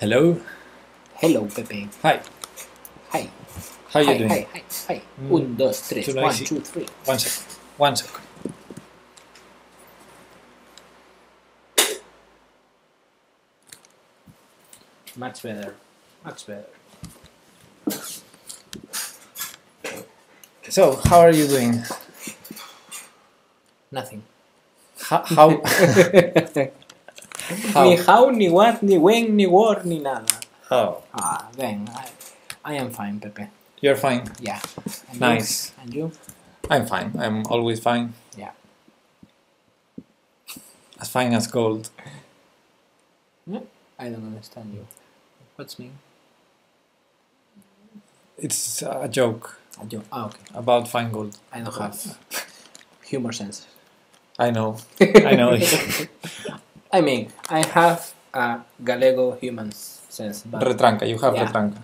Hello. Hello, Pepe. Hi. Hi. How you hi, doing? Hi, hi, hi. Mm, Un, dos, tres. too One, two, three. One second. One second. Much better. Much better. So, how are you doing? Nothing. How? how, Ni how? how, ni what, ni when, ni war, ni nada. Oh, Ah, then I, I am fine, Pepe. you're fine. Yeah. And Nice. You? And you? I'm fine. I'm always fine. Yeah. As fine as gold. I don't understand you. What's me? It's a joke A joke. Ah, okay. about fine gold. I don't have humor sense. I know. I know. I mean, I have a Galego human sense, but retranca. You have Yeah. retranca.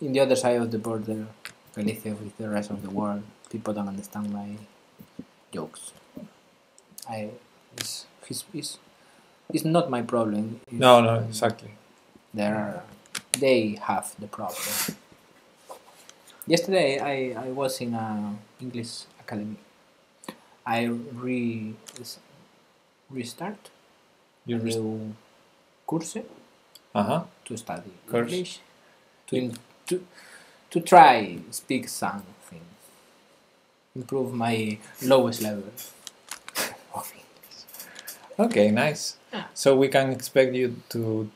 in the other side of the border, Galicia with the rest of the world, people don't understand my jokes. I it's it's, it's, it's not my problem. It's, No, no, exactly. There are, they have the problem. Yesterday, I, I was in a English academy. I re restart You rest- new course Uh huh. to study Course. English, to, to to try speak something, improve my lowest level of English. Okay, nice. Yeah. So we can expect you to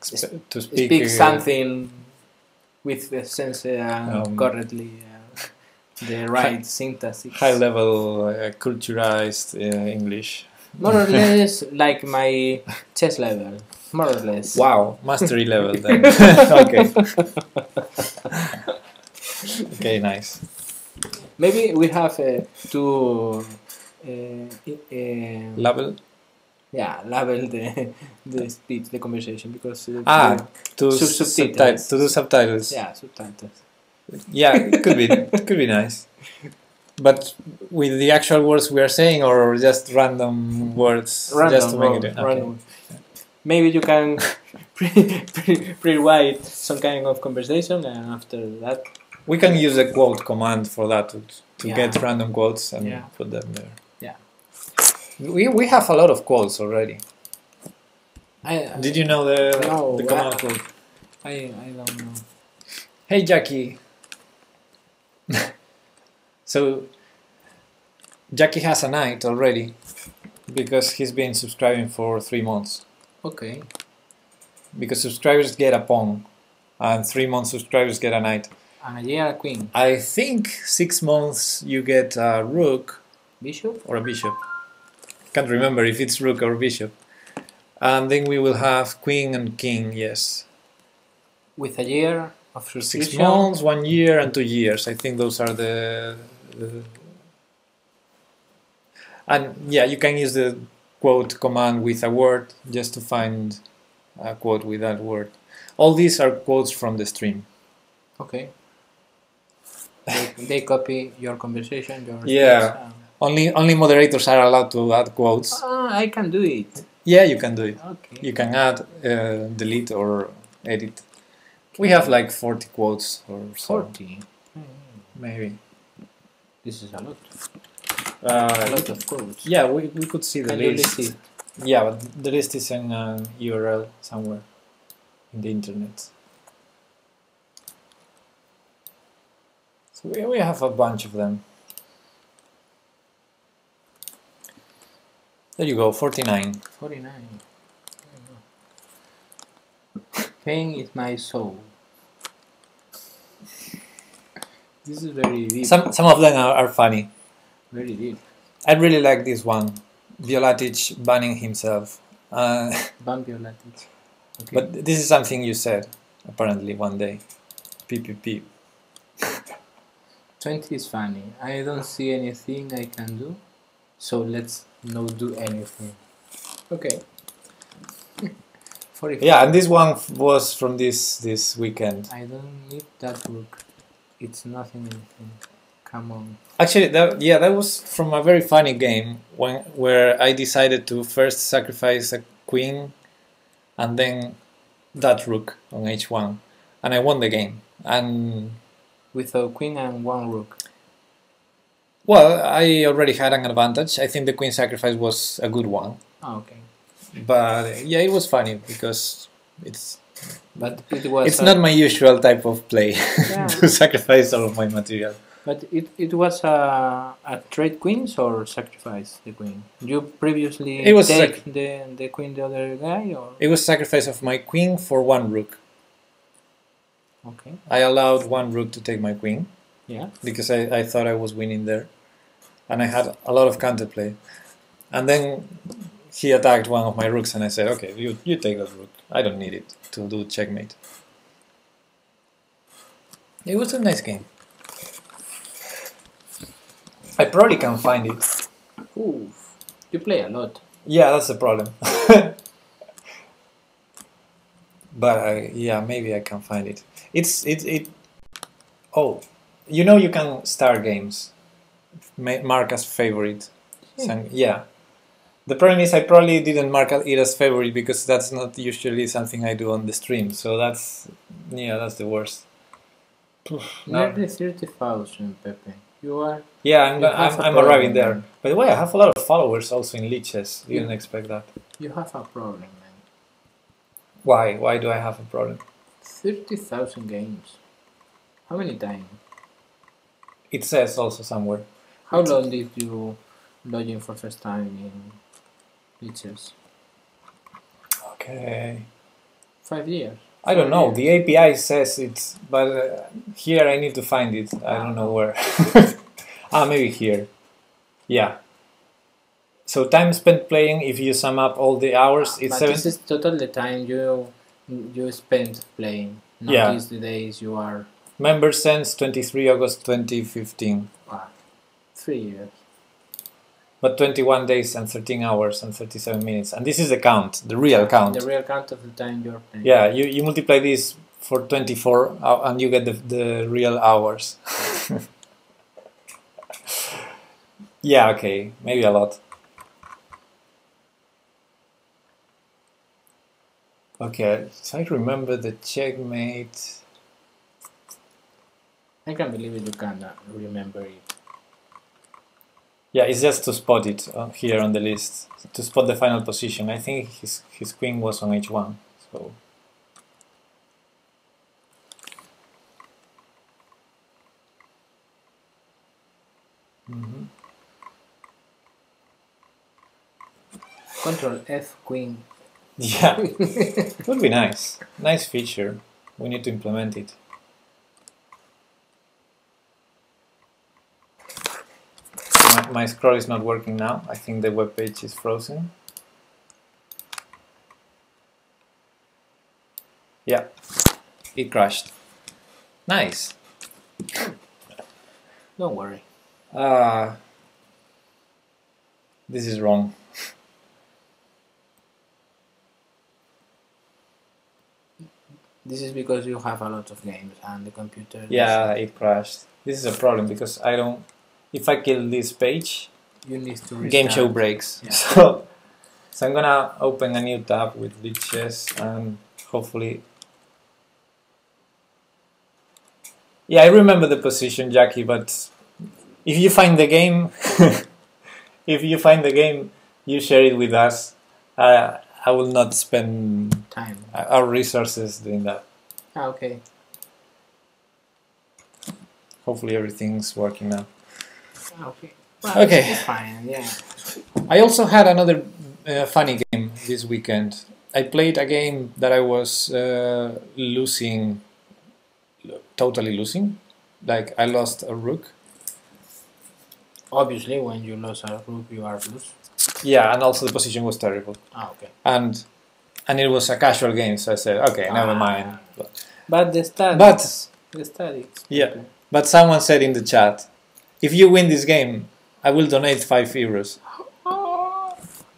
expe- to speak, Speak, uh, something with the sense uh, Um, correctly, uh, the right syntax. high level uh, culturized uh, English. More or less like my chess level. More or less. Wow, mastery level then. okay. okay, nice. Maybe we have uh, to. Uh, uh, Level yeah, level the the speech, the conversation because uh, Ah, to Sub- subtitles. subtit- to do subtitles. yeah, subtitles. Yeah, it could be it could be nice. But with the actual words we are saying, or just random words, Random, just to make it. Okay. random. Maybe you can pre- pre- pre-write some kind of conversation, and after that, We can use the quote command for that to, to Yeah. get random quotes and Yeah. put them there. Yeah. We, we have a lot of quotes already. I Did you know the, No, the command I- quote? I I don't know. Hey Jackie. so Jackie has a night already because he's been subscribing for three months. Okay. Because subscribers get a pawn and three month subscribers get a knight. And a year a queen, I think six months you get a rook bishop. or a bishop. Can't remember if it's rook or bishop. And then we will have queen and king, yes. with a year of Six months, one year, and two years. I think those are the. And yeah, you can use the quote command with a word just to find a quote with that word. All these are quotes from the stream. Okay. They, they copy your conversation, your Yeah. um, Only only moderators are allowed to add quotes. Ah, I can do it. Yeah, you can do it. Okay. You can add, uh, delete, or edit. We have like 40 quotes or so, Forty. Hmm, maybe. This is a lot. A Uh, lot of quotes. yeah, we, we could see the Can list. list? Yeah, but the list is in an URL somewhere in the internet. So we, we have a bunch of them. There you go, 49. Forty-nine. Pain is my soul. This is very deep. Some some of them are, are funny. very deep. I really like this one. Violatic banning himself. Uh, Bambio Latic. Okay. but this is something you said apparently one day. PPP. 20 is funny. I don't see anything I can do, so let's not do anything. Okay. 45. Yeah, and this one f- was from this this weekend. I don't need that book. It's nothing. anything. Come on. Actually, that yeah, that was from a very funny game when where I decided to first sacrifice a queen and then that rook on h1, and I won the game. And With a queen and one rook. well, I already had an advantage. I think the queen sacrifice was a good one, Oh, okay. but yeah, it was funny because it's But it was. it's a- not uh, my usual type of play Yeah. to sacrifice all of my material. But it, it was a, a trade queens or sacrifice the queen? You previously It was take sac- the the queen the other guy or It was sacrifice of my queen for one rook. okay I allowed one rook to take my queen yeah because I, I thought I was winning there, and I had a lot of counterplay. And then he attacked one of my rooks, and I said, "Okay, you you take that rook. I don't need it to do checkmate." It was a nice game. I probably can find it. Ooh, you play a lot Yeah, that's the problem. but I, yeah, maybe I can find it. It's it it. Oh, you know you can start games, ma- mark as favorite. Hmm. Yeah. The problem is I probably didn't mark it as favorite because that's not usually something I do on the stream. So that's yeah, that's the worst. Nearly thirty thousand Pepe you are Yeah, I'm I'm, I'm arriving there. then. By the way, I have a lot of followers also in Lichess. Didn't expect that. you have a problem man Why? Why do I have a problem? thirty thousand games how many times It says also somewhere. how long did you log in for first time in Lichess? Okay. five years I don't know. The API says it's, but uh, here I need to find it. I don't know where. ah, maybe here. Yeah. So time spent playing. If you sum up all the hours, it's but seven. this is total the time you you spent playing not Yeah. just the days you are Member since 23 August 2015, ah, three years but 21 days and 13 hours and 37 minutes. And this is the count, the real count. the real count of the time you're playing Yeah, you, you multiply this for 24 hou- and you get the, the real hours. yeah, okay, maybe a lot. Okay, so I remember the checkmate. I can't believe it you can uh, remember it Yeah, it's just to spot it uh, here on the list, to spot the final position. I think his, his queen was on h1, so. Mhm. control F queen Yeah, it would be nice. Nice feature. We need to implement it. My, my scroll is not working now. I think the web page is frozen. Yeah, it crashed. Nice. don't worry Ah, this is wrong. this is because you have a lot of games and the computer Yeah, it crashed. This is a problem because I don't. If I kill this page, you need to restart. game show breaks. Yeah. So, so I'm gonna open a new tab with Lichess and hopefully. Yeah, I remember the position, Jackie. But if you find the game, if you find the game, you share it with us. Uh, I will not spend time our resources doing that. ah, okay Hopefully everything's working now. Okay well, Okay. it's fine yeah I also had another uh, funny game this weekend. I played a game that I was uh, losing, totally losing. Like I lost a rook. obviously when you lose a rook you are lose Yeah, and also the position was terrible. ah, okay And and it was a casual game, so I said, okay, never Ah. mind. But, but the study but the study Yeah. but someone said in the chat, if you win this game, I will donate five euros.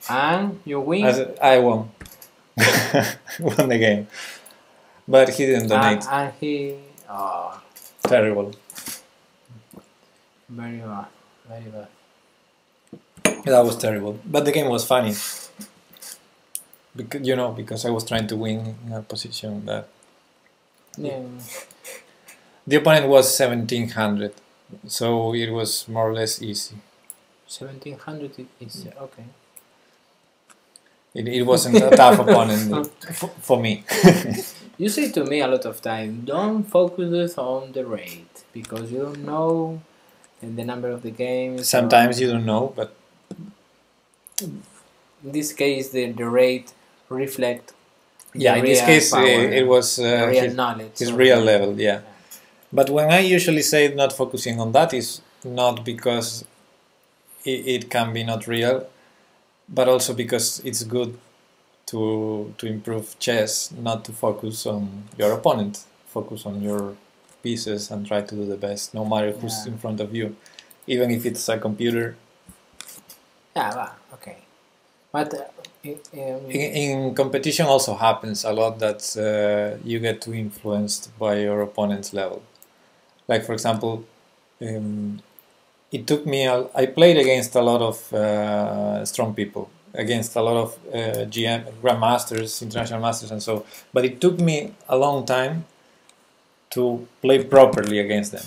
and you win I I won. won the game. But he didn't donate. and, and he oh, Terrible. very bad very bad That was terrible. But the game was funny. because you know because I was trying to win in a position that Yeah. the opponent was 1700, so it was more or less easy. Seventeen hundred is okay. It, it wasn't a tough opponent for, for me. You say to me a lot of time, don't focus on the rate because you don't know the number of the games. Sometimes you don't know, but In this case, the, the rate reflect. yeah, in this case uh, power, it was uh, real his, knowledge. his real level, yeah. But when I usually say not focusing on that is not because it, it can be not real, but also because it's good to to improve chess, not to focus on your opponent, focus on your pieces and try to do the best, no matter who's Yeah. in front of you, even if it's a computer. Yeah, well, okay. But uh, In, in competition, also happens a lot that uh, you get too influenced by your opponent's level. Like for example, um, it took me. A, I played against a lot of uh, strong people, against a lot of uh, GM grandmasters, international masters, and so. But it took me a long time to play properly against them,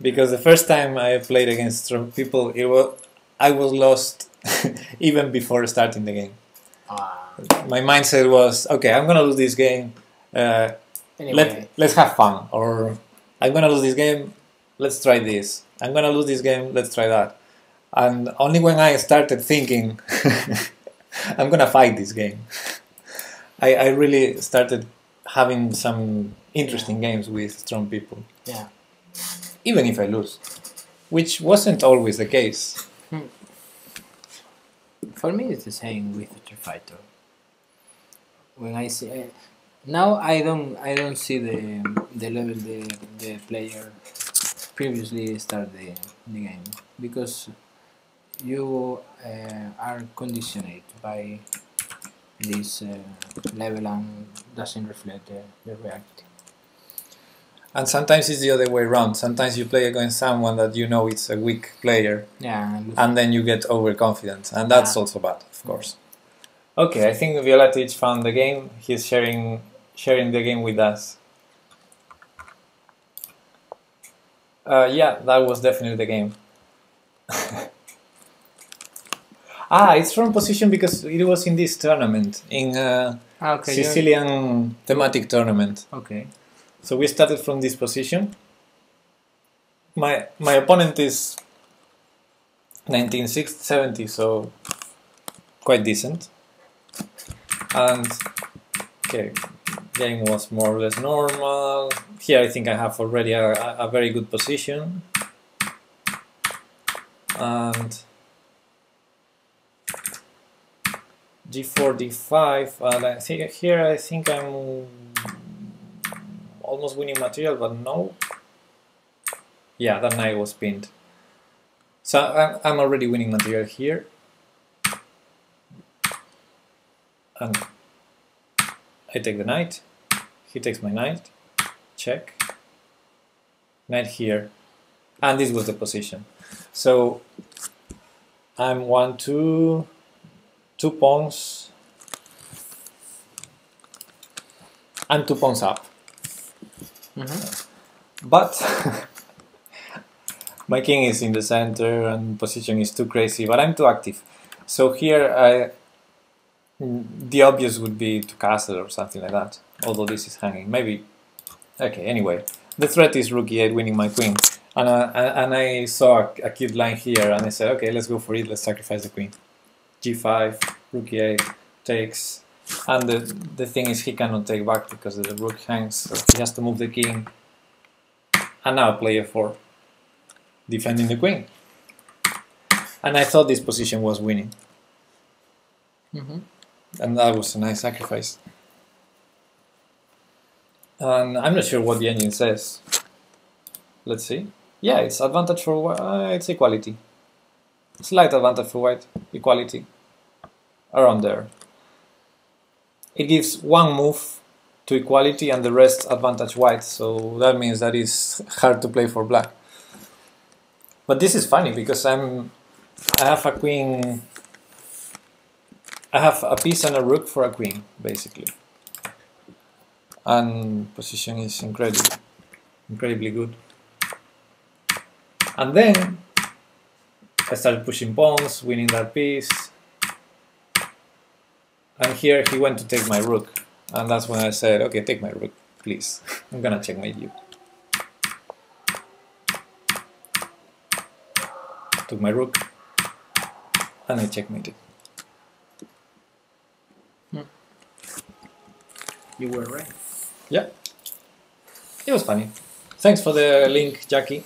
because the first time I played against strong people, it was I was lost even before starting the game. ah, My mindset was, okay, I'm gonna lose this game. Uh, anyway, let let's have fun or i'm gonna lose this game let's try this. I'm gonna lose this game let's try that. And only when i started thinking i'm gonna fight this game. I, I really started having some interesting games with strong people. Yeah. even if i lose which wasn't always the case. Hmm. For me, it's the same with Street Fighter. When I see now, I don't I don't see the the level the the player previously start the, the game because you uh, are conditioned by this uh, level and doesn't reflect the, the reality. and sometimes it's the other way around sometimes you play against someone that you know it's a weak player Yeah, and and then you get overconfident, and that's Yeah. also bad, of course. Okay, I think Violatic found the game. He's sharing sharing the game with us. Uh, yeah, that was definitely the game. ah, it's from position because it was in this tournament, in uh, Ah, okay, you're- Sicilian thematic tournament. okay. So we started from this position. My my opponent is 1970, so quite decent. And okay, game was more or less normal. Here I think I have already a, a- very good position. And g4, d5, and I think here I think I'm almost winning material, but no. Yeah, that knight was pinned. So I'm, I'm already winning material here. And I take the knight. He takes my knight. Check. Knight here. And this was the position. So I'm one, two, two pawns. And two pawns up. Mm-hmm. But my king is in the center and position is too crazy, but I'm too active. So here I, mm, the obvious would be to castle or something like that, although this is hanging. Maybe, okay, anyway. The threat is rook e8 winning my queen. And, and I saw a, cute line here and I said, okay, let's go for it, let's sacrifice the queen. g5, rook e8, takes. And the, the thing is he cannot take back because the rook hangs, so he has to move the king and now play f4, defending the queen. And I thought this position was winning, Mm-hmm. And that was a nice sacrifice. And I'm not sure what the engine says. Let's see. Yeah, it's advantage for white. Uh, it's equality. Slight advantage for white. Equality. Around there. It gives one move to equality and the rest advantage white. So that means that it's hard to play for black. But this is funny because I'm I have a queen I have a piece and a rook for a queen, basically. And position is incredibly, incredibly good. And then I started pushing pawns, winning that piece. And here he went to take my rook. And that's when I said, okay, take my rook, please. I'm gonna checkmate you. Took my rook, and I checkmated. You were right. Yeah. It was funny. Thanks for the link, Jackie.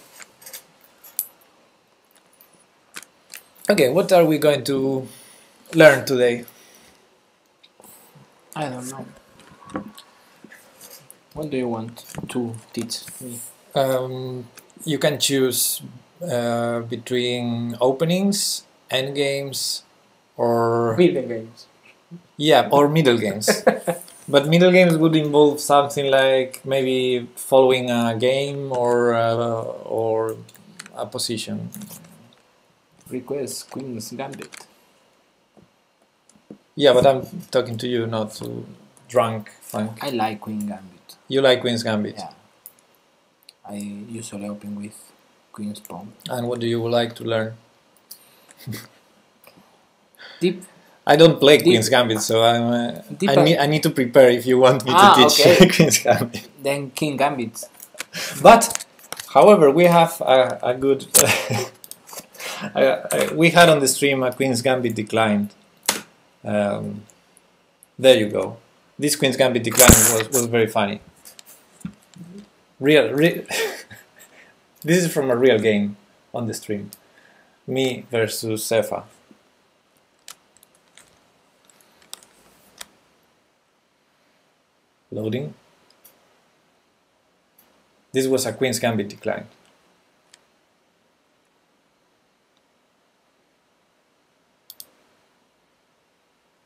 Okay, what are we going to learn today? I don't know. What do you want to teach me? Um, you can choose uh, between openings, endgames, or middle games. yeah, or middle games. but middle games would involve something like maybe following a game or uh, or a position. Request Queen's Gambit. Yeah, but I'm talking to you, not to drunk funk. I like Queen Gambit. You like Queen's Gambit, Yeah. I usually open with Queen's Pawn. and what do you like to learn? Deep. I don't play Queen's Gambit, so I'm, uh, I need I need to prepare if you want me Ah, to teach okay. Queen's Gambit. Then King Gambit. But, however, we have a, a good. I, I, we had on the stream a Queen's Gambit declined. Um, there you go. This Queen's Gambit decline was, was very funny. Real, real this is from a real game on the stream. Me versus Sefa. Loading. This was a Queen's Gambit decline.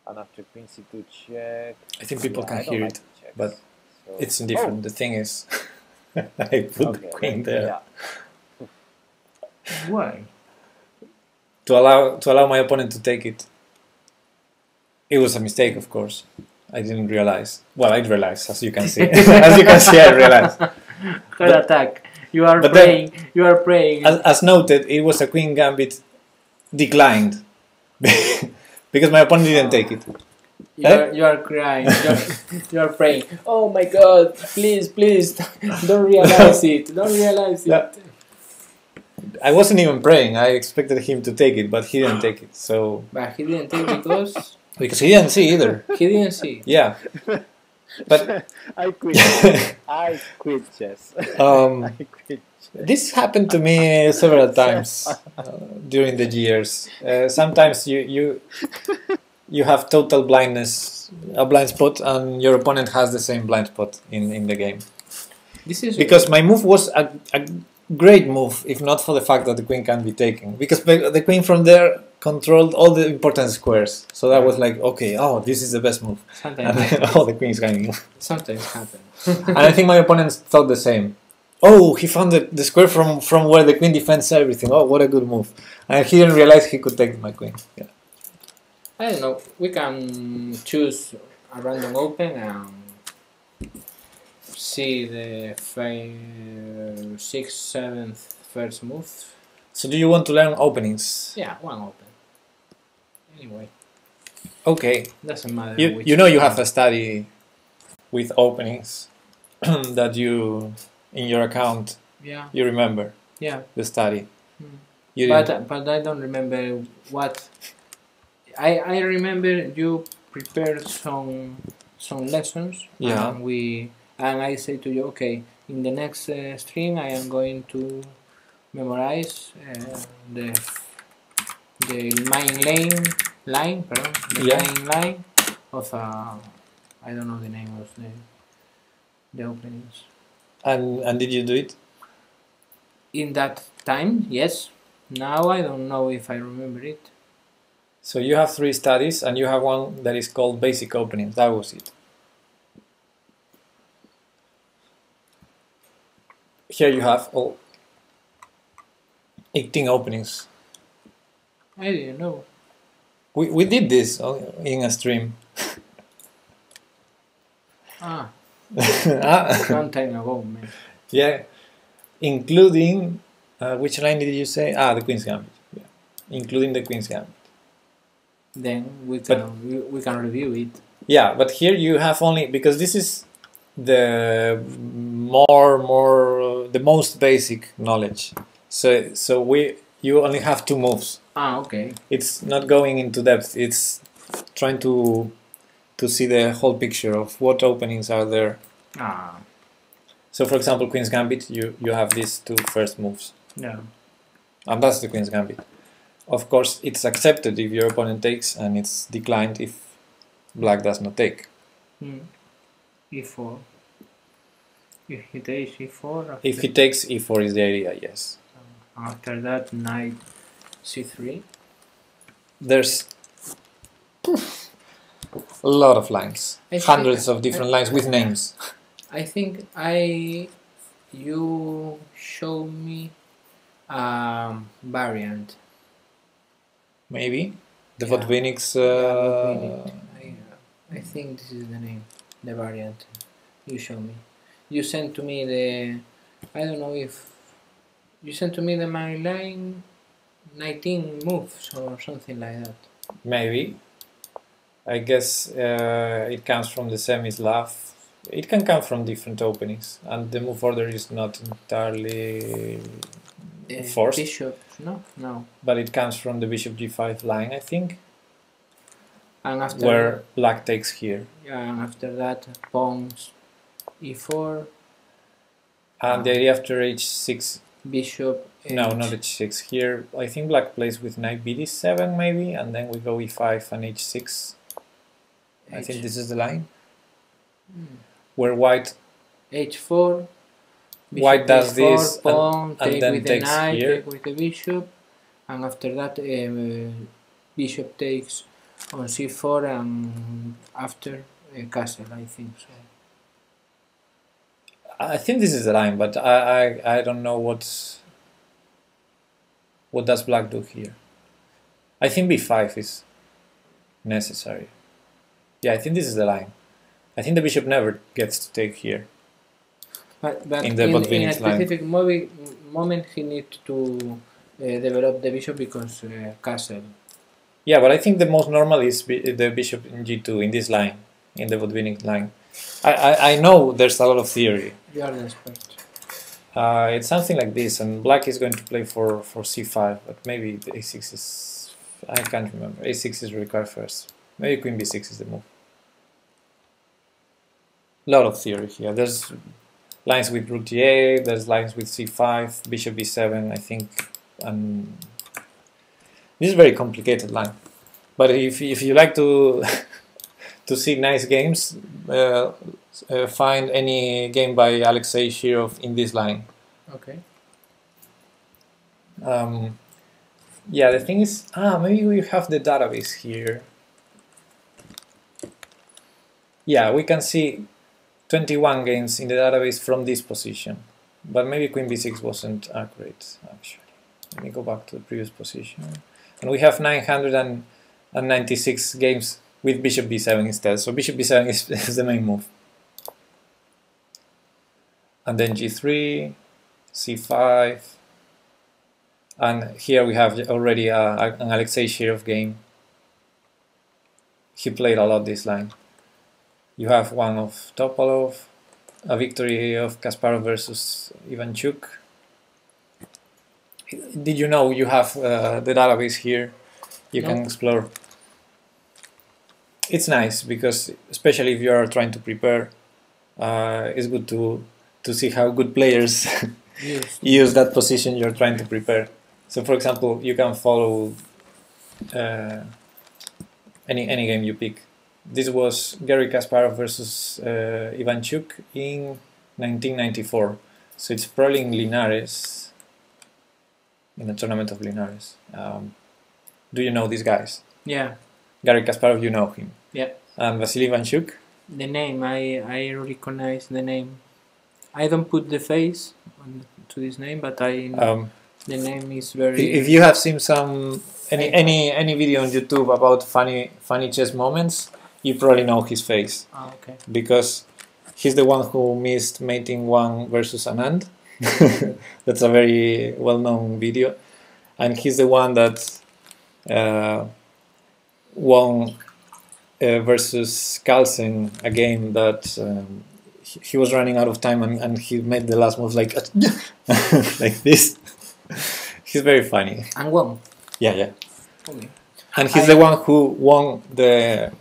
And after queen c2 check. I think people Yeah, can hear like it, checks. but So- it's indifferent. Oh! The thing is, I put Oh, the okay, queen there Yeah. Why? to allow to allow my opponent to take it. It was a mistake, of course. I didn't realize. Well, I realized, as you can see. as you can see, I realized. Head attack. You are but then- praying. you are praying. As, as noted, it was a queen gambit declined because my opponent didn't take it. you, are, eh? you are crying. You are, you are praying. Oh my God! Please, please, don't realize it. Don't realize it. Yeah. I wasn't even praying. I expected him to take it, but he didn't take it. So But he didn't take it because because he didn't see either. he didn't see. Yeah, but I quit. I quit chess. um, I quit. This happened to me several times uh, during the years. Uh, sometimes you you you have total blindness, a blind spot, and your opponent has the same blind spot in, in the game. This is Because my move was a, a great move, if not for the fact that the queen can be taken. Because the the queen from there controlled all the important squares. So that was like, okay, oh, this is the best move. sometimes And happens. all the queens coming. sometimes happen. and I think my opponents thought the same. Oh, he found the, the square from, from where the queen defends everything. Oh, what a good move. And he didn't realize he could take my queen. Yeah. I don't know. We can choose a random open and see the sixth, seventh, first move. So do you want to learn openings? Yeah, one open. Anyway, Okay. doesn't matter. You, you know you have a study with openings that you, in your account, Yeah, you remember yeah. the study. Hmm. You But didn't. but I don't remember what. I I remember you prepared some some lessons. Yeah. And we and I say to you, okay, in the next uh, stream I am going to memorize uh, the the main lane line, pardon, the Yeah. main line of uh, I don't know the name of the the openings. And, and did you do it? In that time, yes. Now I don't know if I remember it. So you have three studies and you have one that is called basic openings. That was it. Here you have all 18 openings. I didn't know. We we did this in a stream. Ah, Ah, long time ago, man. yeah, including uh, which line did you say? Ah, the Queen's Gambit. Yeah, including the Queen's Gambit. Then we But- can we, we can review it. Yeah, but here you have only because this is the more more the most basic knowledge. So so we you only have two moves. Ah, okay. It's not going into depth. It's trying to to see the whole picture of what openings are there. Ah, So for example, Queen's Gambit, you you have these two first moves, yeah. and that's the Queen's Gambit. Of course, it's accepted if your opponent takes, and it's declined if Black does not take. Hmm. E4. If he takes E4, after, If he takes, e4 is the idea. Yes. after that knight C3. There's a lot of lines, I hundreds of different I, lines with names. I think I you show me um, variant. Maybe the yeah. Botvinnik. Uh, yeah, I, uh, I think this is the name, the variant. You show me. You sent to me the. I don't know if you sent to me the my line. 19 moves or something like that. Maybe. I guess uh, it comes from the semi-slav. It can come from different openings, and the move order is not entirely forced. Bishop, no, no. But it comes from the bishop g5 line, I think. And after where black takes here. Yeah, and after that pawns e4. And, and the uh, idea after h6. Bishop no, H- not h6. Here, I think black plays with knight bd7 maybe, and then we go e5 and h6. I think this is the line Hmm. where white H4. White does H4, this and- pawn, and take then with the takes knight, here. take with the bishop, and after that, uh, bishop takes on c4, and after uh, castle, I think so. I think this is the line, but I I, I don't know what what does black do here. I think b5 is necessary. Yeah, I think this is the line. I think the bishop never gets to take here. But, but In in, the in, a Botvinnik specific moment, he needs to uh, develop the bishop because uh, castle. Yeah, but I think the most normal is the bishop in g2 in this line, in the Botvinnik line. I, I, I know there's a lot of theory. You are the expert. Uh, it's something like this, and black is going to play for, for c5, but maybe the a6 is. I can't remember. a6 is required first. Maybe queen b6 is the move. lot of theory here. There's lines with rook g8, there's lines with c5, bishop b7, I think. And this is a very complicated line. But if, if you like to to see nice games, uh, uh, find any game by Alexei Shirov in this line. Okay. Um, yeah, the thing is, ah, maybe we have the database here. Yeah, we can see 21 games in the database from this position, but maybe Queen B6 wasn't accurate actually. Let me go back to the previous position, and we have 996 games with Bishop B7 instead. So Bishop B7 is, is the main move, and then G3, C5. And here we have already a, an Alexei Shirov game. He played a lot this line. You have one of Topalov, a victory of Kasparov versus Ivanchuk. Did you know you have uh, the database here? You can explore. It's nice because, especially if you are trying to prepare, uh, it's good to to see how good players Yes. use that position you're trying to prepare. So, for example, you can follow uh, any any game you pick. This was Gary Kasparov versus uh, Ivanchuk in 1994. So it's probably in Linares, in the tournament of Linares. Um, do you know these guys? Yeah. Gary Kasparov, you know him. Yeah. And Vasily Ivanchuk? The name, I, I recognize the name. I don't put the face on, to this name, but I. Um, The name is very. If you have seen some any any any video on YouTube about funny funny chess moments, you probably know his face Ah, okay. because he's the one who missed mating one versus Anand. That's a very well known video, and he's the one that uh, won uh, versus Carlsen a game that um, he, he was running out of time and, and he made the last move like like this. He's very funny. And one. Yeah, yeah. Okay. And he's I- the one who won the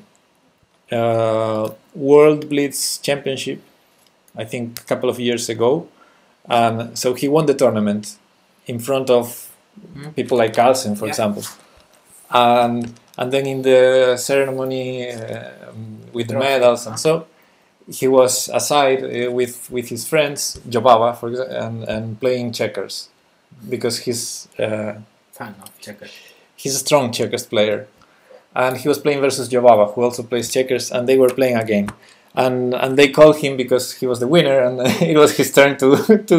uh, World Blitz Championship, I think a couple of years ago. And so he won the tournament in front of Mm. people like Carlsen, for Yeah. example. And and then in the ceremony um, with the medals and so, he was aside uh, with with his friends Jobava, for example, and, and playing checkers. Because he's uh, Fan of checkers. he's a strong checkers player, and he was playing versus Jobava, who also plays checkers, and they were playing a game, and and they called him because he was the winner, and it was his turn to to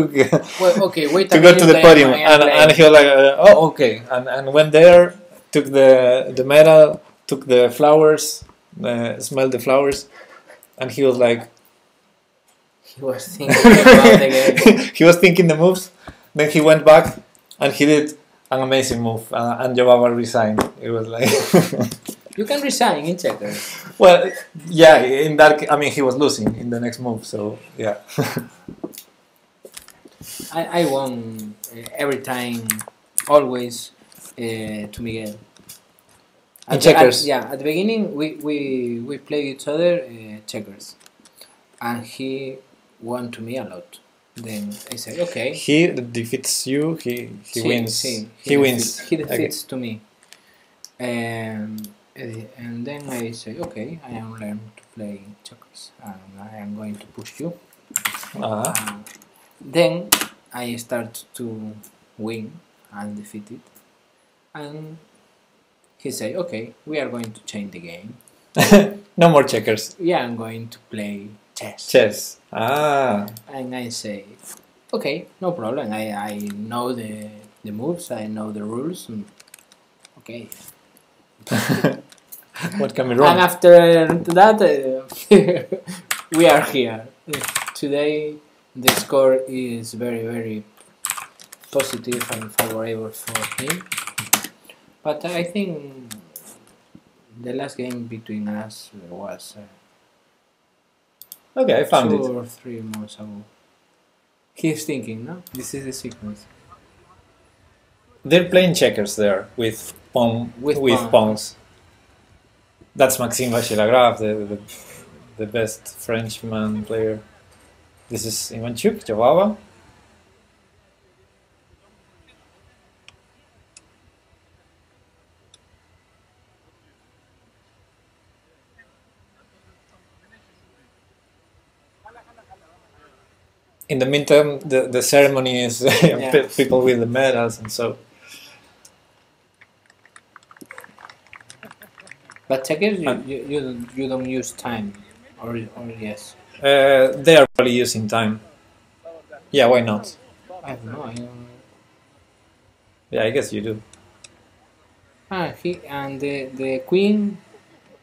Well, okay, wait to go to the podium, and, and he was like, uh, oh okay, and and went there, took the the medal, took the flowers, uh, smelled the flowers, and he was like, He was thinking about the game. he was thinking the moves, then he went back, and he did. An amazing move, uh, and Jobava resigned. It was like, You can resign in checkers. Well, yeah, in that, I mean, he was losing in the next move, so yeah. I, I won uh, every time, always uh, to Miguel. At the- at- checkers? yeah, at the beginning we we, we play each other uh, checkers, and he won to me a lot. Then I said, okay, he defeats you, he he Sí, wins. sí, he wins. defeats- He Okay. defeats to me. Um, eh, and then I say, okay, I am learning to play checkers, and I am going to push you. Uh, Uh, then I start to win and defeat it, and he said, okay, we are going to change the game. no more checkers. Yeah, I'm going to play chess. Chess. Ah, And I say, okay, no problem. I, I know the the moves. I know the rules. And, okay. what can be wrong? And after that, uh, we are here. Today, the score is very, very positive and favorable for him. But I think the last game between us was uh, Okay, I found two it. or three months ago. He's thinking, no? This is the sequence. They're playing checkers there with pawn with, With pawn. pawns. That's Maxime Vachier-Lagrave, the, the the best Frenchman player. This is Ivanchuk, Jobava. In the meantime, the, the ceremony is pe- people with the medals and so. But checkers, you, you, you don't use time. Or, or yes. Uh, they are probably using time. Yeah, why not? I don't know. I don't, Yeah, I guess you do. Ah, he and the the queen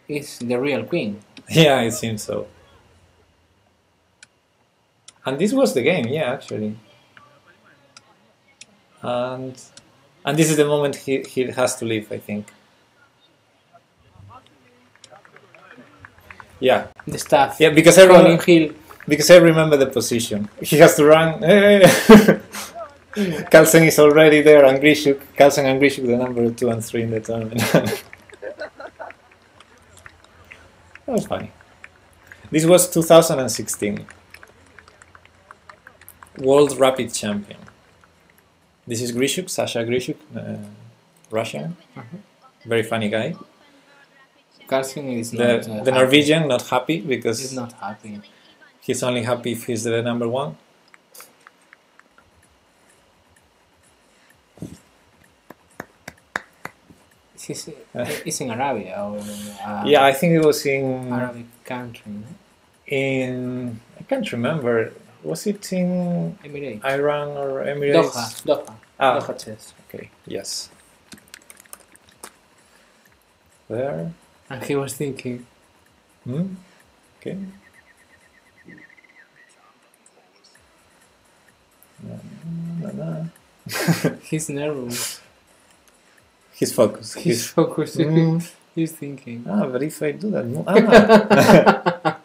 is the real queen. Yeah, it seems so. And this was the game, yeah, actually. And and this is the moment he, he has to leave, I think. Yeah, The staff. yeah, because I remember, Hill. because I remember the position. He has to run. Carlsen is already there, and Grischuk, Carlsen and Grischuk, the number two and three in the tournament. that was funny. This was 2016. World Rapid Champion. This is Grischuk, Sasha Grischuk, uh, Russian. Mhm. Very funny guy. Is The, not. uh, the happy. Norwegian, not happy because He's not happy. he's only happy if he's the number one. He's, he's in Arabia or uh, Yeah, I think it was in Arabic country. no? in I can't remember was it in Emirates. Iran or Emirates? Doha. Doha. Ah, Doha chess. okay, yes. There. And he was thinking, Hmm? Okay. Na, na, na. he's nervous. He's focused. He's He's, focused. Mm. He's thinking. ah, but if I do that, mo- ah,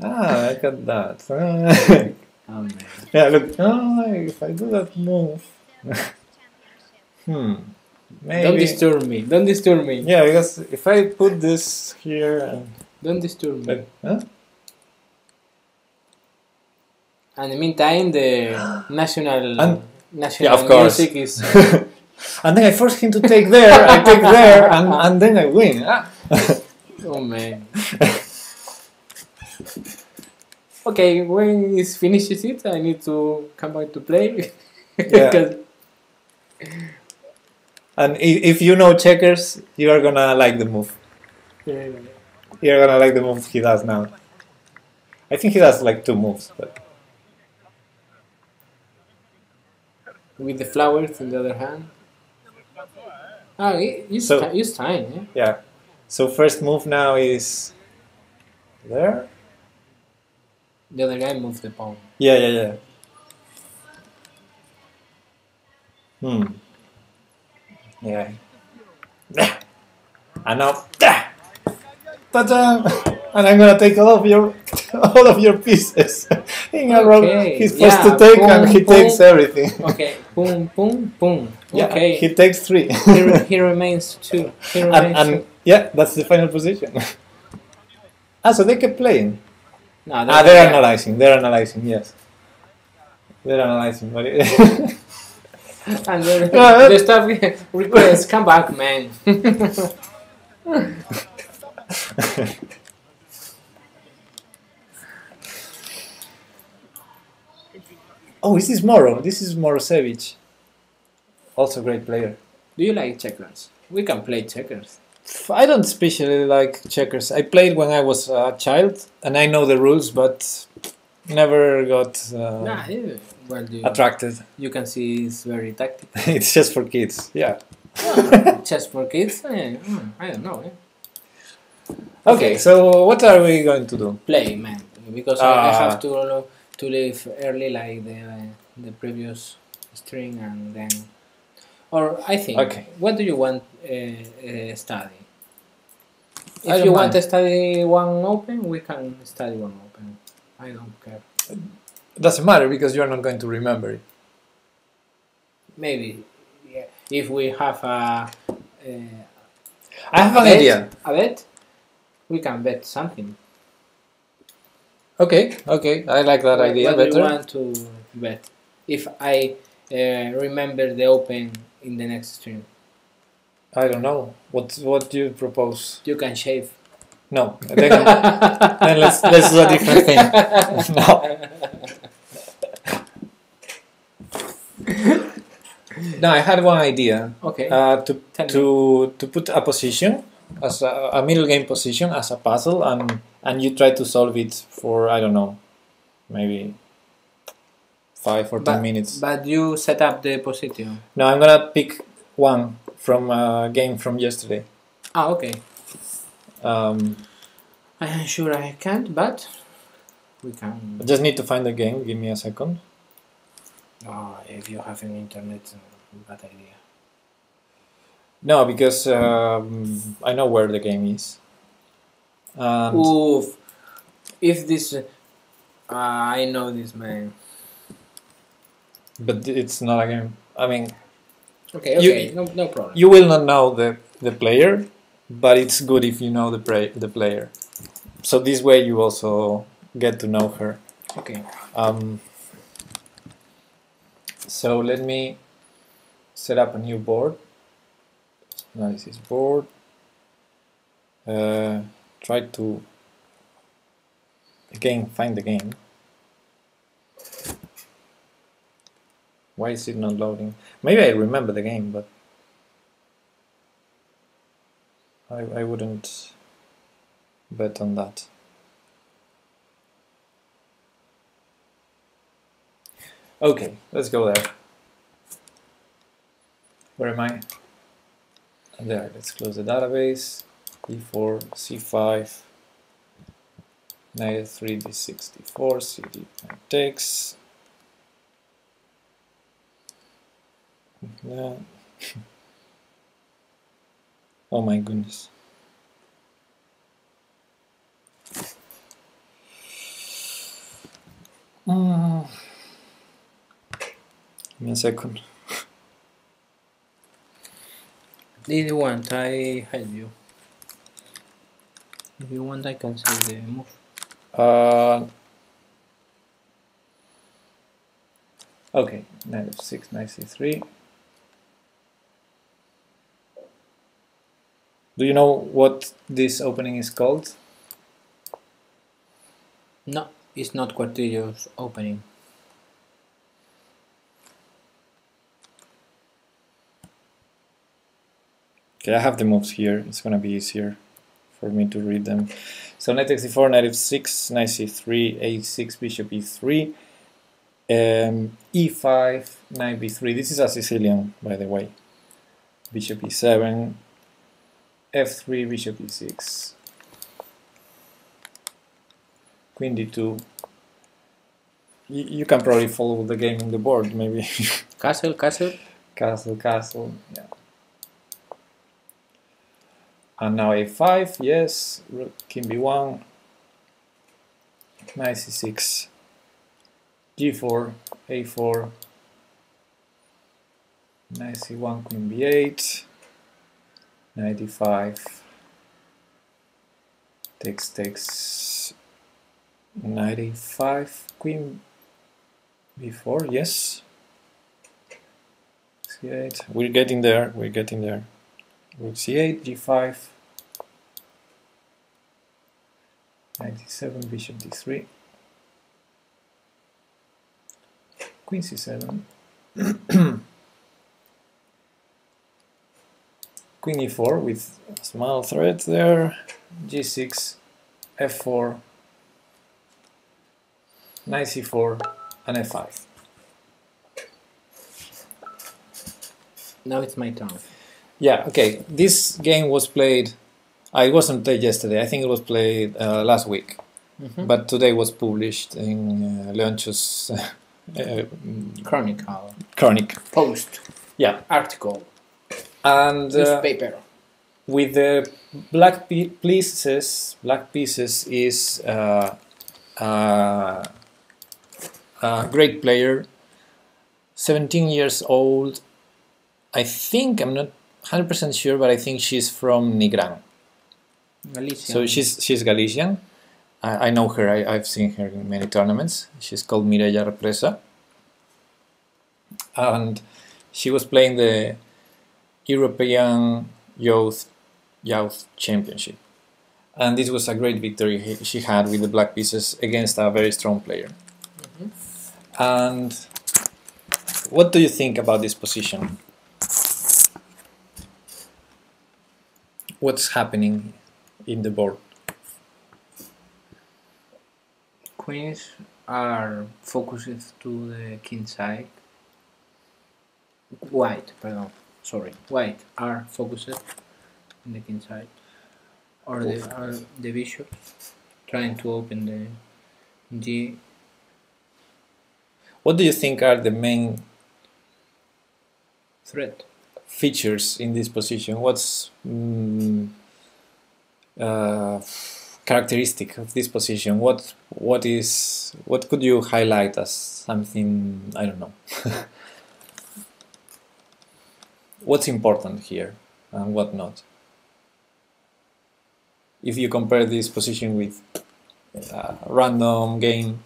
ah, I got that. Oh man. yeah, look. Ah, if I do that move, hmm, maybe. Don't disturb me. Don't disturb me. Yeah, because if I put this here and Don't disturb me. huh? And in the meantime, the national And- national Yeah, of course. music is. and then I force him to take there, I take there, and, and then I win. Ah. oh man. okay, when it finishes it, I need to come back to play. Yeah. And if you know checkers, you are gonna like the move. yeah. You're gonna like the move he does now. I think he does like two moves, but with the flowers in the other hand. Oh, it- use, So- use time, yeah? yeah. So first move now is there. The other guy moves the pawn. Yeah, yeah, yeah. Hmm. Yeah. And now, ta-da! And I'm gonna take all of your, all of your pieces in a row. Okay, He's supposed yeah, to take, and boom, he takes everything. Okay, boom, boom, boom. Yeah, okay, he takes three. he, re- he remains two. He and, and two. yeah, that's the final position. ah, so they kept playing. No, Ah, they're okay. analyzing. They're analyzing. Yes, they're analyzing. But And the, Yeah. the staff request, come back, man. oh, this is this Moro? This is Morozevich. Also, great player. Do you like checkers? We can play checkers. I don't especially like checkers. I played when I was a child, and I know the rules, but never got uh, nah, yeah. well, you, attracted. you can see it's very tactical. it's just for kids. Yeah. Well, Chess for kids? Eh, mm, I don't know. Eh? Okay, so what are we going to do? Play, man. Because I, I Ah. have to to leave early, like the the previous string, and then. Or I think. Okay. What do you want uh, uh, study? If you want to study one open, we can study one open. I don't care. It doesn't matter because you're not going to remember it. Maybe, yeah. If we have a. Uh, I have a an bet, idea. A bet, we can bet something. Okay, okay, I like that What- idea what do you want to bet? If I uh, remember the open in the next stream, I don't know. What what do you propose? you can shave. No, then, then let's let's do a different thing. no. No, I had one idea Okay. uh, to Tell me. to to put a position as a, a middle game position as a puzzle, and and you try to solve it for I don't know, maybe five or ten but, minutes. but you set up the position. No, I'm gonna pick one from a game from yesterday. Ah, okay. Um, I am sure I can't, but we can. I just need to find the game. Give me a second. Oh, if you have an internet, uh, bad idea. No, because um, I know where the game is. And Oof. If this. Uh, I know this man. But it's not a game. I mean, Okay, You- okay, no, no problem. you will not know the, the player, but it's good if you know the pra- the player. So this way you also get to know her. okay. Um, so let me set up a new board. Analysis board. Uh, try to again find the game. Why is it not loading? Maybe I remember the game, but I, I wouldn't bet on that. Okay, let's go there. Where am I? There, let's close the database. E4, C5, knight 3, D64, CD takes. Yeah. oh my goodness. Mm. Give me a second. If you want, I help you. If you want, I can see the move. Uh, okay, knight f6, knight c3. Do you know what this opening is called? No, it's not Quartillo's opening. Okay, I have the moves here. It's gonna be easier for me to read them. So knight x4, knight f6, knight c3, a6, bishop e3, um, e5, knight b3. This is a Sicilian, by the way. Bishop e7, f3, bishop e6, queen d2. You, you can probably follow the game on the board, maybe. Castle, castle. castle, castle, yeah. And now a5, yes, king b1, knight c6, g4, a4, knight c1, queen b8, knight d5, takes, takes, knight a5, queen b4, yes, c8, we're getting there, we're getting there. Rook c8, g5, knight d7, bishop d3, queen c7, queen e4 with a small threat there, g6, f4, knight c4, and f5. Now it's my turn. Yeah, okay. This game was played. Uh, it wasn't played yesterday. I think it was played uh, last week. Mhm. But today was published in uh, Leoncho's uh, Chronicle. chronic. Post. Yeah, Article. And uh, Newspaper. with the black pieces, black pieces is uh, uh, a great player. 17 years old. I think I'm not 100% sure, but I think she's from Nigran. Galicia. So she's she's Galician. I, I know her. I, I've seen her in many tournaments. She's called Mireia Represa, and she was playing the European Youth Youth Championship, and this was a great victory he- she had with the black pieces against a very strong player. And what do you think about this position? What's happening in the board? Queens are focused to the king side. White, pardon, sorry. White are focused in the king side. Or the, or the bishop trying to open the G. What do you think are the main threat. features in this position? What's mm, uh, characteristic of this position? What what is what could you highlight as something I don't know? What's important here and what not? If you compare this position with a random game,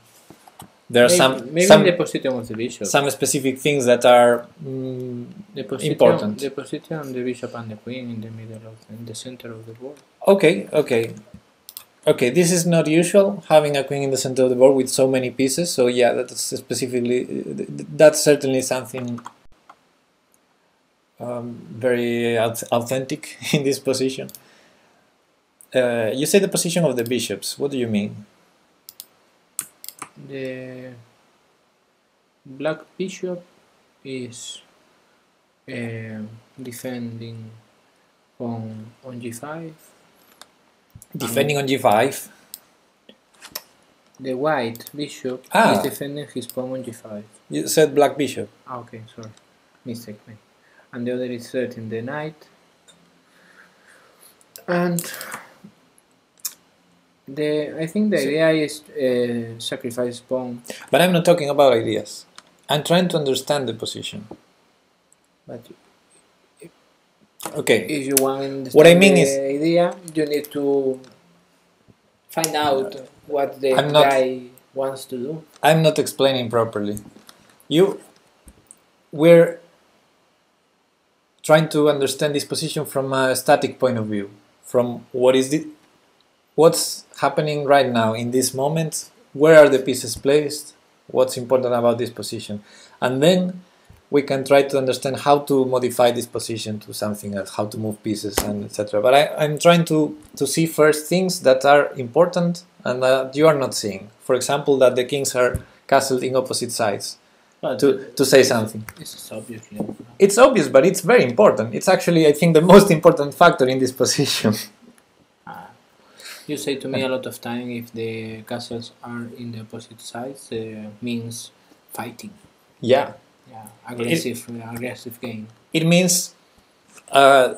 there are maybe, some maybe some, the position of the bishop. some specific things that are mm, the position, important. The position of the bishop and the queen in the middle of in the center of the board. Okay, okay. Okay, this is not usual having a queen in the center of the board with so many pieces. So yeah, that's specifically that's certainly something um, very authentic in this position. Uh, you say the position of the bishops. What do you mean? The black bishop is um defending on on g5. Defending on g5. The white bishop Ah. is defending his pawn on g5. You said black bishop. Ah, okay, sorry, mistake me. And the other is threatening the knight And the I think the So- idea is uh, sacrifice pawn, But I'm not talking about ideas. I'm trying to understand the position. but Okay. if you want What I mean the is- idea, you need to find out what the I'm not- guy wants to do. I'm not explaining properly. You, we're trying to understand this position from a static point of view, from what is the, what's happening right now in this moment, where are the pieces placed, what's important about this position, and then we can try to understand how to modify this position to something else, how to move pieces and etc. But I, I'm trying to to see first things that are important and that you are not seeing. For example, that the kings are castled in opposite sides. To to say something. this is obviously It's obvious, but it's very important. It's actually, I think, the most important factor in this position. Uh, you say to me a lot of time if the castles are in the opposite sides, uh, means fighting. yeah, Yeah, aggressive, aggressive game. it means uh,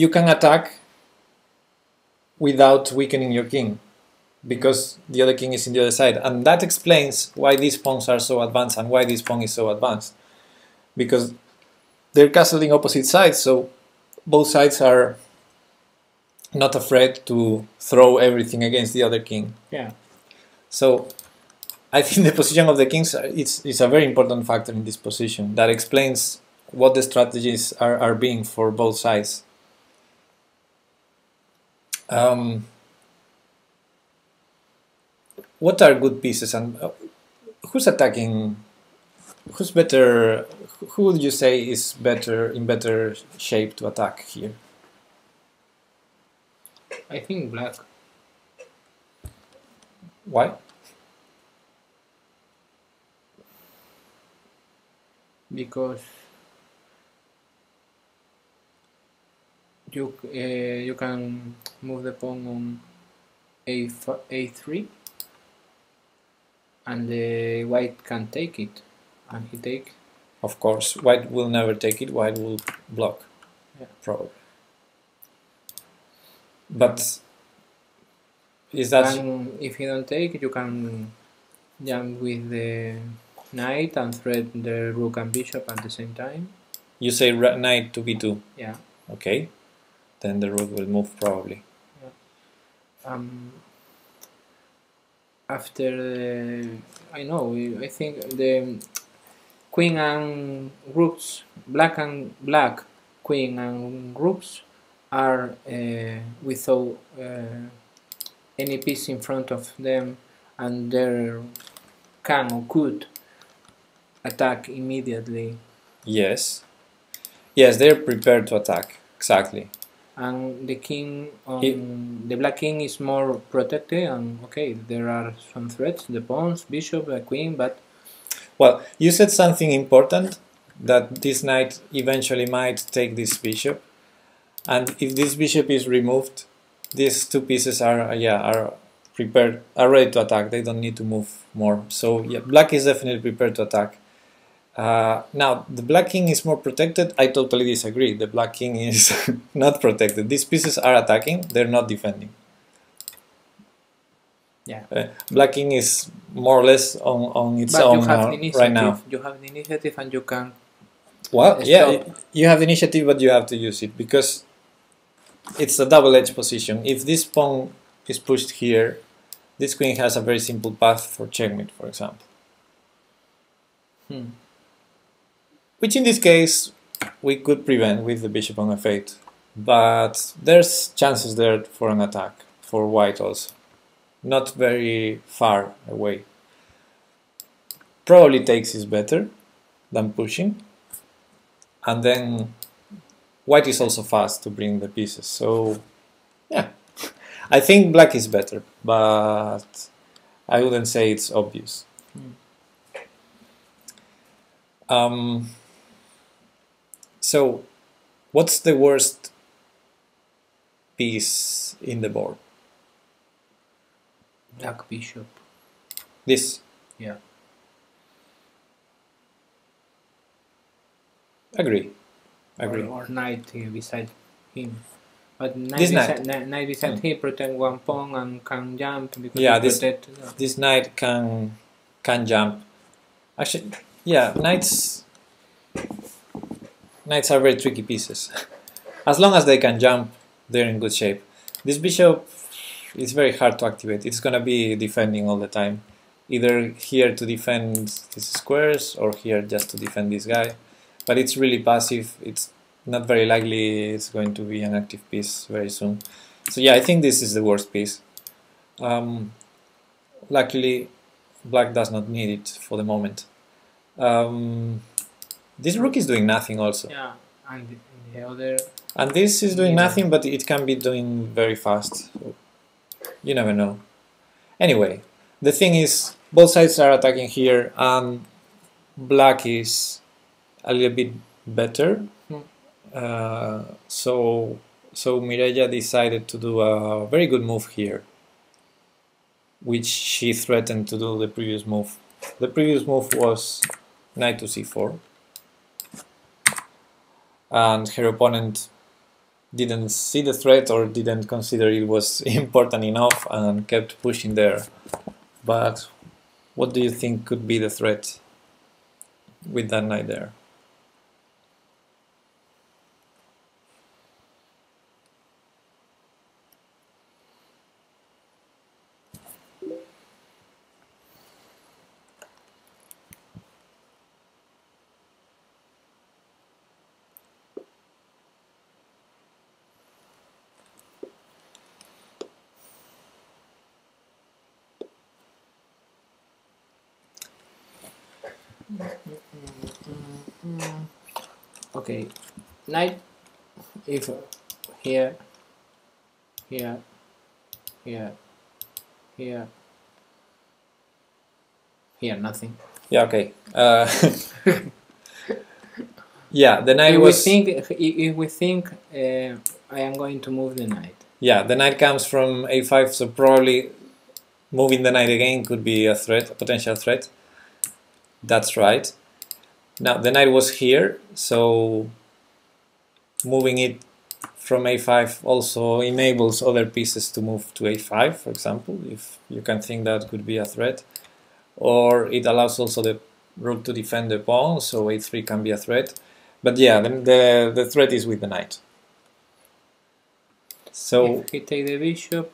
you can attack without weakening your king because the other king is in the other side, and that explains why these pawns are so advanced and why this pawn is so advanced because they're castling opposite sides, so both sides are not afraid to throw everything against the other king. Yeah, So I think the position of the kings uh, is, is a very important factor in this position that explains what the strategies are, are being for both sides. Um, what are good pieces and uh, who's attacking? Who's better? Who would you say is better in better shape to attack here? I think black. Why? because you uh, you can move the pawn on a a3 and the white can take it and he take Of course, white will never take it. White will block, Yeah. probably. But is that and if he don't take you can jump with the knight and threat the rook and bishop at the same time you say knight to b2? yeah Okay, then the rook will move probably. um, after I know I think the queen and rooks black and black queen and rooks are uh, without uh, any piece in front of them and they can or could attack immediately Yes, yes, they're prepared to attack. Exactly. And the king on It- the black king is more protected and okay there are some threats the pawns bishop the queen but Well, you said something important that this knight eventually might take this bishop, and if this bishop is removed, these two pieces are uh, yeah are prepared are ready to attack. They don't need to move more. So yeah, black is definitely prepared to attack. Uh, now the black king is more protected. I totally disagree. The black king is not protected. These pieces are attacking. They're not defending. yeah Uh, black king is more or less on on its but own you have now- initiative right now. you have the initiative and you can Well, Stop. yeah, you have the initiative, but you have to use it because it's a double-edged position. If this pawn is pushed here, this queen has a very simple path for checkmate, for example. hmm, Which in this case we could prevent with the bishop on f8, but there's chances there for an attack for white also, not very far away. Probably takes is better than pushing, and then white is also fast to bring the pieces. So yeah, I think black is better, but I wouldn't say it's obvious. Um, so, what's the worst piece in the board? Black bishop. This. Yeah. Agree. Agree. Or, or knight beside him. But knight This beside, knight. knight. beside Hmm. him protect one pawn and can jump because Yeah, this- protect, uh, This knight can can jump. Actually, yeah, knights knights are very tricky pieces. As long as they can jump, they're in good shape. This bishop is very hard to activate. It's gonna be defending all the time. Either here to defend these squares or here just to defend this guy. But it's really passive. It's not very likely it's going to be an active piece very soon. So yeah, I think this is the worst piece. Um, luckily, black does not need it for the moment. Um, this rook is doing nothing also. yeah. And the, the other And this is doing nothing, but it can be doing very fast. You never know. Anyway, the thing is, both sides are attacking here, and black is a little bit better. Hmm. Uh, so, so Mireya decided to do a very good move here, which she threatened to do the previous move. The previous move was knight to c4, and her opponent didn't see the threat or didn't consider it was important enough and kept pushing there. But what do you think could be the threat with that knight there? Okay, knight. If here, here, here, here, here, nothing. Yeah, okay. Uh, yeah, the knight If we think, if if we think, uh, I am going to move the knight. Yeah, the knight comes from a5, so probably moving the knight again could be a threat, a potential threat. That's right. Now the knight was here, so moving it from a5 also enables other pieces to move to a5, for example, if you can think that could be a threat. Or it allows also the rook to defend the pawn, so a3 can be a threat. But yeah, the, the, the threat is with the knight. So if he take the bishop,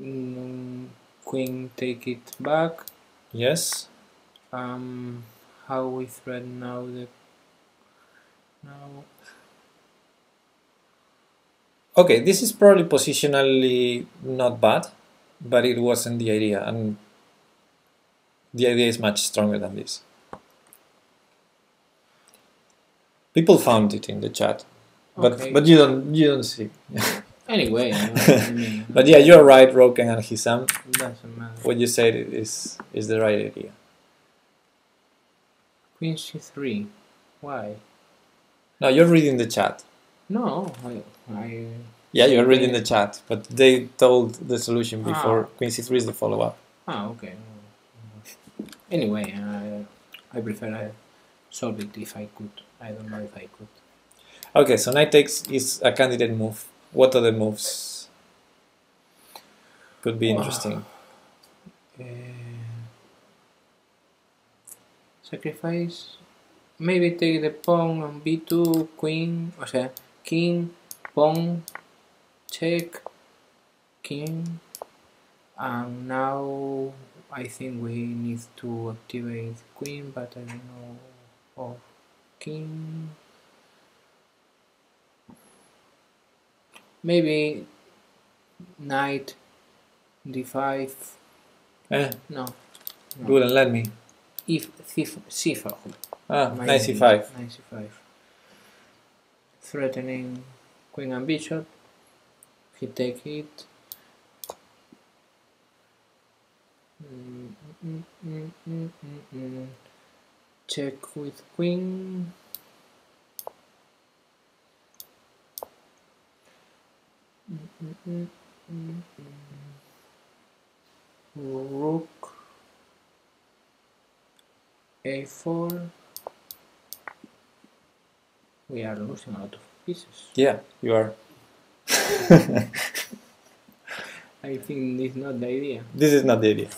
mm, queen take it back. yes, Um, how we thread now the now Okay, this is probably positionally not bad, but it wasn't the idea, and the idea is much stronger than this. People found it in the chat, but Okay. but you don't you don't see. anyway. I mean, But yeah, you're right, Roken and Hisam. doesn't matter. What you said is is the right idea. Queen c3. Why? No, you're reading the chat. No, I, I Yeah, you're reading the chat, but they told the solution before Ah. Queen C3 is the follow-up. ah okay. Anyway, I I prefer I solve it if I could. I don't know if I could. Okay, so knight takes is a candidate move. What other moves could be Wow. interesting? Uh, sacrifice. Maybe take the pawn on b2, queen, o sea, king, pawn, check, king, and now I think we need to activate queen, but I don't know of king. Maybe knight d5. Eh, No. no. wouldn't let me. If c- c5. Ah, Maybe knight c5. Knight c5. Threatening queen and bishop. He take it. Mm, mm, mm. check with queen. Rook a4. We are losing a lot of pieces. Yeah, you are. I think this is not the idea. This is not the idea.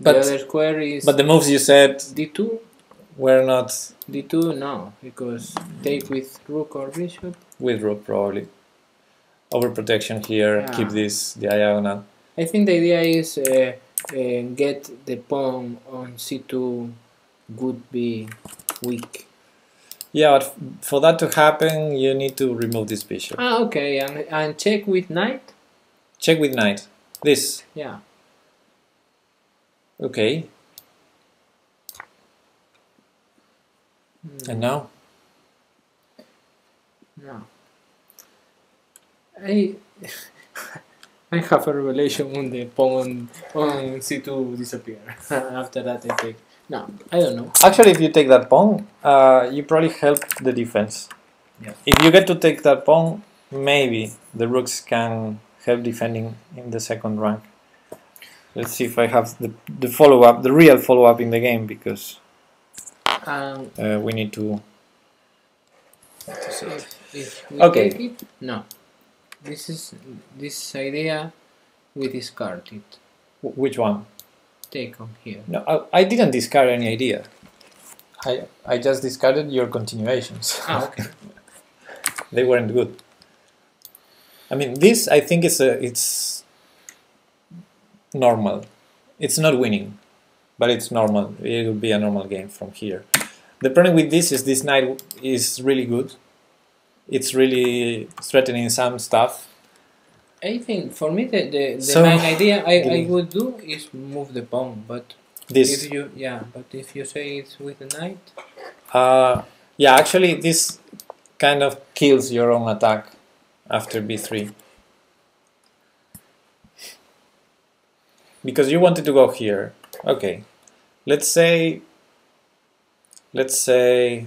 But- the other square is But the moves you said d2. were not d2 no, because take with rook or bishop. with rook probably. Overprotection here, keep this diagonal. I think the idea is uh, uh, get the pawn on c2 would be weak. Yeah, but for that to happen, you need to remove this bishop. Ah, okay, and, and check with knight. Check with knight. This. Yeah, Okay. And now? no. I I have a revelation when the pawn on, on c2 disappear. After that, I take. No, I don't know. Actually, if you take that pawn, uh, you probably help the defense. Yeah. If you get to take that pawn, maybe the rooks can help defending in the second rank. Let's see if I have the, the follow up, the real follow up in the game, because Um, uh, we need to. if, if we Okay. take it, no. This is this idea. We discard it. wh- Which one? Take on here. No, I, I didn't discard any idea. I I just discarded your continuations. Ah, okay. they weren't good. I mean, this I think is a it's normal. It's not winning, but it's normal. It will be a normal game from here. The problem with this is this knight is really good. It's really threatening some stuff. I think for me the the, the So- main idea I, I would do is move the pawn, but This, if you yeah, but if you say it's with the knight, uh, yeah, actually, this kind of kills your own attack after b3. Because you wanted to go here. Okay. Let's say let's say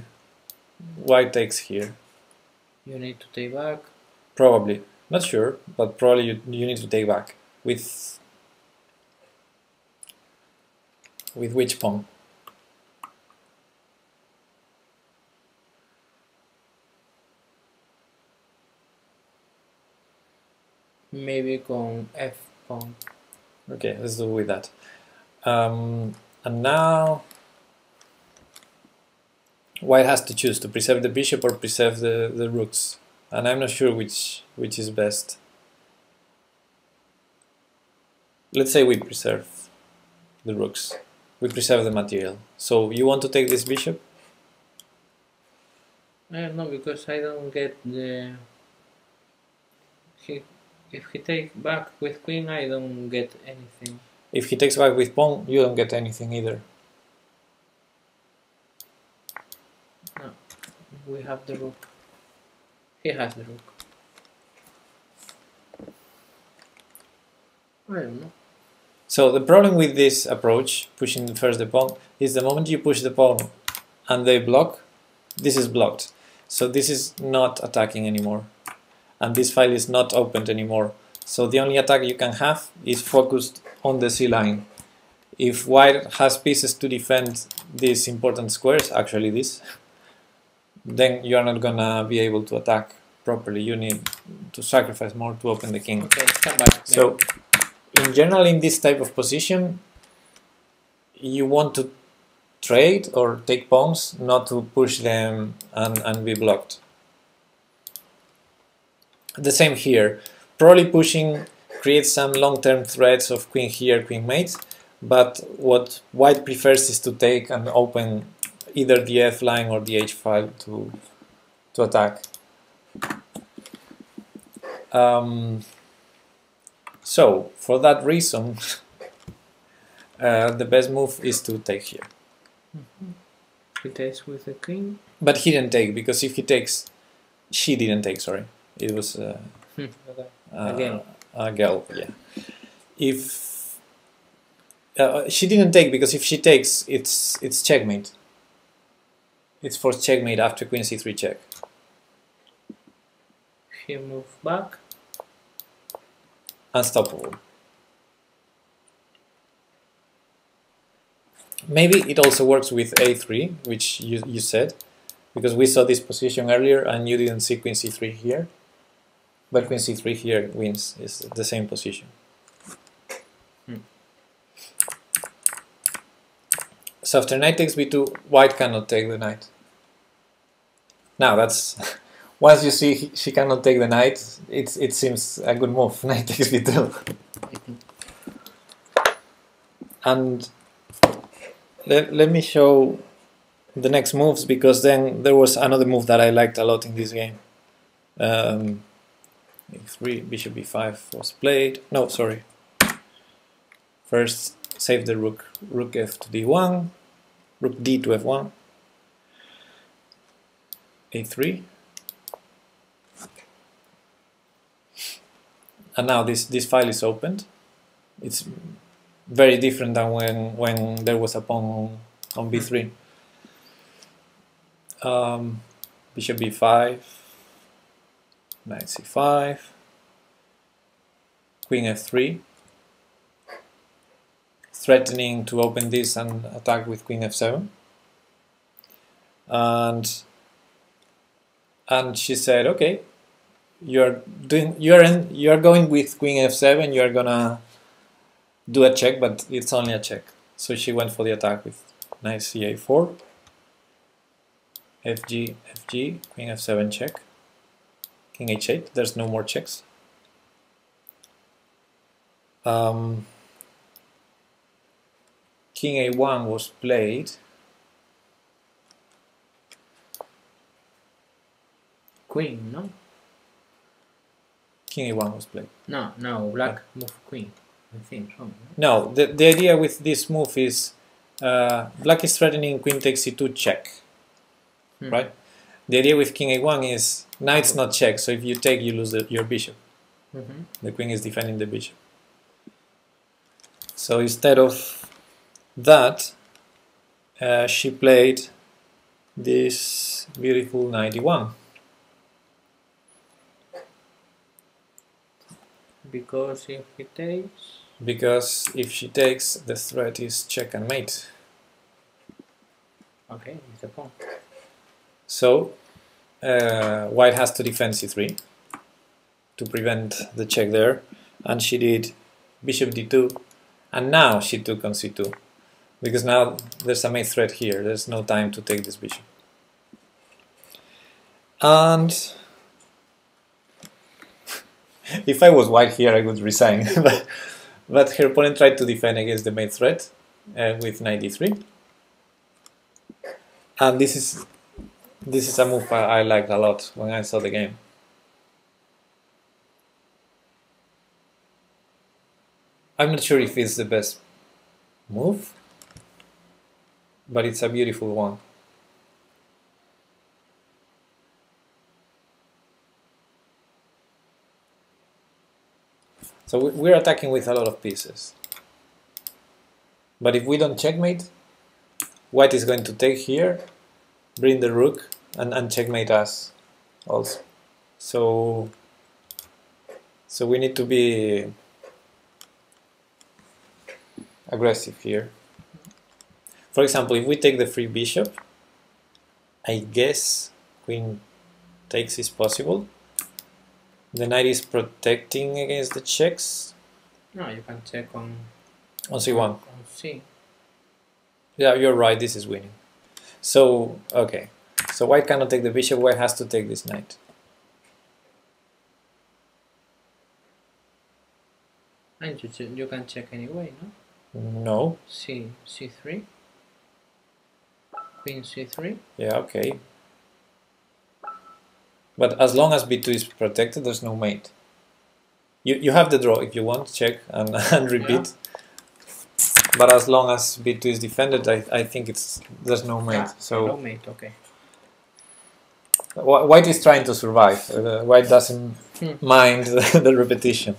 white takes here. You need to take back. Probably. Not sure, but probably you, you need to take back. With with which pawn? Maybe con f pawn. Okay, let's do with that. Um, and now white has to choose to preserve the bishop or preserve the, the rooks. And I'm not sure which which is best. Let's say we preserve the rooks. We preserve the material. So you want to take this bishop? Eh, I don't know because I don't get the. He, if he takes back with queen, I don't get anything. If he takes back with pawn, you don't get anything either. We have the rook. He has the rook. I don't know. So the problem with this approach, pushing first the pawn, is the moment you push the pawn and they block, this is blocked. So this is not attacking anymore. And this file is not opened anymore. So the only attack you can have is focused on the C line. If white has pieces to defend these important squares, actually this, then you are not gonna be able to attack properly. You need to sacrifice more to open the king. Okay, come back. So, in general, in this type of position, you want to trade or take pawns, not to push them and, and be blocked. The same here. Probably pushing creates some long-term threats of queen here, queen mate, but what white prefers is to take and open either the f line or the h file to, to attack. Um, so, for that reason, uh, the best move is to take here. He takes with the queen. But he didn't take, because if he takes, she didn't take, sorry. It was uh, Hmm, uh, Again. a girl. Yeah. If uh, she didn't take because if she takes, it's it's checkmate. It's forced checkmate after queen c3 check. He move back. Unstoppable. Maybe it also works with a3, which you, you said, because we saw this position earlier and you didn't see queen c3 here. But queen c3 here wins, it's the same position. Hmm. So after knight takes b2, white cannot take the knight. Now that's once you see he- she cannot take the knight, it's it seems a good move. Knight takes b2. And let, let me show the next moves because then there was another move that I liked a lot in this game. Um, e3, bishop b5 was played. No, sorry. First, save the rook. Rook f to d1, rook d to f1, a3. And now this, this file is opened. It's very different than when when there was a pawn on b3. Um, bishop b5, knight c5, queen f3, threatening to open this and attack with queen f7. And and she said, "Okay, you're doing you're in you're going with queen f7. You're gonna." do a check, but it's only a check. So she went for the attack with knight ca4, fg, fg, queen f7 check, king h8. There's no more checks. Um, king a1 was played. Queen, no? King a1 was played. No, no, black move queen. I think wrong. No, the, the idea with this move is uh, black is threatening queen takes c2 check. Hmm. right? The idea with king a1 is knight's not check, so if you take, you lose the, your bishop. Mm-hmm. The queen is defending the bishop. So instead of that, uh, she played this beautiful 91 Because if he takes, because if she takes, the threat is check and mate. okay, it's a pawn. So uh, white has to defend c3 to prevent the check there, and she did bishop d2, and now she took on c2 because now there's a mate threat here. There's no time to take this bishop. And if I was white here, I would resign. but, but her opponent tried to defend against the main threat uh, with knight d3. And this is this is a move I, I liked a lot when I saw the game. I'm not sure if it's the best move, but it's a beautiful one. So we- we're attacking with a lot of pieces. But if we don't checkmate, white is going to take here, bring the rook, and, and checkmate us also. So, so we need to be aggressive here. For example, if we take the free bishop, I guess queen takes is possible. The knight is protecting against the checks No, you can check on on c1. On C. Yeah, you're right. This is winning. So okay, so white cannot take the bishop. White has to take this knight. And you, you can check anyway, no? No. C C3. Queen C3. Yeah. Okay. But as long as b2 is protected, there's no mate. You you have the draw if you want. Check and and repeat. But as long as b2 is defended, I I think it's there's no mate. Ah, So no mate, okay. White is trying to survive. Uh, White doesn't Hmm. mind the repetition.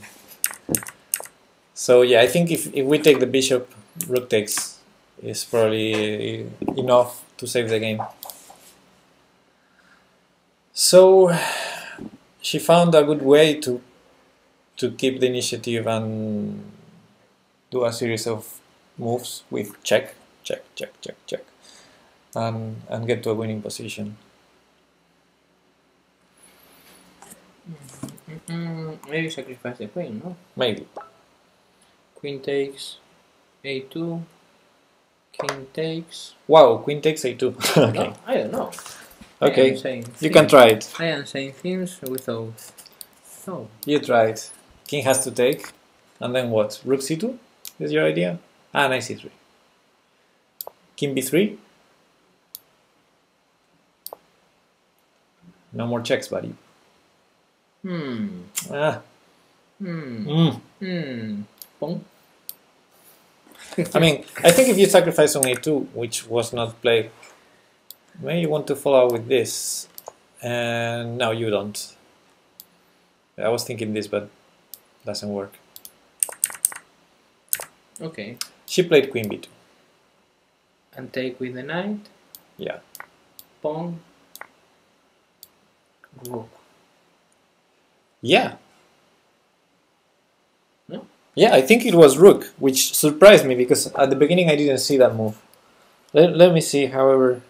So yeah, I think if, if we take the bishop, rook takes is probably enough to save the game. So she found a good way to to keep the initiative and do a series of moves with check, check, check, check, check, and and get to a winning position. Mm, maybe sacrifice the queen, no? Maybe. Queen takes a2, king takes. Wow, queen takes a2. okay. No, I don't know. Okay. You can try it. I am saying things without. so. You try it. King has to take. And then what? Rook c2? Is your idea? Ah, knight c3. King b3. No more checks, buddy. hmm, Ah, hmm, mm. hmm. Pong. I mean, I think if you sacrifice on a2, which was not played, you want to follow with this. And no, you don't. I was thinking this, but doesn't work. Okay, She played queen b2. and take with the knight. Yeah. Pawn. Rook. Yeah. No? Yeah, I think it was rook, which surprised me because at the beginning I didn't see that move. Let, let me see, however,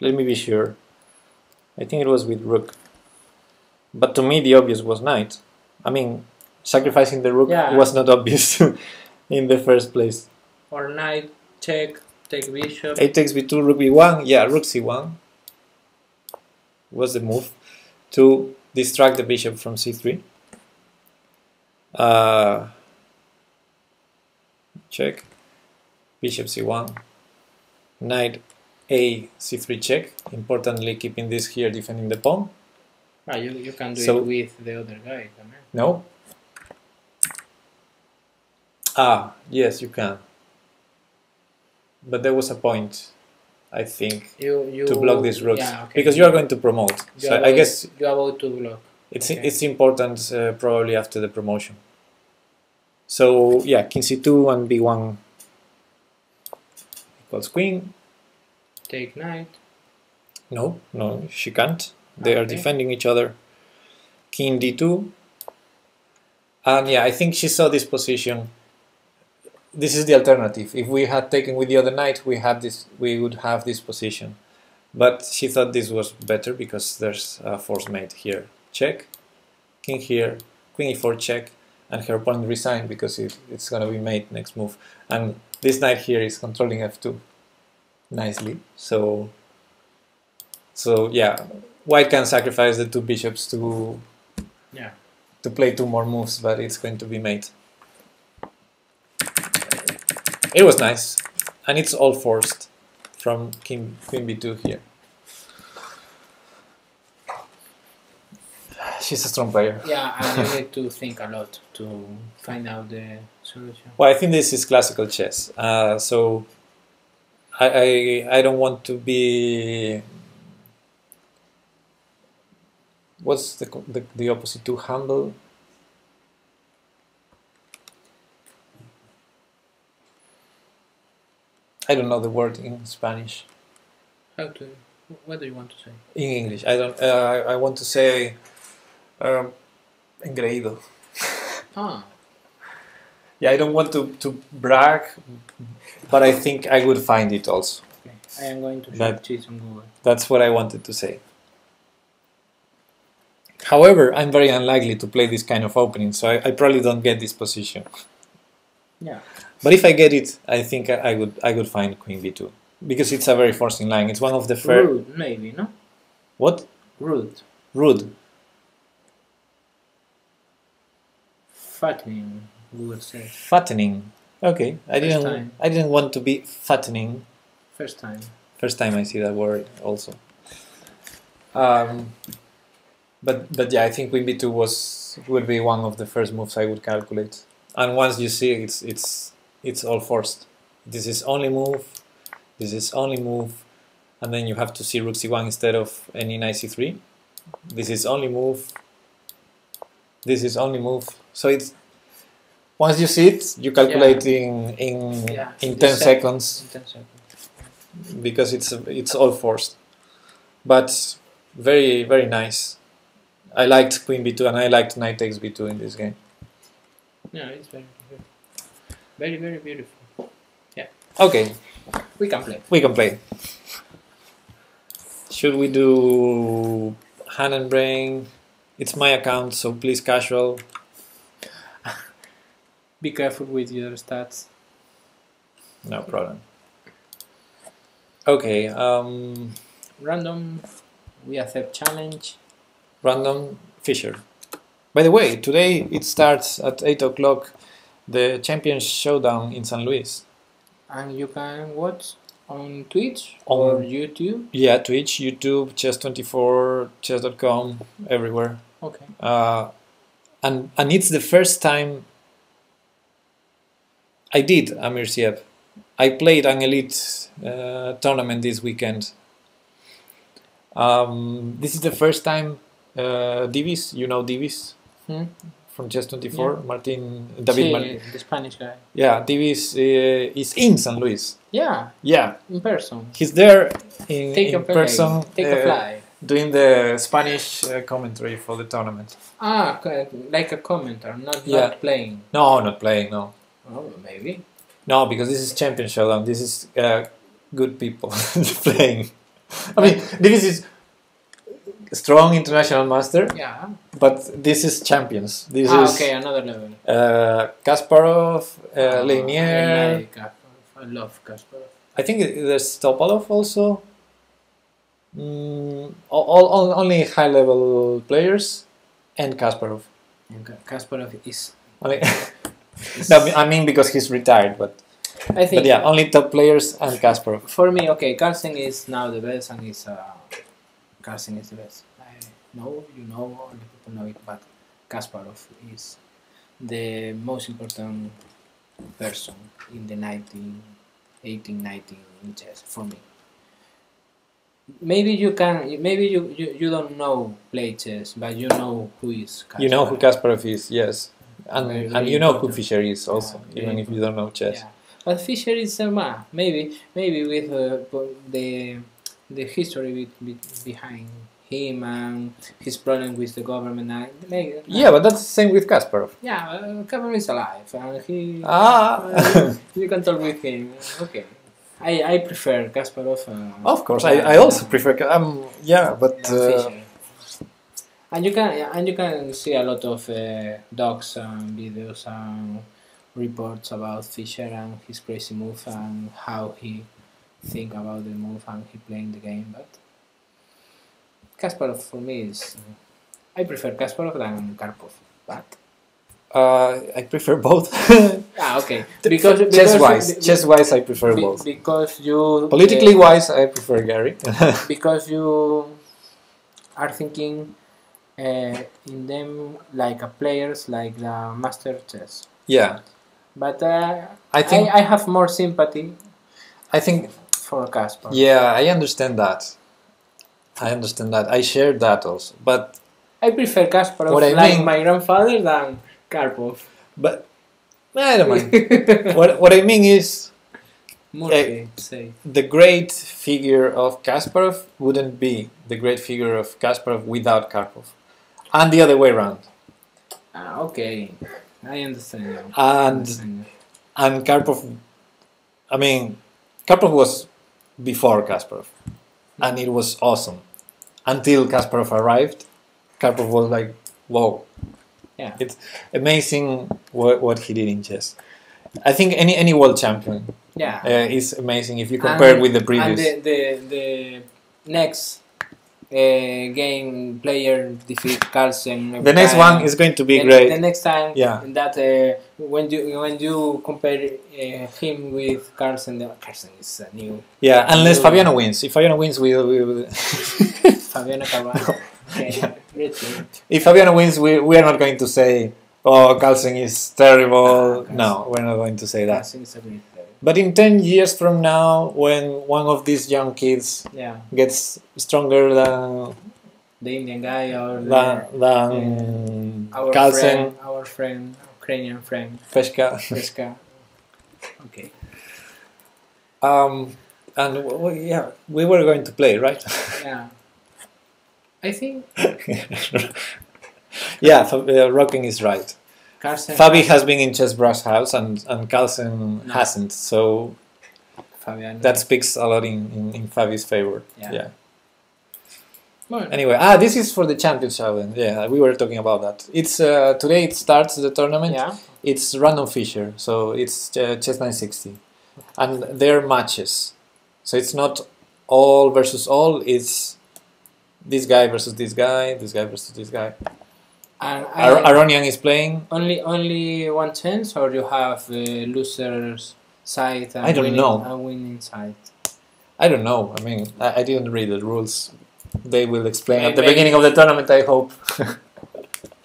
let me be sure. I think it was with rook. But to me, the obvious was knight. I mean, sacrificing the rook Yeah. was not obvious in the first place. Or knight. Check. Take bishop. A takes b2, rook b1. Yeah, rook c1 was the move to distract the bishop from c3. Uh, check. Bishop c1. Knight a c3 check. Importantly, keeping this here, defending the pawn. Ah, you, you can do So- it with the other guy. No. Ah, yes, you can. But there was a point, I think, You, you, to block these rooks Yeah, okay. because you are going to promote. You so are I guess you are about to block. it's okay. it's important uh, probably after the promotion. So yeah, king c2 and b1 equals queen. Take knight. No, no, she can't. They are defending each other. King d2. And yeah, I think she saw this position. This is the alternative. If we had taken with the other knight, we had this. We would have this position. But she thought this was better because there's a force mate here. Check. King here. Queen e4 check. And her opponent resigned because it, it's gonna be mate next move. And this knight here is controlling f2 nicely. So so yeah, White can sacrifice the two bishops to Yeah. to play two more moves, but it's going to be mate. It was nice, and it's all forced from King Queen b2 here. She's a strong player. Yeah, I need to think a lot to find out the solution. Well, I think this is classical chess. Uh, so I, I I don't want to be. What's the the, the opposite to humble? I don't know the word in Spanish. How to? What do you want to say? In English, I don't. Uh, I, I want to say. Um, engreído. Ah, Yeah, I don't want to, to brag, but I think I would find it also. okay. I am going to That- cheese on Google. That's what I wanted to say. However, I'm very unlikely to play this kind of opening, so I, I probably don't get this position. Yeah. But if I get it, I think I, I would I would find Queen B2 because it's a very forcing line. It's one of the first. Rude, maybe, no? What Rude. rude? Fattening, Google says. Fattening. Okay, I First didn't time. I didn't want to be fattening. First time. First time I see that word also. Um, but but yeah, I think Queen B2 was would be one of the first moves I would calculate. And once you see it, it's it's it's all forced. This is only move. This is only move, and then you have to see Rook C1 instead of any Knight C3. This is only move. This is only move. So it's once you see it, you calculate in in Yeah, in ten seconds In 10 seconds. because it's it's all forced. But very very nice. I liked Queen B2 and I liked Knight Takes B2 in this game. Yeah, it's very good. Very, very beautiful. Yeah. Okay, We can play. we can play. Should we do hand and brain? It's my account, so please casual. Be careful with your stats. No problem. Okay, um, Random. We accept challenge. random Fischer. By the way, today it starts at 8 o'clock the Champions Showdown in San Luis. And you can watch on Twitch On- or YouTube. Yeah, Twitch, YouTube, Chess24, Chess.com, everywhere. Okay. Uh, and and it's the first time I did Amir Siev. I played an elite uh, tournament this weekend. Um, this is the first time uh, Divis, you know Divis Hmm? from Chess24, Martin David. Sí, Mar- the Spanish guy. yeah, Divis uh, is in San Luis. Yeah, Yeah, in person. he's there in, Take a in play. person Take a uh, fly. doing the Spanish uh, commentary for the tournament. Ah, like a commenter, not Yeah. not playing. No, not playing. No, Oh, maybe. no, because this is Champion Showdown. This is uh, good people playing. I mean, this is strong international master, Yeah. but this is champions. This ah, is okay, another level. uh, Kasparov, uh, Leinier. I like Kasparov. I love Kasparov. I think there's Topalov also. Mm, all, all, only high level players and Kasparov. And Kasparov is. Only, is no, I mean because he's retired, but, I think but yeah, only top players and Kasparov. for me, okay, Carlsen is now the best, and is uh, Carlsen is the best. I know you know, all the people know it, but Kasparov is the most important person in the 19, 18, 19 in chess for me. Maybe you can, maybe you, you, you don't know play chess, but you know who is Kasparov. You know who Kasparov is, yes. And, Very, and very you know who important. Fischer is also, Yeah, even if you don't know chess. Yeah. But Fischer is a ma. Maybe maybe with uh, the the history be, be, behind him and his problem with the government. And, like, Yeah, but that's the same with Kasparov. yeah, uh, government is alive, and he. Ah. uh, you can talk with him. Okay. I, I prefer Kasparov. Uh, Of course, I, I also prefer. Um, yeah, but uh. And you can and you can see a lot of uh, docs and videos and reports about Fischer and his crazy move and how he think about the move and he playing the game. But Kasparov for me is I prefer Kasparov than Karpov. But uh, I prefer both. ah okay because chess wise, be- chess wise, I prefer be- both. because you Politically uh, wise, I prefer Gary. because you are thinking uh, in them like a players like the master chess. yeah, But uh, I think I, I have more sympathy I think for Kasparov. yeah, I understand that. I understand that. I share that also, but I prefer Kasparov What I like mean- my grandfather than Karpov. but I don't mind. what what I mean is Murphy, say. the great figure of Kasparov wouldn't be the great figure of Kasparov without Karpov, and the other way around. Ah, okay, I understand. I And understand and Karpov, I mean, Karpov was before Kasparov, and it was awesome until Kasparov arrived. Karpov was like, "Whoa, Yeah. it's amazing what, what he did in chess." I think any any world champion Yeah. uh, is amazing if you compare And- with the previous. And the, the, the next uh, game player defeat Carlsen. The next time. one is going to be the, great. The next time Yeah. that uh, when you when you compare uh, him with Carlsen, the, Carlsen is a new yeah, unless you- Fabiano wins. If Fabiano wins, we we. we Fabiano Caruana. Okay, great if Fabiano wins, we we are not going to say, "Oh, Carlsen is terrible." Ah, no, we're not going to say that. Carlsen is a great player. But in 10 years from now, when one of these young kids Yeah, gets stronger than the Indian guy or the, than, than our Carlsen, friend, our friend, Ukrainian friend, Peshka. Peska. Okay. Um, and yeah, we were going to play, right? Yeah. I think yeah, Fab- uh, Rocking is right. Carson. Fabi has been in Chess Brass House and, and Carlsen No. hasn't, so Fabian. that speaks a lot in, in, in Fabi's favor. Yeah. yeah. Well, Anyway, ah, this is for the Champions Challenge. Yeah, we were talking about that. It's uh, today. It starts the tournament. yeah. It's random Fischer, so it's uh, chess 960, and they're matches. So it's not all versus all. It's this guy versus this guy, this guy versus this guy. And Ar- Aronian is playing. only only one chance, or you have the losers side and I don't winning, know. and winning side. I don't know. I mean, I, I didn't read the rules. They will explain at the Maybe- beginning of the tournament. I hope,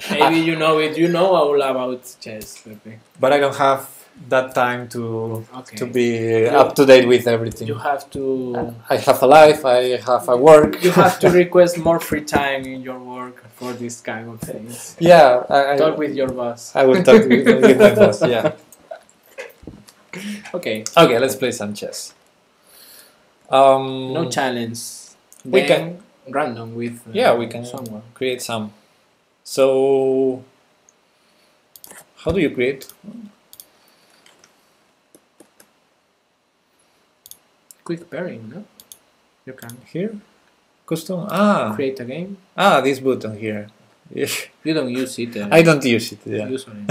Maybe you know it. You know all about chess, Pepe. but I don't have that time to Okay. to be up to date with everything. you have to. I have a life. I have a work. You have to request more free time in your work for this kind of things. yeah, I, I, Talk with your boss. I will talk with, with my boss. Yeah. Okay. Okay, let's play some chess. Um, No challenge. We Then random with. uh, Yeah, we can Someone. create some. So, how do you create? Quick pairing, no? You can Here, custom. Ah, create a game. ah, this button here. You don't use it. Uh, I don't use it. Yeah, Usually.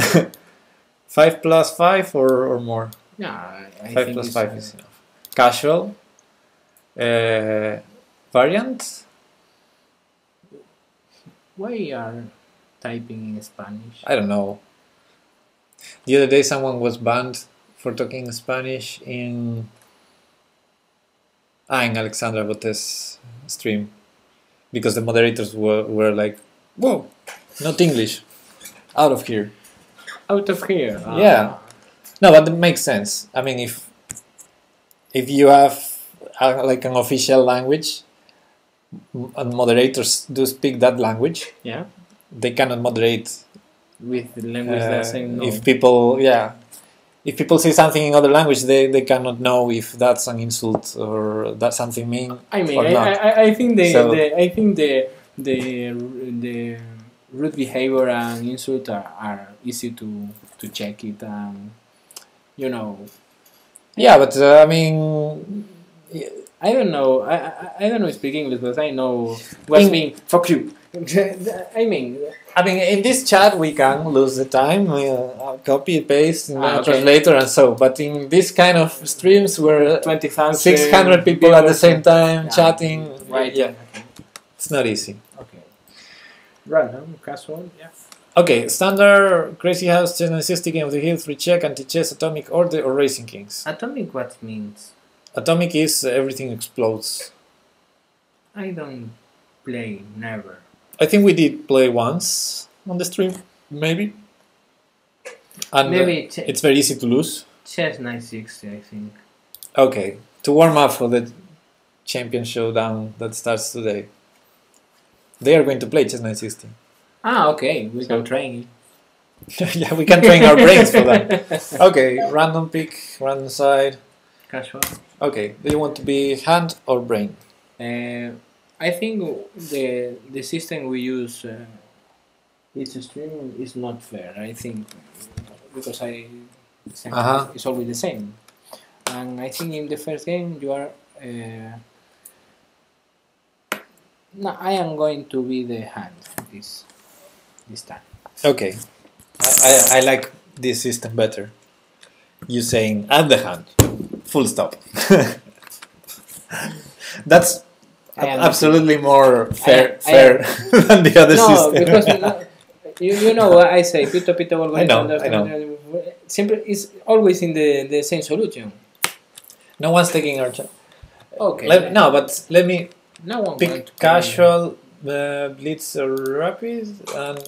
five plus five or or more. Yeah, I, five think five uh, is enough. Casual. Uh, variant. Why are typing in Spanish? I don't know. The other day, someone was banned for talking Spanish in ah, in Alexandra Botez stream because the moderators were, were like, "Whoa, not English, out of here." Out of here. Ah. Yeah. No, but it makes sense. I mean, if if you have uh, like an official language, and moderators do speak that language, Yeah. they cannot moderate With the language Uh, that's saying no. If people, yeah, if people say something in other language, they, they cannot know if that's an insult or that's something mean. I mean, I. I, I think the, So- the I think the the the rude behavior and insult are, are easy to to check it and you know Yeah, but uh, I mean, I don't know. I, I, I don't know speak English but I know what's In- mean. Fuck you. I mean I mean, in this chat we can lose the time, uh, copy paste, in Ah, okay. translator, and so. But in this kind of streams where twenty thousand six hundred people at the same time Yeah. chatting, right. Yeah, it's not easy. okay. Random casual yeah. Okay, standard Crazy House, Chess 960, Game of the Hill, Free Check, Anti Chess, Atomic Horde, or Racing Kings. atomic what means Atomic is uh, everything explodes. I don't play never I think we did play once on the stream, maybe. And uh, maybe ch- it's very easy to lose. chess 960 I think Okay, to warm up for the champion showdown that starts today. They are going to play chess 960. ah okay we So- can train yeah, we can train our brains for that. Okay, random pick, random side. Casual. Okay, do you want to be hand or brain? Uh, I think the the system we use uh, each stream is not fair. I think because I Uh-huh. it's always the same, and I think in the first game you are. Uh, no, I am going to be the hand this this time. Okay, I, I, I like this system better. You saying I'm the hand, full stop. That's I absolutely more fair, I- fair than the other no, system. because no, you, you know what I say, pito pito I know, I know. Simple is always in the, the same solution. no one's taking our chat. Okay. Let, no, but let me no one pick casual, uh, blitz or rapid, and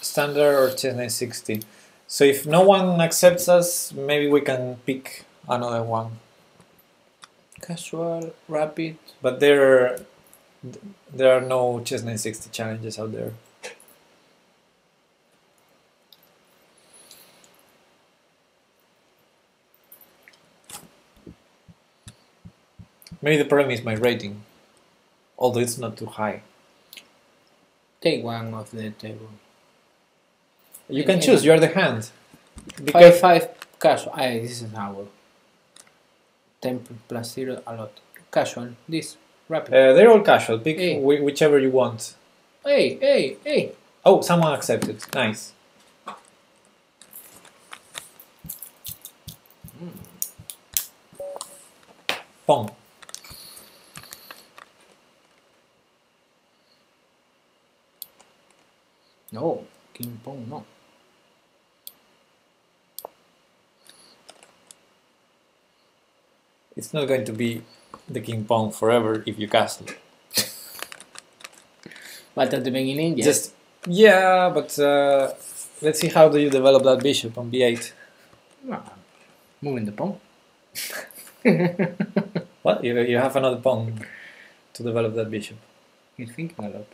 standard or chess 960. So if no one accepts us, maybe we can pick another one. Casual, rapid. But they're There are no chess 960 challenges out there. Maybe the problem is my rating, although it's not too high. Take one off the table. You can choose. You are the hand. Five Because five casual. Ah, this is our. Ten plus zero a lot. Casual. This rapid. uh, they're all casual. Pick Hey. whi- whichever you want. hey hey hey. Oh, someone accepted. Nice. Pong. No. King Pong no. It's not going to be the king pong forever if you castle. But at the beginning, yes. Just yeah, but uh, let's see how do you develop that bishop on b8. Ah, moving the pawn. What you you have another pawn to develop that bishop. You're thinking a lot.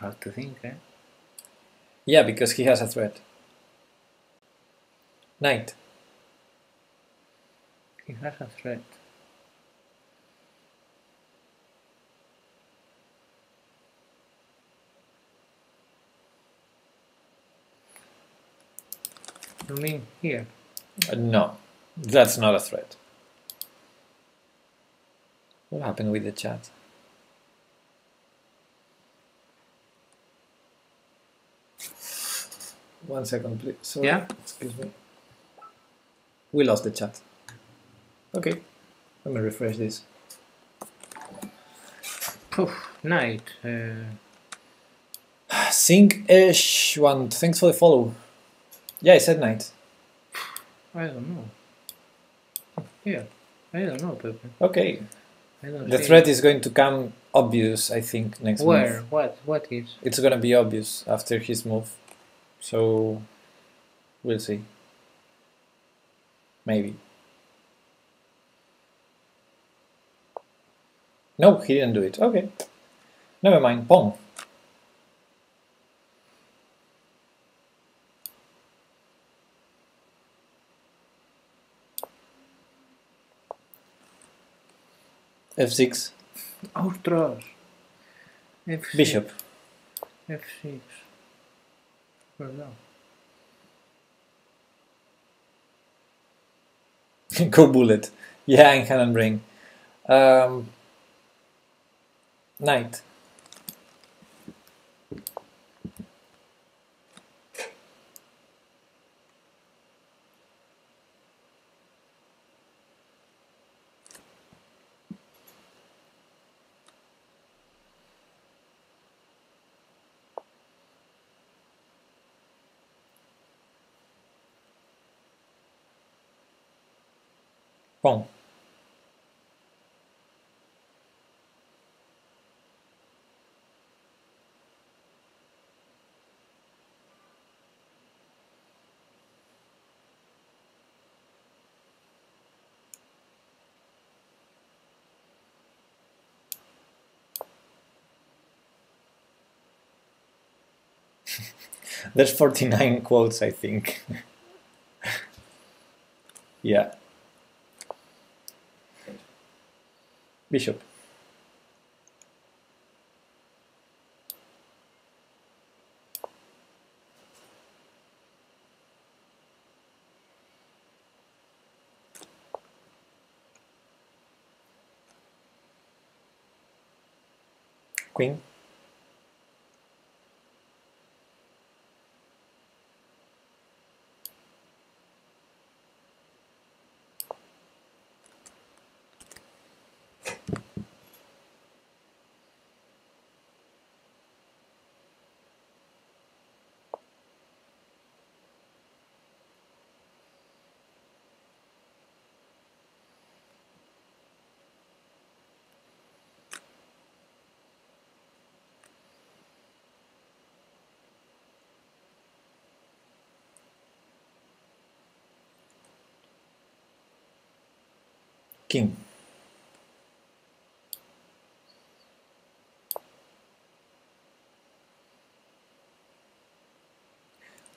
Have to think, eh? Yeah, because he has a threat. Knight. He has a threat. You mean here? Uh, no, that's not a threat. What happened with the chat? One second, please. Sorry. Yeah? Excuse me. We lost the chat. Okay. Let me refresh this. Poof, knight. Uh, Sing Ish one. Thanks for the follow. Yeah, I said knight. I don't know. Here. I don't know, Pepe. Okay. I don't The threat is going to come obvious, I think, next Where? move. What? What is? It's gonna be obvious after his move. So we'll see. Maybe. No, he didn't do it. Okay. Never mind. Pong. F6. Ostras. F6. Bishop. F6. Perdão. Go bullet. Yeah, and brain. Um, knight. Pawn. There's 49 quotes, I think. yeah. Bishop. Queen. King.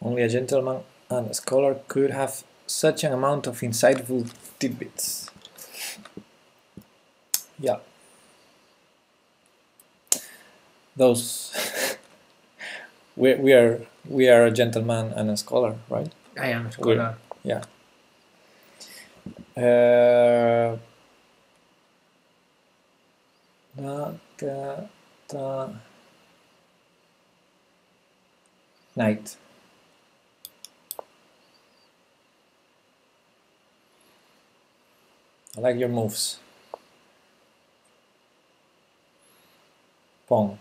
Only a gentleman and a scholar could have such an amount of insightful tidbits. Yeah. Those we we are we are a gentleman and a scholar, right? I am scholar. Yeah. Uh, da. Knight. I like your moves. Pong.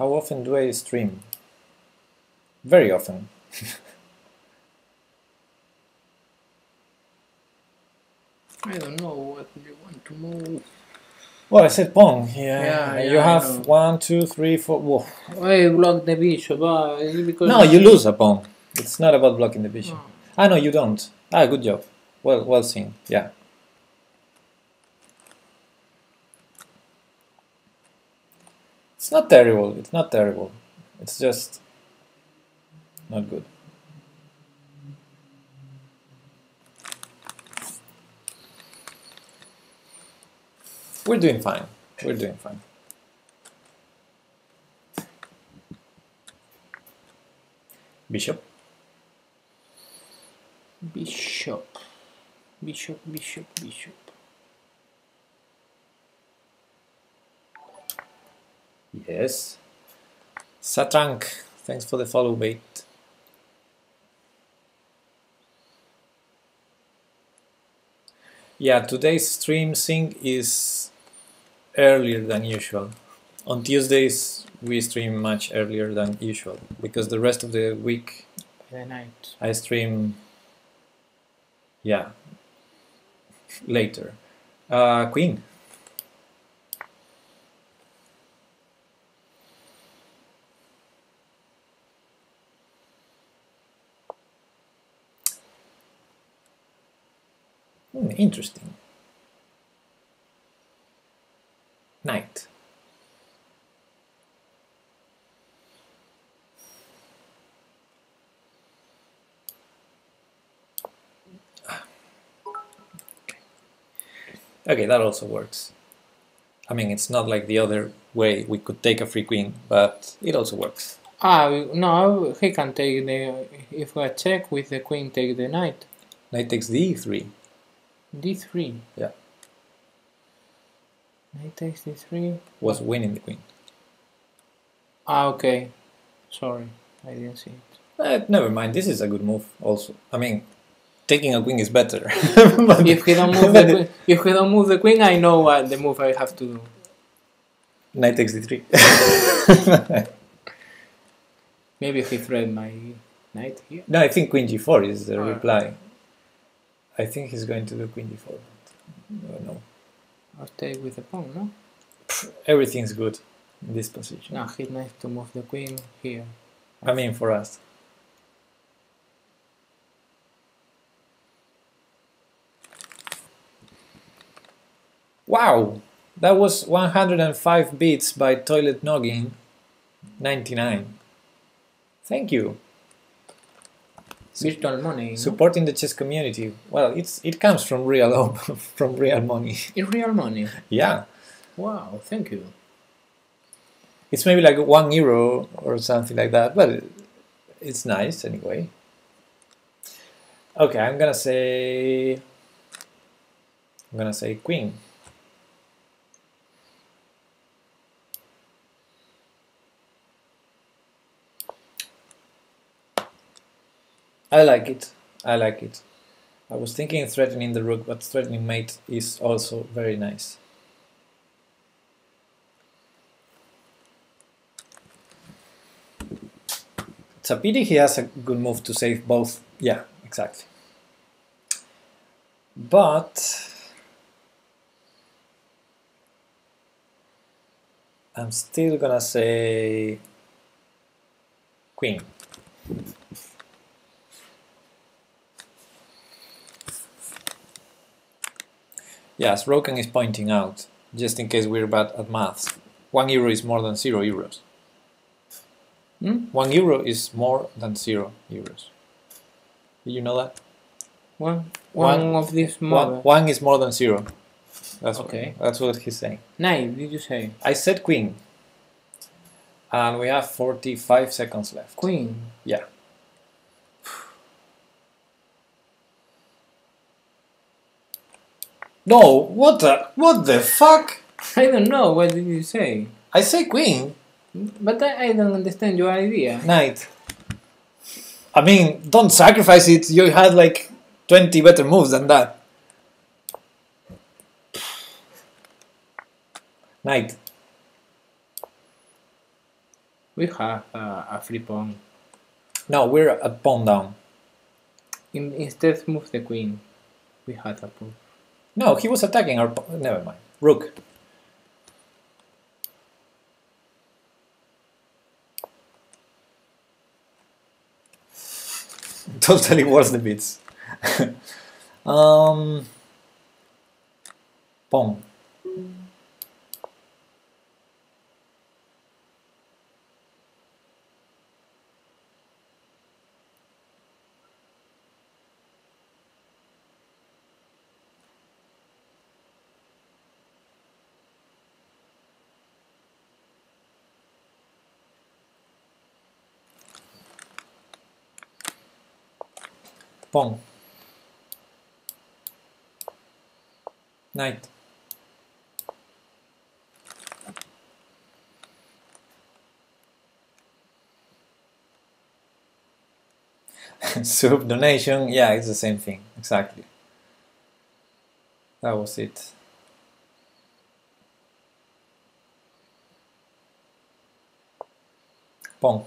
How often do I stream? Very often. I don't know what you want to move. Well, I said Pong. Yeah, Yeah, you yeah, I have one, two, three, four. Whoa. I block the bishop. Is it because No, you lose a pawn. It's not about blocking the bishop. Oh. Ah, no, you don't. Ah, good job. Well, well seen. Yeah. It's not terrible. It's not terrible. It's just not good. We're doing fine. We're doing fine. Bishop. Bishop. Bishop, bishop, bishop. Yes. Satrank, thanks for the follow bait. Yeah, today's stream sync is earlier than usual. On Tuesdays we stream much earlier than usual because the rest of the week The knight. I stream yeah later. Uh, Queen. Hmm, interesting. Knight. Okay, that also works. I mean, it's not like the other way we could take a free queen, but it also works. Ah, we- no, he can take the. If I check with the queen, take the knight. Knight takes d3. D3. Yeah. Knight takes D3. Was winning the queen. Ah, okay. Sorry, I didn't see it. Eh, never mind, this is a good move also. I mean, taking a queen is better. If he don't move the queen, if he don't move the queen, I know what the move I have to do. Knight takes d3. Maybe he thread my knight here. no, I think queen g4 is the Ah. reply. I think he's going to do queen g4. but uh, No. I'll take with the pawn, no? Everything's good in this position. No, he's nice to move the queen here. I mean, for us. Wow! That was 105 bits by Toilet Noggin 99. Thank you. Virtual money. Supporting the chess community. Well, it's it comes from real from real money. In real money. Yeah. Wow, thank you. It's maybe like one euro or something like that, but it's nice anyway. Okay, I'm gonna say. I'm gonna say queen. I like it. I like it. I was thinking threatening the rook, but threatening mate is also very nice. It's a pity he has a good move to save both. Yeah, exactly. But I'm still gonna say queen. Yes, Roken is pointing out, just in case we're bad at maths, one euro is more than zero euros. Hmm? One euro is more than zero euros. Did you know that? One, One- one of these One, one is more than zero. That's Okay. What, that's what he's saying. Nine, did you say? I said queen. And we have 45 seconds left. Queen. Yeah. No, what the what the fuck? I don't know, what did you say? I say queen. But I, I don't understand your idea. Knight. I mean, don't sacrifice it. You had like 20 better moves than that. Knight. We have uh, a free pawn. No, we're at pawn down. In, instead, move the queen. We had a pawn. No, he was attacking our. Never mind. Rook. totally worse the beats. um. Pawn. Pawn. Knight. Soup donation, yeah, it's the same thing, exactly. That was it. Pawn.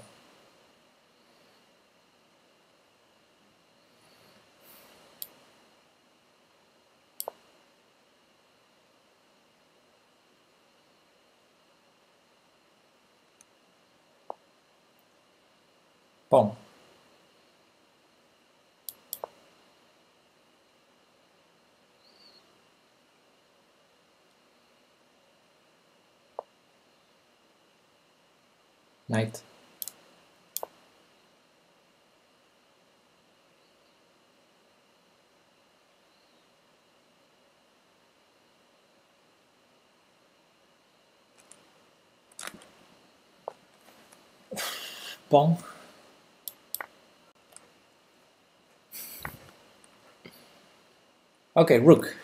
Pawn. Knight. Pawn. Okay, rook.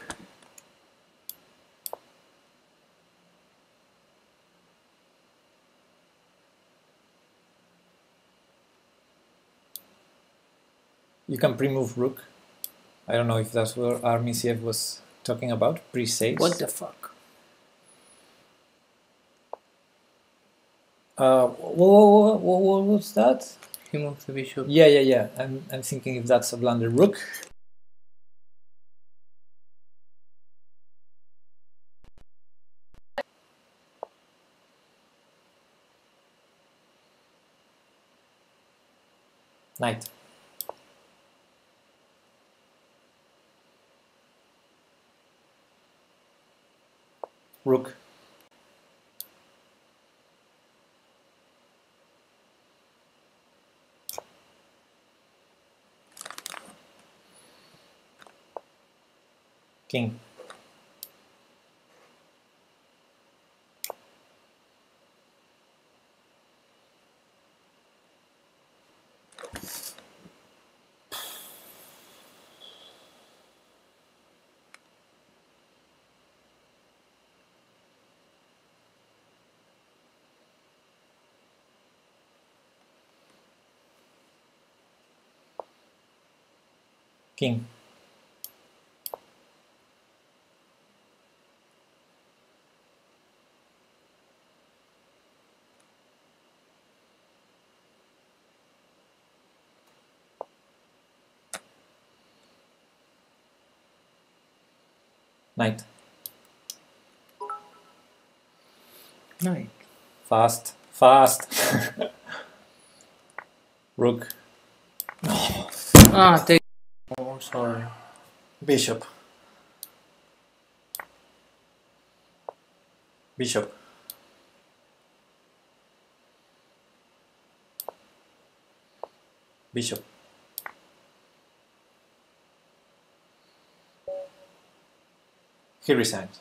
You can pre-move rook. I don't know if that's what CF was talking about. Pre-saves. What the fuck? Uh, what, what, what was that? He moved the bishop. Yeah, yeah, yeah. I'm, I'm thinking if that's a blunder. Rook. Knight. Rook. King. King. Knight. Knight. Fast, fast. Rook, Ah, take. Sorry. bishop. Bishop. Bishop. He resigns.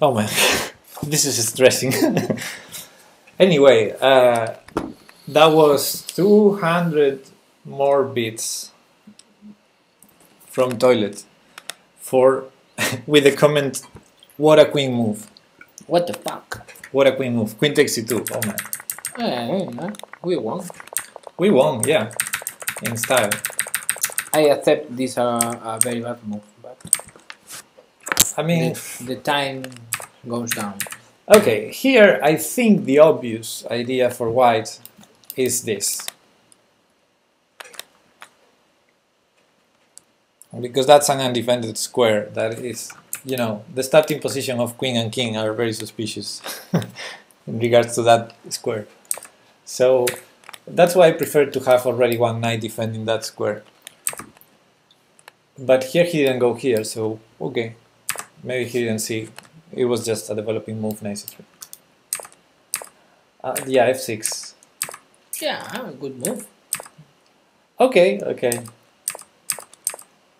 Oh man, this is stressing. anyway, uh, that was 200 more bits from toilet for with the comment what a queen move. What the fuck? what a queen move. Queen takes e2 oh man. Eh, we won. we won yeah. In style. I accept this uh, a very bad move, but i mean the, the time goes down. okay here i think the obvious idea for white is this because that's an undefended square. That is you know the starting position of queen and king are very suspicious in regards to that square. So that's why i prefer to have already one knight defending that square. But here he didn't go here so okay. Maybe he didn't see. It was just a developing move nice uh, yeah f6 Yeah, a good move. Okay, okay.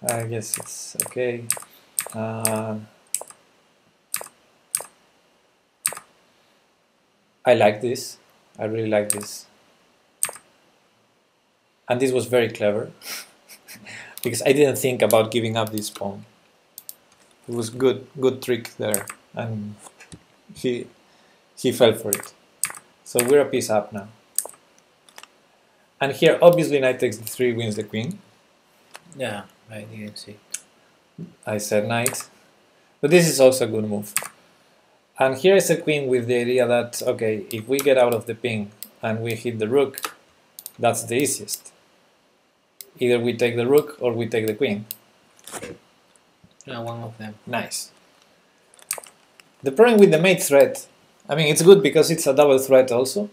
I guess it's okay. Uh, I like this. I really like this. And this was very clever because I didn't think about giving up this pawn. It was good, good trick there, and he he fell for it. So we're a piece up now. And here, obviously, knight takes d3 wins the queen. Yeah, I didn't see. I said knight. But this is also a good move. And here is a queen with the idea that, okay, if we get out of the ping and we hit the rook, that's the easiest. Either we take the rook or we take the queen. Yeah, one of them. Nice. The problem with the mate threat, I mean, it's good because it's a double threat also.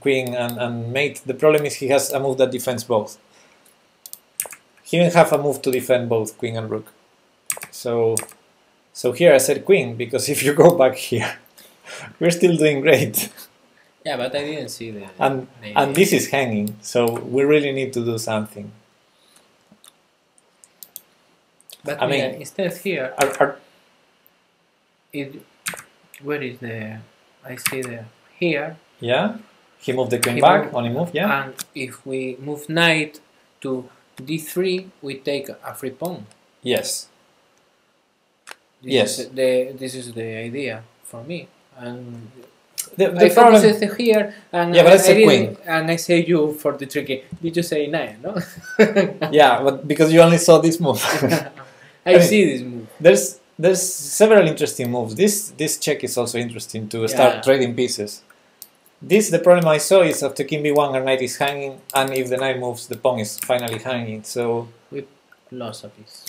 Queen and, and mate. The problem is he has a move that defends both. He didn't have a move to defend both queen and rook. So, so here I said queen because if you go back here, we're still doing great. Yeah, but I didn't see the. And the and this is hanging, so we really need to do something. But I mean- instead here, Are, are, it. Where is the? I see the here. yeah, he moved the queen back. moved- Only move, yeah. And if we move knight to d3, we take a free pawn. Yes. This Yes. Is the this is the idea for me. And The, I the problem. focused here, and Yeah, but I, I said queen. And I say you for the tricky. Did you say nine? No. Yeah, but because you only saw this move. I, mean- see this move. there's there's several interesting moves. This this check is also interesting to start Yeah. trading pieces. This the problem I saw is after king b1 and knight is hanging, and if the knight moves, the pawn is finally hanging. So We Lost a piece.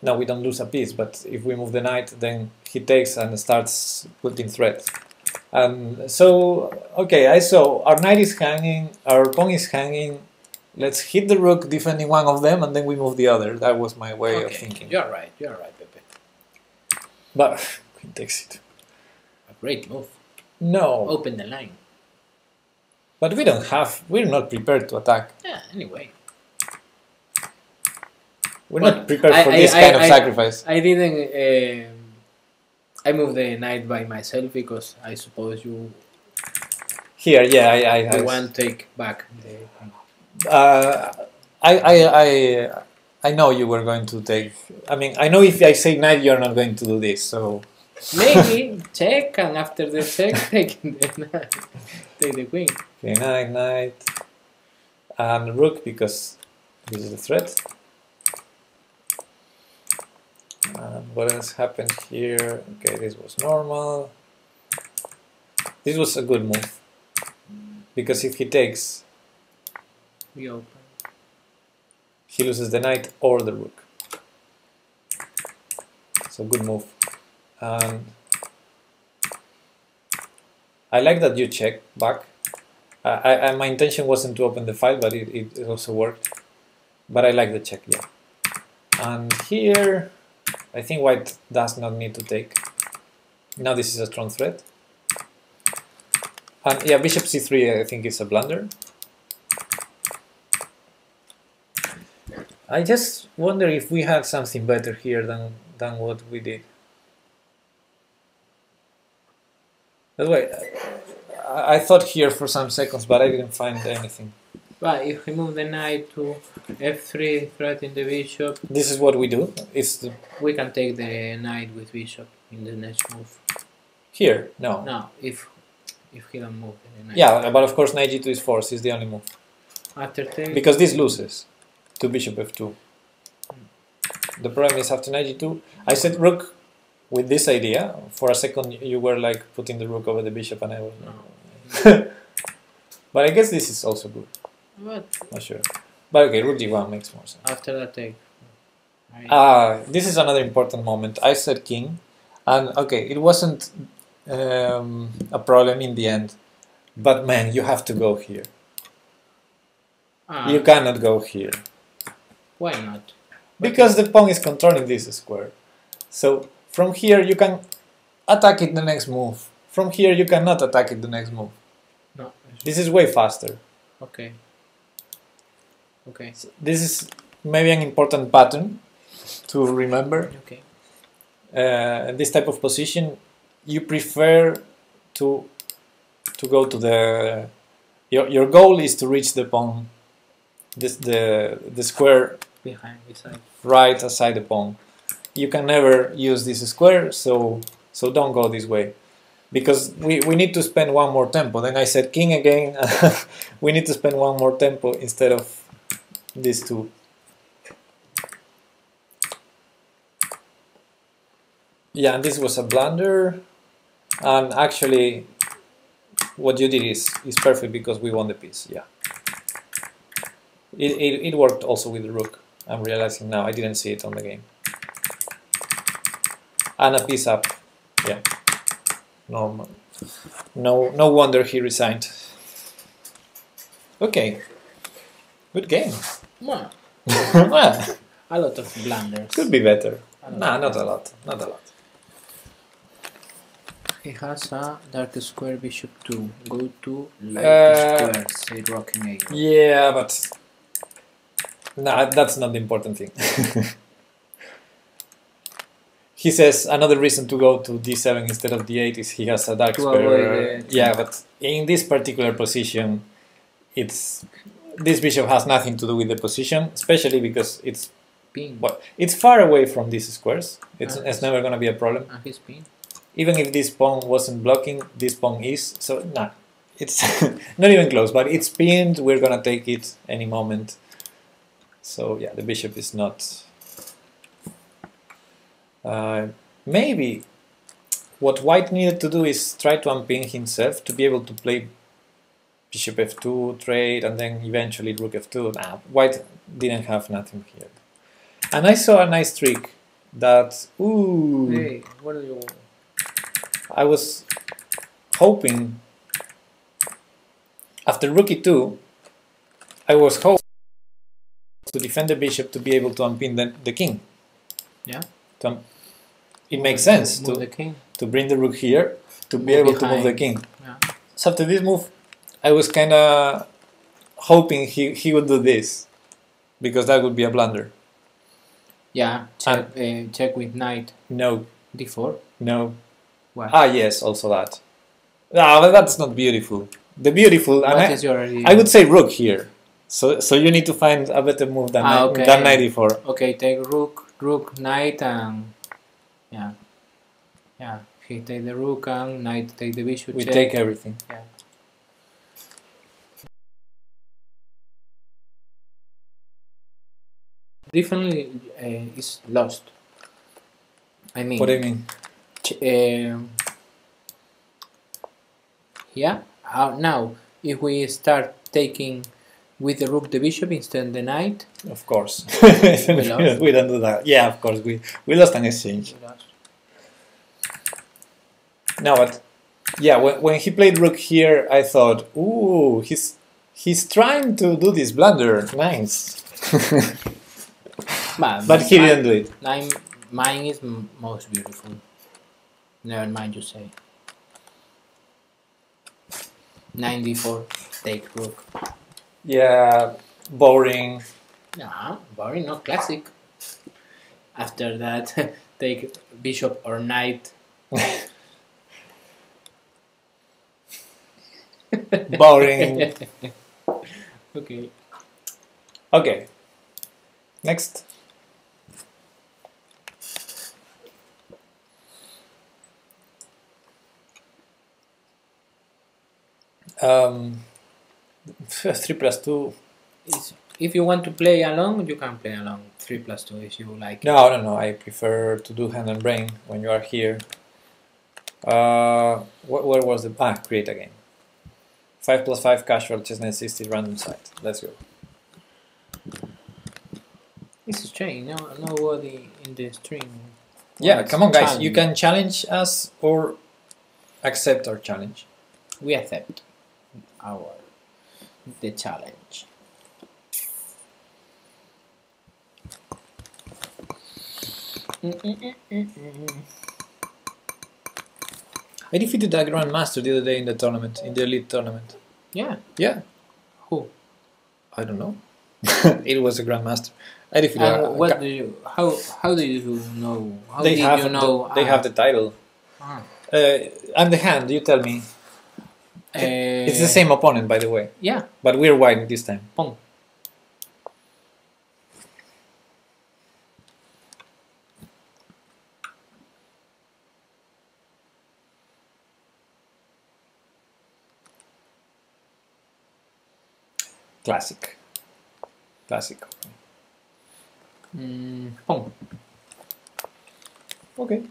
no, we don't lose a piece. But if we move the knight, then he takes and starts putting threat. And um, so okay, I saw our knight is hanging, our pawn is hanging. Let's hit the rook, defending one of them, and then we move the other. That was my way of thinking. You're right. You're right, Pepe. But queen takes it. A great move. No, Open the line. but we don't have. We're not prepared to attack. Yeah. Anyway, We're Well, not prepared I- for I- this I- kind of sacrifice. I didn't. Um, I moved the knight by myself because I suppose you, Here, yeah, I, I, I, want to take back the. uh, I, I, I, I know you were going to take. I mean, I know if I say knight, you're not going to do this. So Maybe check and after the check take the knight, take the queen. okay, knight, knight, and rook because this is the threat. And what else happened here? Okay, this was normal. This was a good move because if he takes, We open. he loses the knight or the rook. So good move. And I like that you check back. I, I, my intention wasn't to open the file, but it, it, it also worked. But I like the check, yeah. And here, I think white does not need to take. Now this is a strong threat. And yeah, bishop c3 I think is a blunder. I just wonder if we had something better here than, than what we did. By the way, I, I thought here for some seconds, but I didn't find anything. But if we move the knight to f3, threaten the bishop, This is what we do. It's the, we can take the knight with bishop in the next move. here. No. No, if if he don't move the knight. Yeah, but of course knight g2 is forced. Is the only move After take. because this loses to bishop f2. The problem is after knight g2. I said rook with this idea. For a second, you were like putting the rook over the bishop, and I was. No. But I guess this is also good. But Not sure. But okay, rook g1 makes more sense. after that take. I- Ah, this is another important moment. I said king, and okay, it wasn't um, a problem in the end. But man, you have to go here. Ah, You cannot go here Why not? because the pawn is controlling this square. So from here you can attack it the next move. From here you cannot attack it the next move. No. This is way faster. Okay. Okay. So This is maybe an important pattern to remember. Okay. uh, this type of position, you prefer to to go to the your your goal is to reach the pawn, this the the square Behind, beside. right aside the pawn. You can never use this square, so so don't go this way, because we we need to spend one more tempo. Then I said king again. we need to spend one more tempo instead of these two. Yeah, and this was a blunder. And actually, what you did is, is perfect because we won the piece. Yeah. It, it, it worked also with the rook. I'm realizing now. I didn't see it on the game. And a piece up. Yeah. No, no, no wonder he resigned. Okay. Good game. Well, well, a lot of blunders. could be better. A Nah, not a lot. Not a lot. He has a dark square bishop 2. Go to light Uh, square, say rocking eagle. Yeah, but nah, that's not the important thing. he says another reason to go to d7 instead of d8 is he has a dark To square. Yeah, but in this particular position, it's this bishop has nothing to do with the position, especially because it's Pin. well, it's far away from these squares. It's, Ah. it's never going to be a problem. And his pin. Even if this pawn wasn't blocking, this pawn is. So nah, it's not even close. But it's pinned. We're gonna take it any moment. So yeah, the bishop is not. Uh, maybe what White needed to do is try to unpin himself to be able to play bishop f2 trade and then eventually rook f2. Nah, White didn't have nothing here. And I saw a nice trick that ooh. Hey, what are you? I was hoping after rook e2, I was hoping to defend the bishop to be able to unpin the, the king. Yeah. To un- it makes sense Move to, the king. to bring the rook here to be Move able to move the king. Yeah. So after this move, I was kind of hoping he, he would do this because that would be a blunder. Yeah. Check, uh, check with knight No, d4. no. What? Ah, yes, also that. Ah, but that's not beautiful. The beautiful, I? I would say rook here. So so you need to find a better move than Ah, knight- okay. than 94. Okay, take rook, rook, knight, and yeah, yeah. He take the rook and knight take the bishop. We check. take everything. Yeah. Definitely uh, is lost. I mean, What do you mean? um, yeah. Uh, now, if we start taking with the rook the bishop instead of the knight, Of course. We we don't do that. Yeah, of course. We we lost an exchange. No, but Yeah, when, when he played rook here, I thought, ooh, he's he's trying to do this blunder. Nice. But, but he mine- didn't do it. Mine, mine is m- most beautiful. Never mind, you say. 94, take rook. Yeah, boring. Yeah, boring, not classic. After that, take bishop or knight. Boring. okay. Okay. Next. Um, three plus two. If you want to play along, you can play along. 3 plus 2 if you like. No, no, no. I prefer to do hand and brain when you are here. Uh, wh- where was the ah? Create a game. Five plus five casual chestnut sixty random site. Let's go. It's strange. No, nobody in the stream. Yeah, come on, guys. You can challenge us or accept our challenge. We accept our the challenge. I defeated a grandmaster the other day in the tournament, in the elite tournament. Yeah. Yeah, Who? I don't know. it was a grandmaster. I defeated. And a, what do you? How how do you know? How they did have you know? the, they ah, have the title. ah, Uh, I'm the hand. You tell me. It's the eh, same opponent, by the way, Yeah. but we're white this time. Pong. Classic. Classic. Mm, Pong. Okay.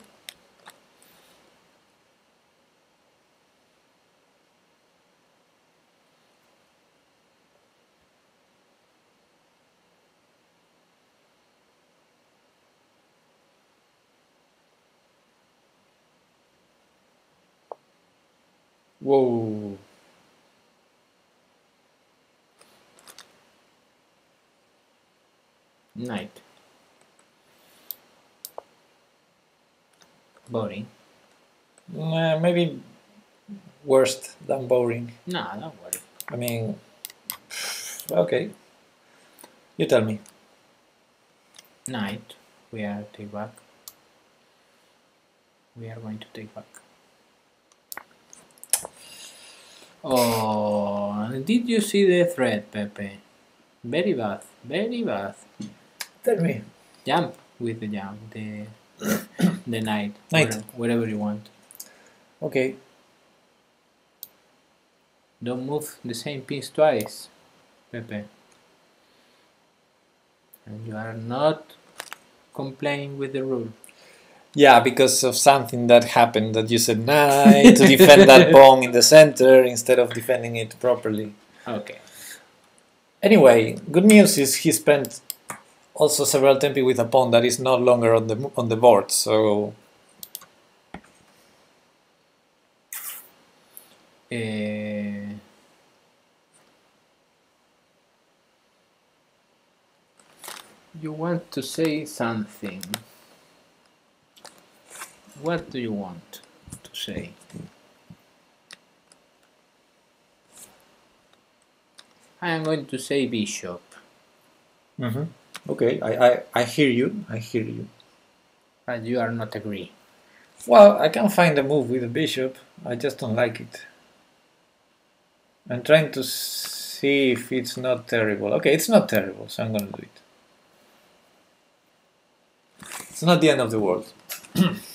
Whoa. Knight. Boring. Maybe worse than boring. Nah, don't worry. I mean, okay. You tell me. Knight. We are take back. We are going to take back. Oh, did you see the thread, Pepe? Very bad, very bad. Tell me. Jump with the jump, the the knight, Knight. where- wherever you want. Okay. Don't move the same piece twice, Pepe. And you are not complying with the rule. Yeah, because of something that happened that you said knight to defend that pawn in the center instead of defending it properly. Okay. Anyway, good news is he spent also several tempi with a pawn that is no longer on the on the board. So Eh, you want to say something. What do you want to say? I am going to say bishop. Mm-hmm. okay, I, I I hear you. I hear you. But you are not agree. Well, I can find a move with the bishop. I just don't like it. I'm trying to see if it's not terrible. Okay, it's not terrible, so I'm gonna do it. It's not the end of the world.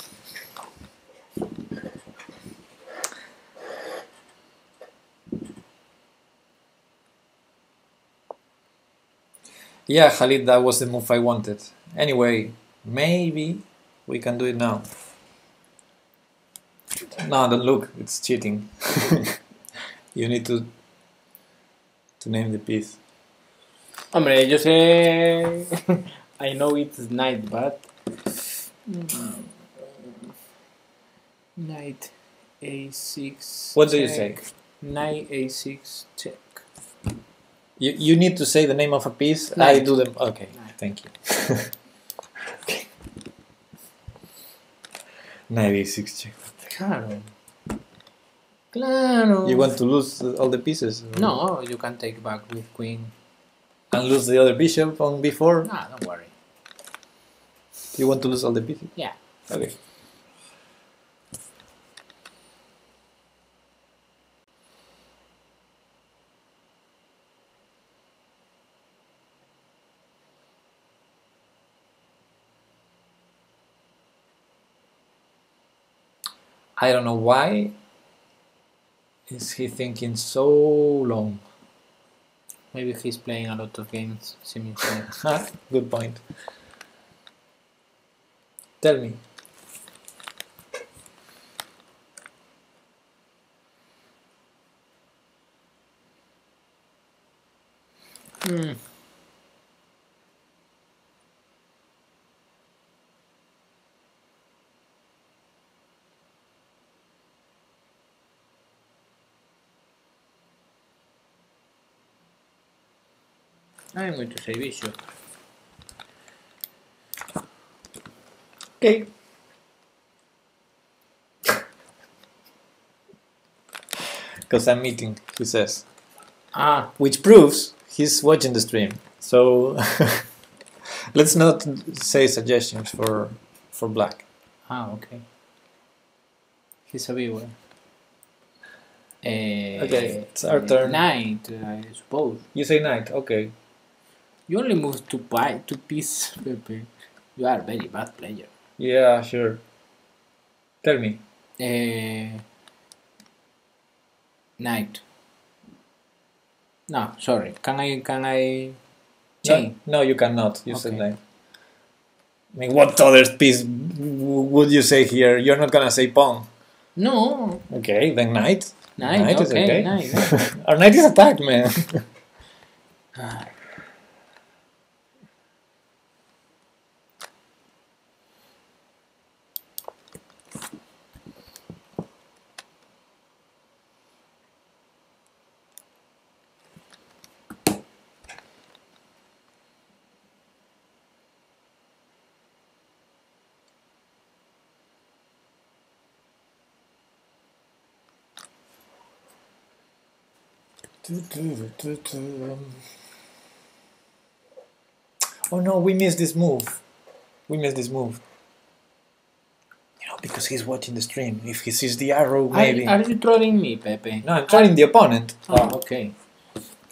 yeah, Khalid, that was the move I wanted. Anyway, maybe we can do it now. No, don't look. It's cheating. you need to to name the piece. Hombre, yo sé. I know it's knight, but. Knight a6. What do you say? check. Knight a6 check. You, you need to say the name of a piece. I do them. Okay, thank you. okay. Knight a6 check. Claro. Claro. You want to lose all the pieces? No, you can take back with queen. And lose the other bishop on b4? Ah, don't worry. You want to lose all the pieces? Yeah. Okay. I don't know why is he thinking so long. Maybe he's playing a lot of games simultaneously. Good point. Tell me. Hmm. I'm going to say bishop. Okay. Because I'm meeting, he says. Ah, Which proves he's watching the stream. So let's not say suggestions for for black. ah, okay. He's a viewer. Eh, Okay, it's our turn. Knight, I suppose. You say knight, okay. You only moved two pi, two piece, Pepe. You are a very bad player. Yeah, sure. Tell me. Eh, knight. No, sorry. Can I can I No, change? no, you cannot. You said Okay. knight. I mean, what other piece would you say here? You're not gonna say pawn. No. Okay, then knight. Knight, is okay, okay. knight, knight. Our knight is attacked, man. Oh no, we missed this move. We missed this move. You know, because he's watching the stream. If he sees the arrow, maybe. Are, are you trolling me, Pepe? No, I'm trying the opponent. Oh, okay.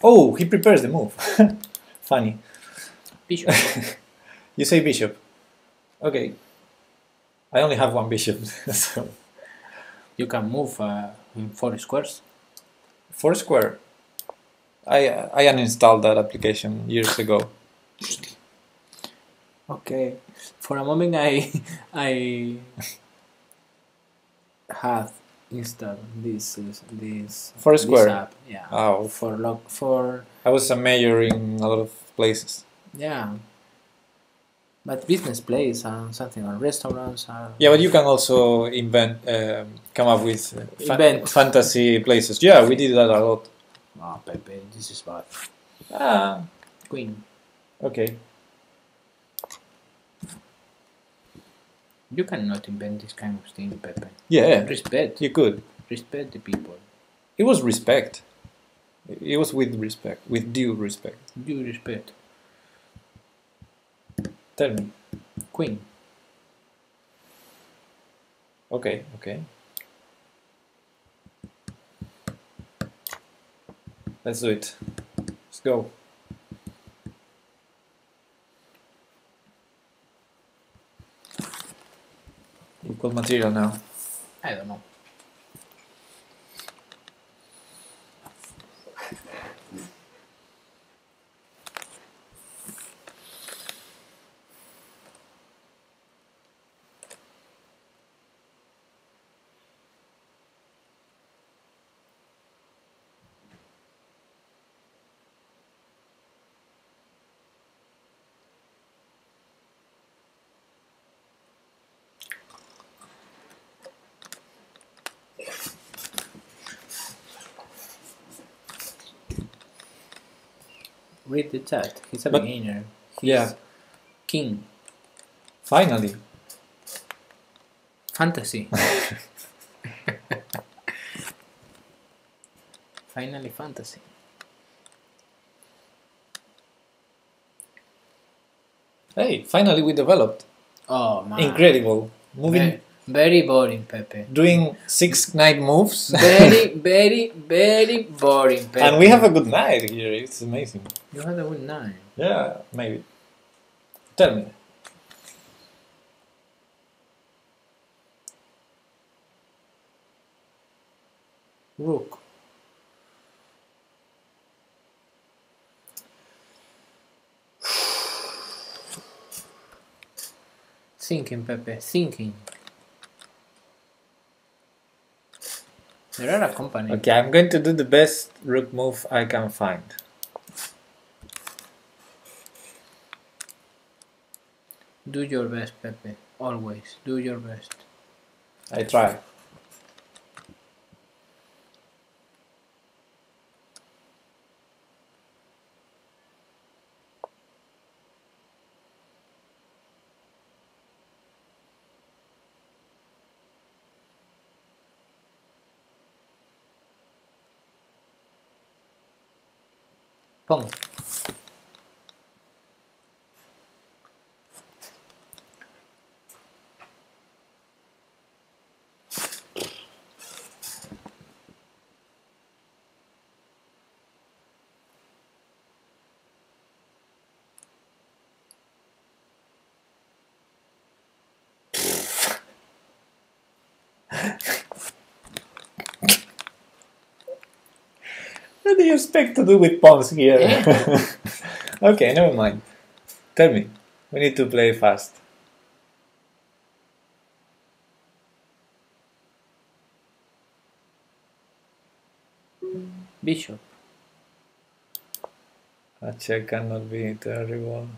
Oh, he prepares the move. Funny. Bishop. You say bishop. Okay. I only have one bishop, so you can move uh, in four squares. four square. I I uninstalled that application years ago. Okay. For a moment, I I have installed this this Foursquare. this app. Yeah. Oh, For log for I was a mayor in a lot of places. yeah. But business place and something or restaurants are Yeah, but you can also invent, um, come up with uh, fa- Invent. fantasy places. Yeah, we did that a lot. Oh, Pepe, this is bad. Ah, Queen. okay. You cannot invent this kind of thing, Pepe. Yeah, Respect. you could. Respect the people. It was respect. It was with respect, with due respect. Due respect. Tell me. Queen. Okay, okay. Let's do it. Let's go. Equal material now. I don't know. Read the chat. He's a But- beginner. He's Yeah. King. Finally. Fantasy. Finally, fantasy. Hey, finally we developed. Oh man. Incredible. Moving, very boring, Pepe. doing six knight moves. Very, very, very boring, Pepe. and we have a good knight here. It's amazing. You had a good nine. Yeah, maybe. Tell me. Rook. Thinking, Pepe, thinking. Company. Okay, I'm going to do the best rook move I can find. Do your best, Pepe. Always. Do your best. I try. Pong. Expect to do with pawns here? Yeah. okay, never mind. Tell me. We need to play fast. Bishop. A check cannot be terrible.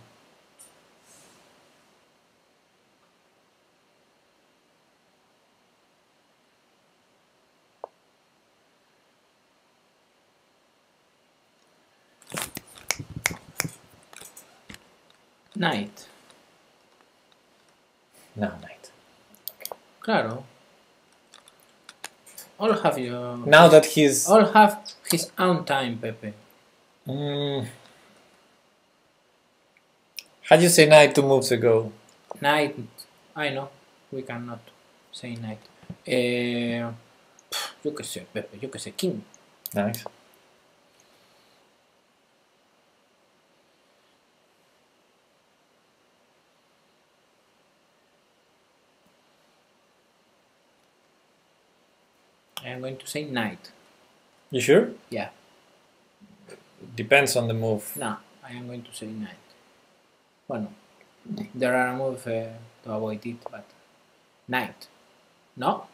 Knight. No, knight. Claro. All have your. Now that he's. All have his own time, Pepe. Mm, how do you say knight two moves ago? Knight. I know. We cannot say knight. Eh, pf, yo qué sé, Pepe. Yo qué sé. King. Nice. I am going to say knight. You sure? Yeah. Depends on the move. No, I am going to say knight. Bueno, there are moves uh, to avoid it, but knight. No,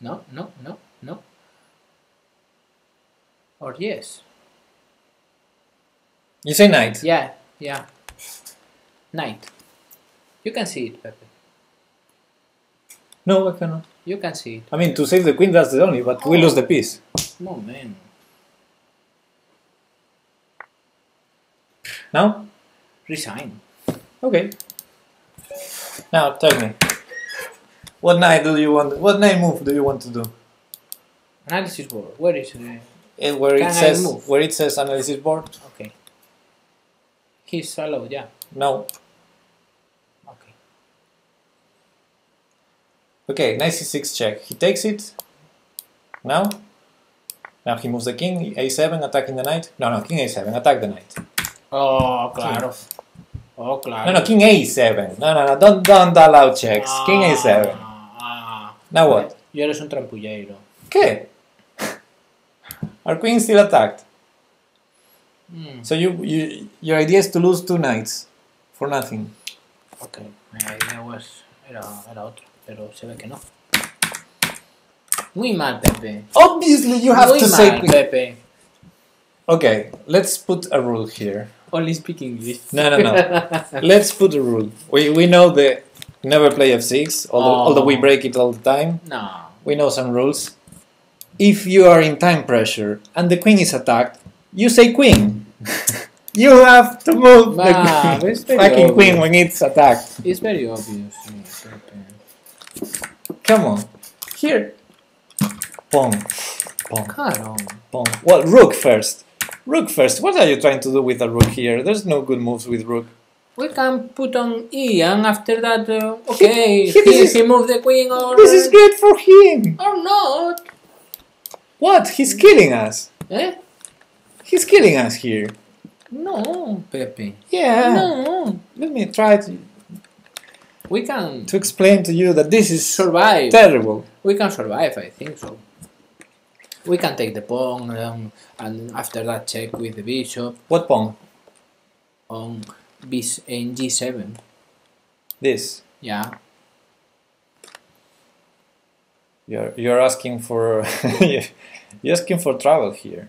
no, no, no, no. Or yes. You say knight. Yeah, yeah. Knight. You can see it, Pepe. No, I cannot. You can see it. I mean, to save the queen, that's the only, but we lose the piece. No, man. Now? Resign. Okay. Now, tell me. What knight do you want? What knight move do you want to do? Analysis board. Where is the... Eh, Where it says where it says analysis board? Okay. He's allowed, yeah. No. Okay. Okay, knight c6 check. He takes it. Now. Now he moves the king, a7, attacking the knight. No, no, king a7, attack the knight. Oh, claro. Oh, claro. No, no, king a7. No, no, no, don't, don't allow checks. King a7. Ah, Now what? Yo eres un trampulleiro. ¿Qué? Our queen still attacked. Mm, So you, you, your idea is to lose two knights for nothing. ok, mi idea was, era, era otro, pero se ve que no. Muy mal, Pepe. Obviously, you have Muy to mal, say. Pepe. Okay, let's put a rule here. Only speak English. No, no, no. let's put a rule. We we know the never play f6, although Oh. although we break it all the time. no. We know some rules. If you are in time pressure and the queen is attacked, you say queen. You have to move the it's fucking queen when it's attacked. It's very obvious. yeah. Come on. Here. Pawn. Pawn. Come on. Pawn. Well, rook first. Rook first. What are you trying to do with a rook here? There's no good moves with rook. We can put on E, and after that, uh, okay, he- he, he, is- move the queen or This is great for him. or not. What? He's killing us. Eh? He's killing us here. No, Pepe. Yeah. No, Let me try to, we can to explain to you that this is survive. terrible. We can survive, I think so. We can take the pawn um, and after that check with the bishop What pawn? on B in G7. This. Yeah. You're you're asking for you're asking for trouble here.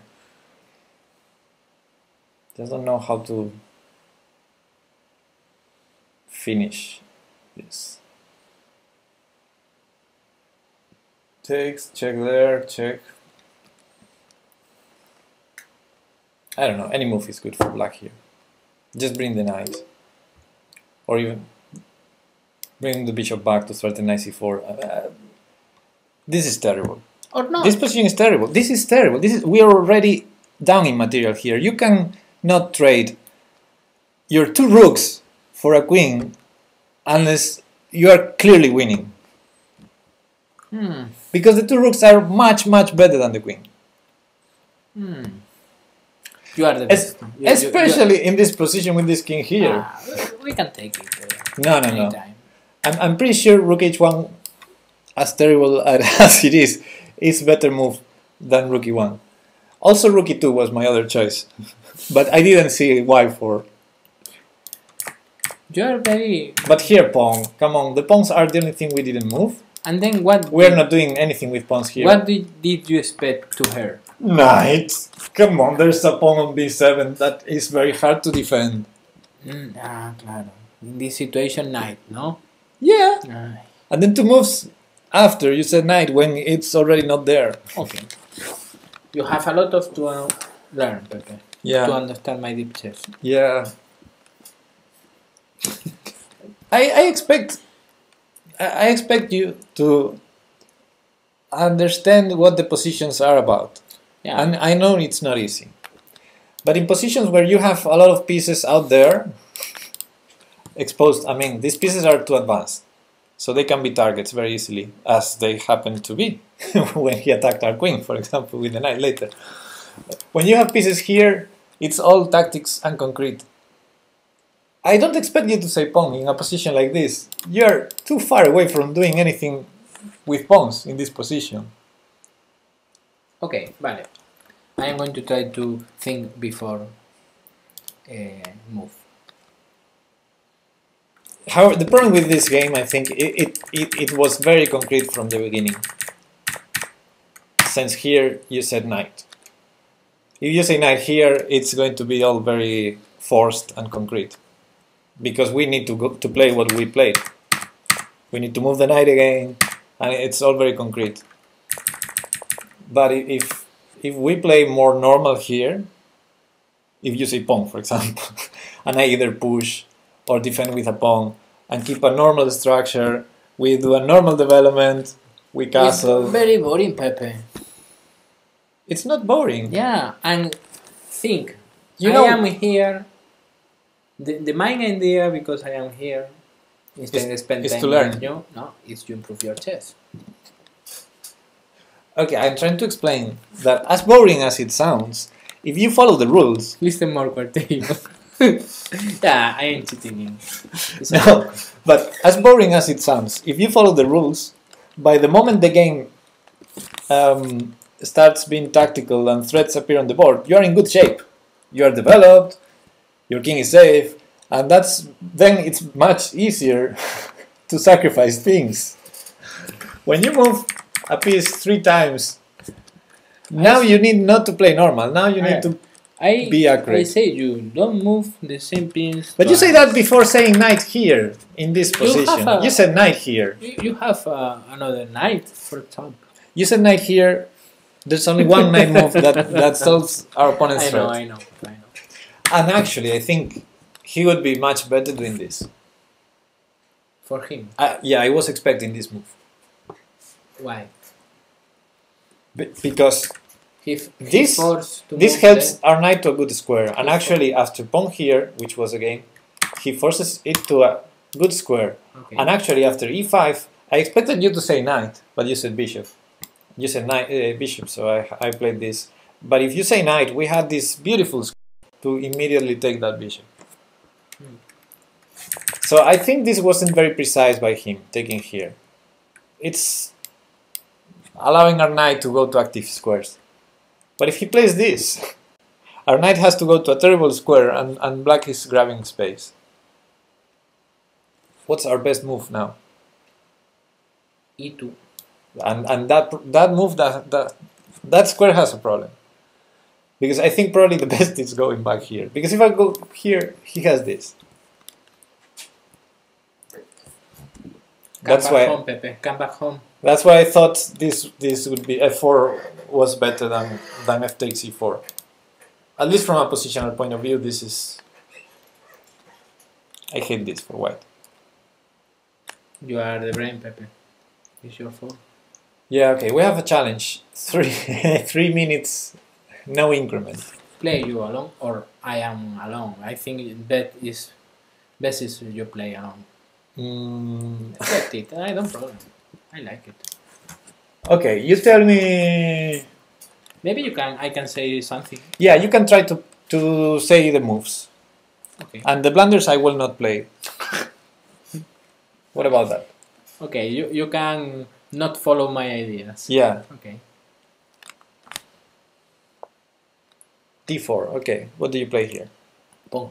Doesn't know how to finish this. Takes, check there, check. I don't know, any move is good for black here. Just bring the knight. Or even bring the bishop back to threaten knight c4. Uh, this is terrible. Or not. This position is terrible. This is terrible. This is we are already down in material here. You can not trade your two rooks for a queen unless you are clearly winning. Hmm. Because the two rooks are much much better than the queen. Hmm. You are the Es- best. You- especially in this position with this king here. Ah, we can take it. Uh, No, no, no. anytime. I'm, I'm pretty sure rook h1, as terrible as it is, is better move than rook e1. Also, rook e2 was my other choice, but I didn't see why for. You are very. But here, pawn. Come on, the pawns are the only thing we didn't move. And then what? We're did- not doing anything with pawns here. What did, did you expect to her? Knight. Come on, there's a pawn on b7 that is very hard to defend. Mm, ah, claro. In this situation, knight, no? Yeah. Ah, And then two moves after you said knight when it's already not there. okay. You have a lot of to uh, learn, Pepe, Yeah. to understand my deep chess. Yeah. I, I expect I expect you to understand what the positions are about. Yeah. And I know it's not easy. But in positions where you have a lot of pieces out there exposed, I mean, these pieces are too advanced. So they can be targets very easily, as they happen to be when he attacked our queen, for example, with the knight later. When you have pieces here, it's all tactics and concrete. I don't expect you to say pawn in a position like this. You're too far away from doing anything with pawns in this position. Okay, vale. I am going to try to think before uh, move. However, the problem with this game, I think, it, it, it, it was very concrete from the beginning. Since here you said knight. If you say knight here, it's going to be all very forced and concrete. Because we need to go to play what we played. We need to move the knight again, and it's all very concrete. But if if we play more normal here, if you say pawn, for example, and I either push or defend with a pawn and keep a normal structure, we do a normal development, we castle. It's very boring, Pepe. It's not boring. Yeah, and think. You I know- am here. The, the main idea, because I am here, instead Is- of spend is time to learn. you, no, is to improve your chess. Okay, I'm trying to explain that as boring as it sounds, if you follow the rules, Listen more, Kuartillo. yeah, I am cheating in. No, but as boring as it sounds, if you follow the rules, by the moment the game um, starts being tactical and threats appear on the board, you are in good shape. You are developed, your king is safe, and that's then it's much easier to sacrifice things. When you move a piece three times, now you need not to play normal. Now you need to. I, Be accurate. I say you don't move the same pins. But you say that before saying knight here in this position. have a- You said knight here. You, you have uh, another knight, for example. You said knight here. There's only one knight move that, that solves our opponent's I know, threat. I know, I know. And actually, I think he would be much better doing this. For him. Uh, yeah, I was expecting this move Why? Be- because He, f- he This- this helps our knight to a good square. And actually, after pawn here, which was a game, he forces it to a good square. Okay. And actually, after e5, I expected you to say knight, but you said bishop. You said knight, uh, bishop, so I, I played this. But if you say knight, we had this beautiful square to immediately take that bishop. Hmm. So I think this wasn't very precise by him taking here. It's allowing our knight to go to active squares. But if he plays this, our knight has to go to a terrible square and, and black is grabbing space. What's our best move now? E2. And and that that move that that that square has a problem. Because I think probably the best is going back here. Because if I go here, he has this. Come That's back why home, Pepe. Come back home. that's why I thought this this would be f4 was better than than f takes e4. At least from a positional point of view, this is. I hate this for white. You are the brain, Pepe. It's your fault. Yeah, okay, we have a challenge. Three three minutes, no increment. Play you alone, or I am alone. I think that is best is you play alone. Mm, Accept it. I don't problem. I like it. okay, you tell me. Maybe you can. I can say something. Yeah, you can try to to say the moves, Okay. and the blunders I will not play. what about that? Okay. You you can not follow my ideas. Yeah, Okay. D4. Okay, what do you play here? Boom.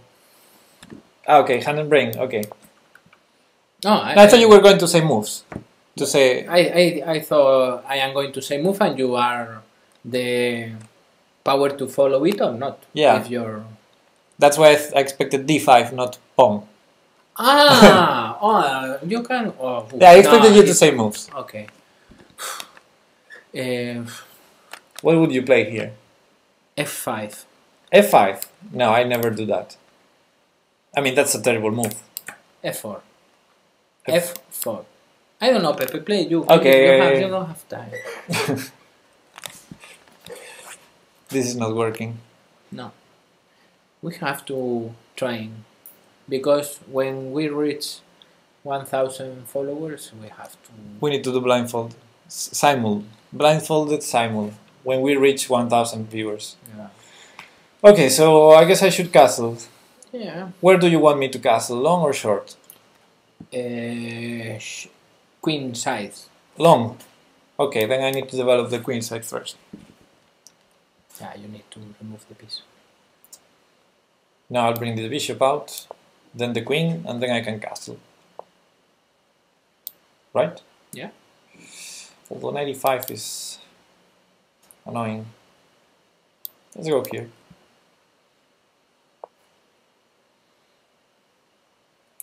Ah, okay, hand and brain. Okay, No, I, I thought you were going to say moves. To say I, I, I thought I am going to say move and you are the power to follow it or not. Yeah. If you're that's why I, th- I expected d5, not pawn. ah oh you can oh Yeah, I expected no, you to say moves. okay. Uh, What would you play here? F5. f5. No, I never do that. I mean, that's a terrible move. F4. F- F4. I don't know, Pepe. Play you. Okay. You, have, you don't have time. This is not working. No. We have to train because when we reach 1,000 followers, we have to. We need to do blindfold. Simul. Blindfolded simul. When we reach 1000 viewers. Yeah. Okay, so I guess I should castle. Yeah. Where do you want me to castle? Long or short? Uh, sh- queen size. Long. Okay, then I need to develop the queen side first. Yeah, you need to remove the piece. Now I'll bring the bishop out, then the queen, and then I can castle. Right? Yeah. Although 95 is annoying. Let's go here.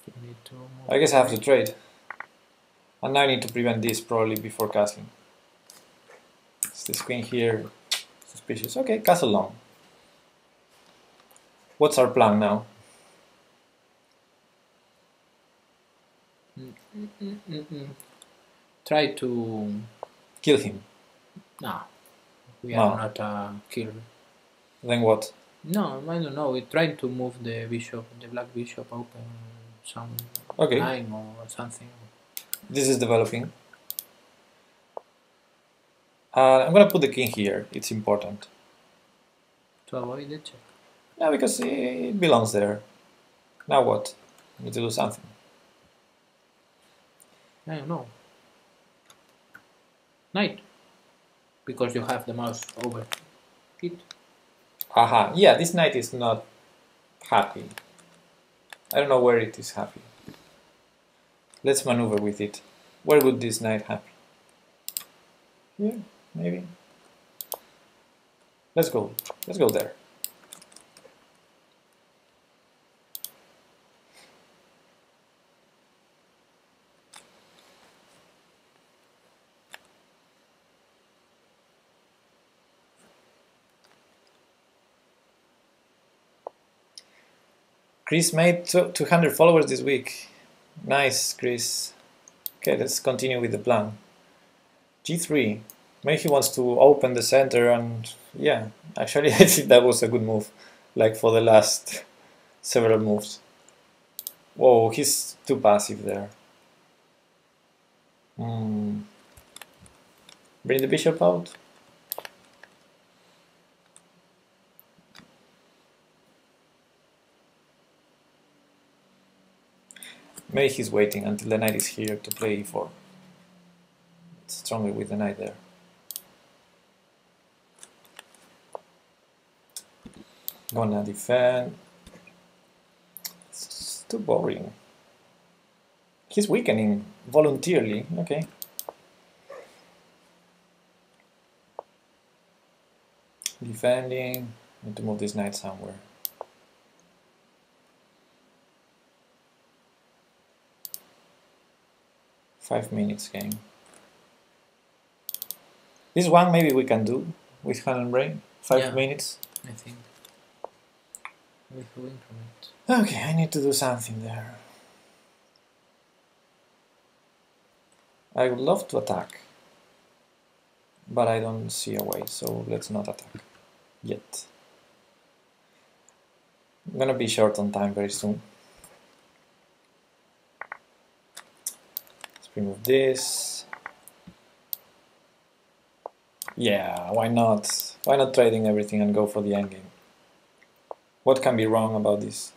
You need to. Move I guess I have to trade. And now I need to prevent this probably before castling. Is this queen here suspicious? Okay, castle long. What's our plan now? Mm-mm. Try to. Kill him. No. We No. are not a killer. Then what? No, I don't know. We're trying to move the bishop, the black bishop, open some Okay, line or something. this is developing. Uh, I'm gonna put the king here. It's important. To avoid the check. Yeah, because it belongs there. Now what? I need to do something. I don't know. Knight. Because you have the mouse over it. Aha, yeah, this knight is not happy. I don't know where it is happy. Let's maneuver with it. Where would this knight happy? Here, maybe. Let's go. Let's go there. Chris made 200 followers this week. Nice, Chris. Okay, let's continue with the plan. G3. Maybe he wants to open the center and yeah, actually I think that was a good move. Like for the last several moves. Whoa, he's too passive there. Hmm. Bring the bishop out. Maybe he's waiting until the knight is here to play e4. It's stronger with the knight there. Gonna defend. It's too boring. He's weakening voluntarily. Okay. Defending. Need to move this knight somewhere. Five minutes game. This one maybe we can do with hand and brain. Five Yeah. minutes. I think. With who increment? Okay, I need to do something there. I would love to attack, but I don't see a way, so let's not attack yet. I'm gonna be short on time very soon. Remove this. Yeah, why not? Why not trading everything and go for the endgame? What can be wrong about this?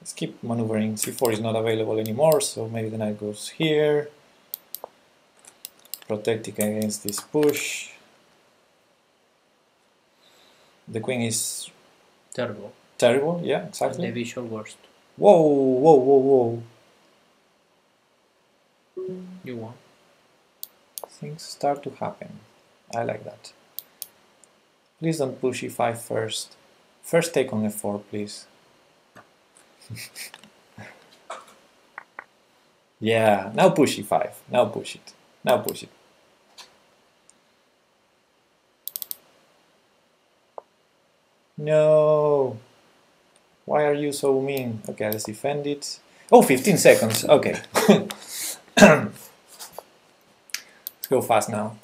Let's keep maneuvering. c4 is not available anymore, so maybe the knight goes here. Protecting against this push. The queen is Terrible. terrible, yeah, exactly. And the bishop worst. Whoa, whoa, whoa, whoa. You won. Things start to happen. I like that. Please don't push e5 first. First take on f4, please. yeah, now push e5. Now push it. Now push it. No. Why are you so mean? Okay, let's defend it. Oh, 15 seconds. Okay. let's go fast now.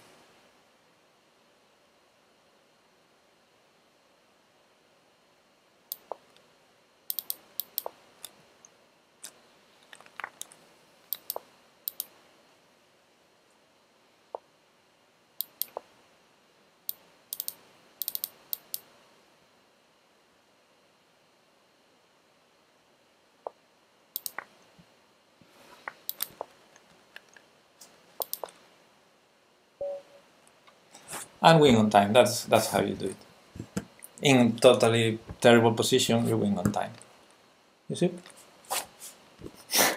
And win on time. That's that's how you do it. In totally terrible position, you win on time. You see?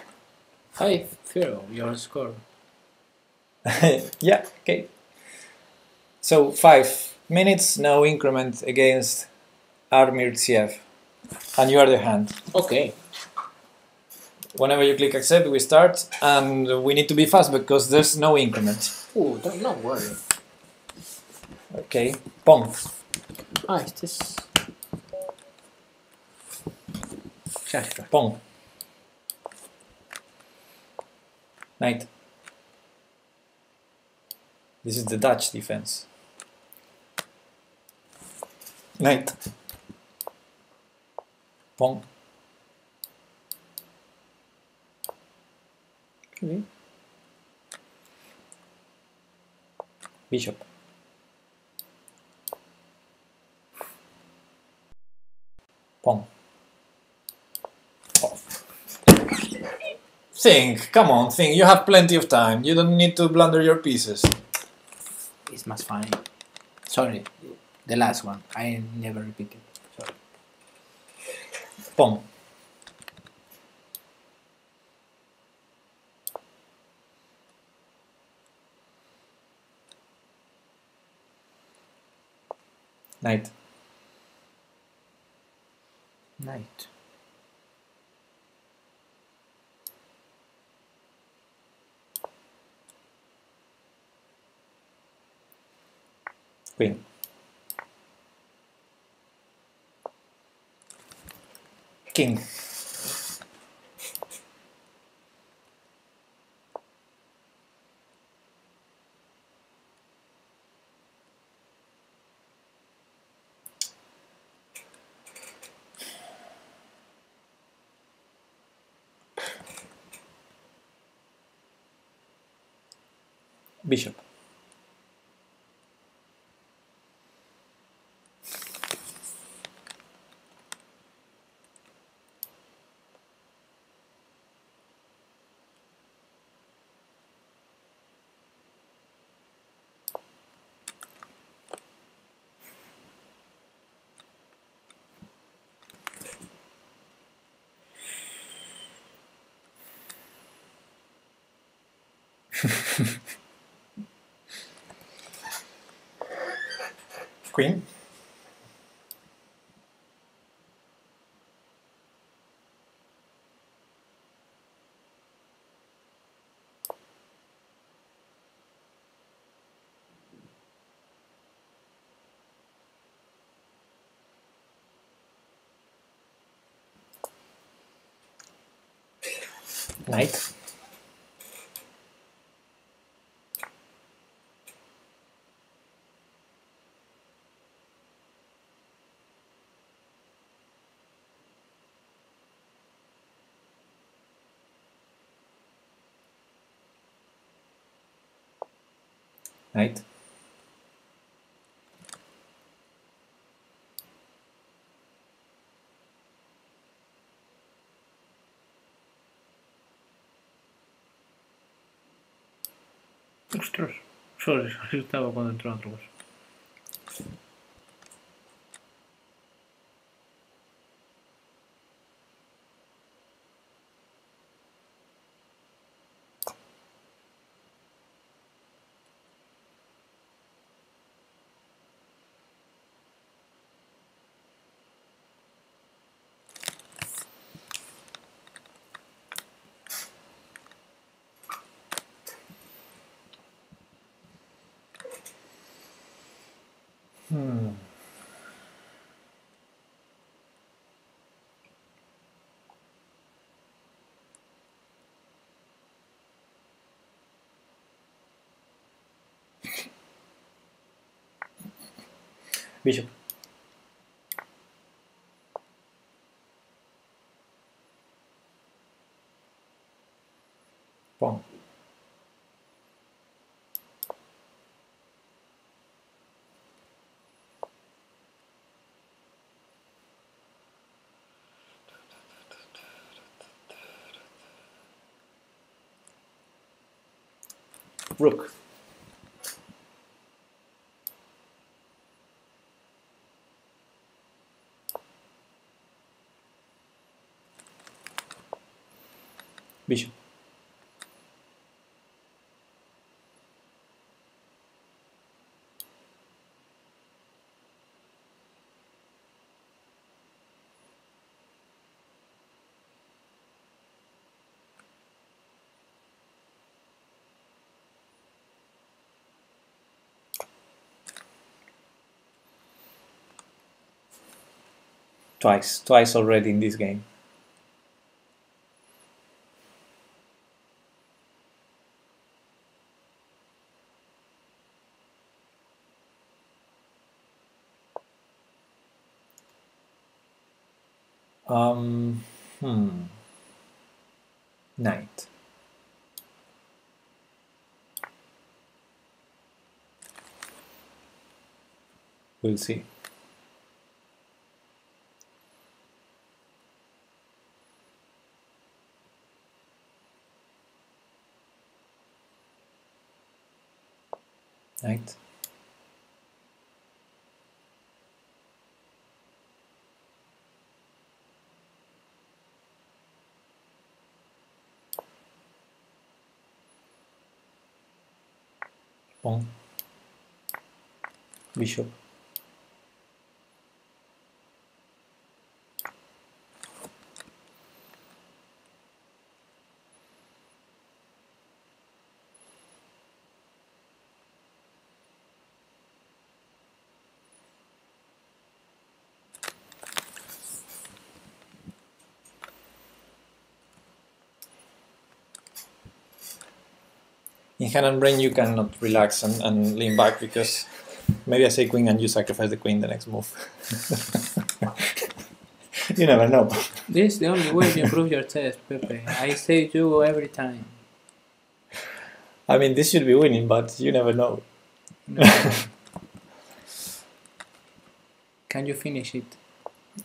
Hi, Firo, your score. yeah. Okay. So five minutes, no increment against Armir Tsiev, and you are the hand. Okay. Whenever you click accept, we start, and we need to be fast because there's no increment. Oh, don't worry. Okay. Pong. Ah, este es. Ya está. Pong. Knight. This is the Dutch defense. Knight. Pong. Okay. Bishop. Pong. Oh. Think, come on, think. You have plenty of time. You don't need to blunder your pieces. It's más funny. Sorry, the last one. I never repeat it. Sorry. Pong. Knight. night. Queen. King. Bishop. Queen. Knight. Knight. Ostras, sorry, estaba cuando entró otro Bishop. Pawn. Rook. Twice, twice already in this game. Um, hmm. Knight. We'll see. Knight. Pawn. Hand and brain you cannot relax and, and lean back because maybe I say queen and you sacrifice the queen the next move. you never know. This is the only way to improve your chess, Pepe. I say you every time. I mean, this should be winning, but you never know. Can you finish it?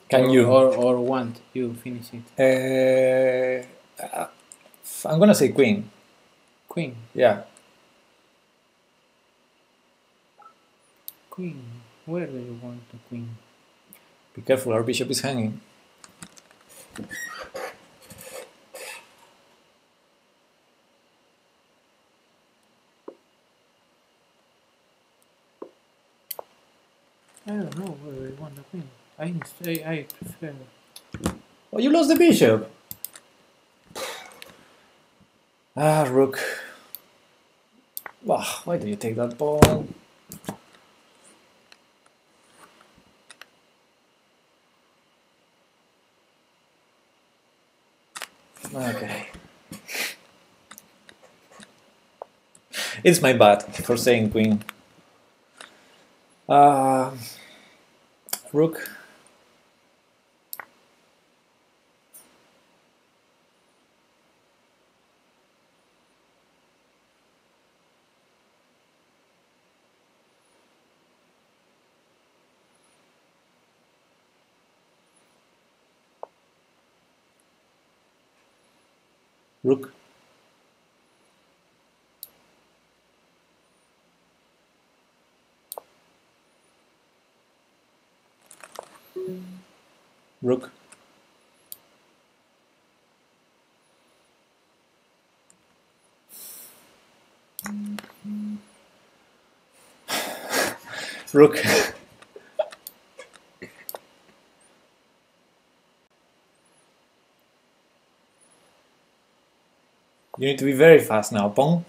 Can or, you? Or, or want you finish it? Uh, I'm gonna say queen. Queen. Yeah. Queen. Where do you want the queen? Be careful, our bishop is hanging. I don't know where you want the queen. I I, I prefer. Oh, you lost the bishop. Ah, rook. Ah, why do you take that pawn? Okay. It's my bad for saying queen. Uh, rook. Rook. Rook. Rook. You need to be very fast now, Pong.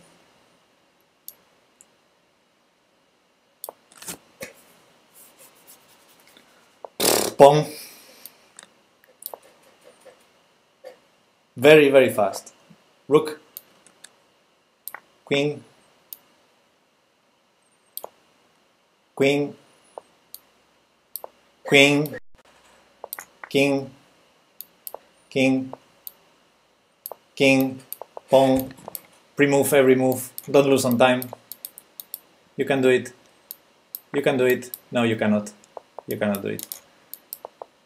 Pong. Very, very fast. Rook. Queen. Queen. Queen. King. King. King. Pawn. Pre-move every move. Don't lose on time. You can do it. You can do it. No, you cannot. You cannot do it.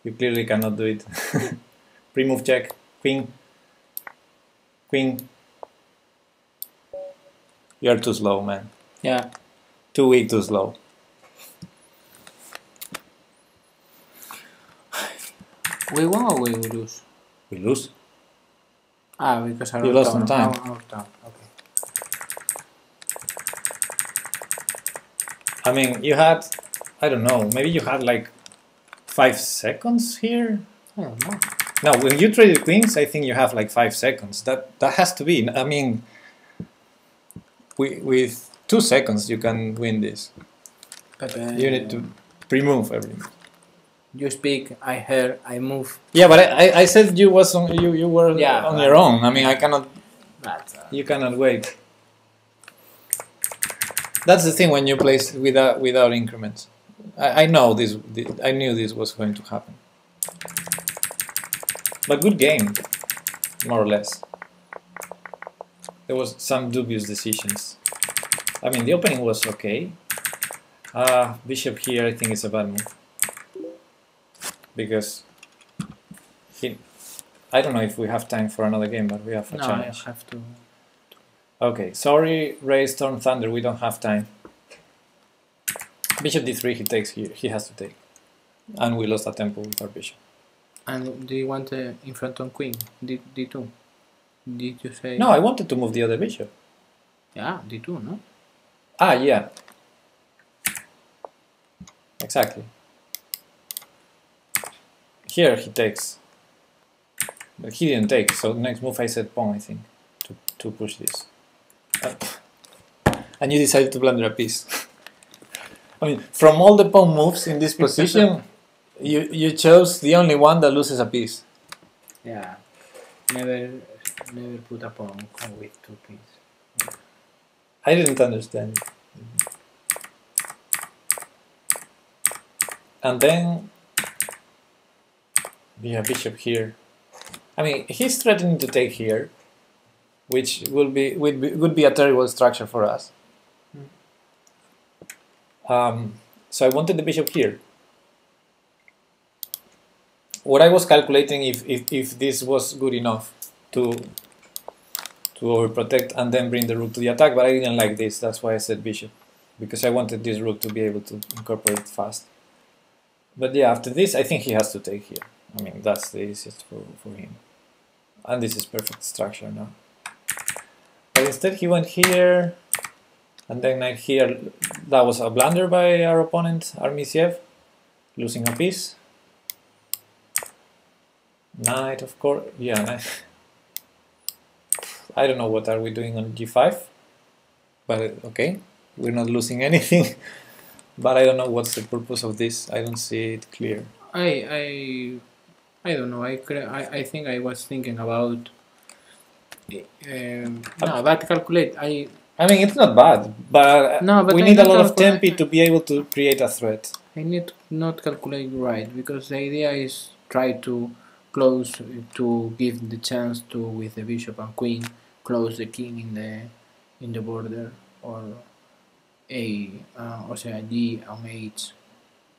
You clearly cannot do it. Pre-move check. Queen. Queen. You're too slow, man. Yeah. Too weak, too slow. We won or we lose? We lose. Ah, because I You lost some time. Our. Okay. I mean, you had, I don't know, maybe you had like five seconds here. I don't know. No, when you traded queens, I think you have like five seconds. That that has to be. I mean, with, with two seconds you can win this. But, uh, You need to pre-move everything. You speak. I hear. I move. Yeah, but I, I, said you was on you you were Yeah, on your own. I mean, I cannot. But, uh, You cannot wait. That's the thing when you play without without increments. I, I know this, thi- I knew this was going to happen. But good game, more or less. There was some dubious decisions. I mean, the opening was okay. Uh, bishop here, I think is a bad move because he. I don't know if we have time for another game, but we have a no, I have to. Okay, sorry, Ray Storm Thunder, we don't have time. Bishop d3, he takes here, he has to take. And we lost a tempo with our bishop. And do you want uh, in front on queen? D D two. Did you say? No, I wanted to move the other bishop. Yeah, D two. No. Ah, yeah. Exactly. Here he takes. But he didn't take, so next move I said pawn, I think, to, to push this. Uh, and you decided to blunder a piece. I mean, from all the pawn moves in this position, you, you chose the only one that loses a piece. Yeah. Never, never put a pawn with two pieces. I didn't understand. And then have bishop here. I mean, he's threatening to take here, which will be would be, would be a terrible structure for us. Um, so I wanted the bishop here. What I was calculating if, if, if this was good enough to to overprotect and then bring the rook to the attack, but I didn't like this. That's why I said bishop because I wanted this rook to be able to incorporate fast. But yeah, after this, I think he has to take here. I mean, that's the easiest for, for him. And this is perfect structure now. But instead he went here, and then knight here. That was a blunder by our opponent, Armisiev, losing a piece. Knight, of course. Yeah, knight. I don't know what are we doing on g5, but okay, we're not losing anything. but I don't know what's the purpose of this. I don't see it clear. I I I don't know. I cre- I, I think I was thinking about. Um, no, but calculate. I I mean, it's not bad, but, No, but we I need a lot of tempi to be able to create a threat. I need to not calculate right because the idea is try to close to give the chance to with the bishop and queen close the king in the in the border or a uh, o sea g on h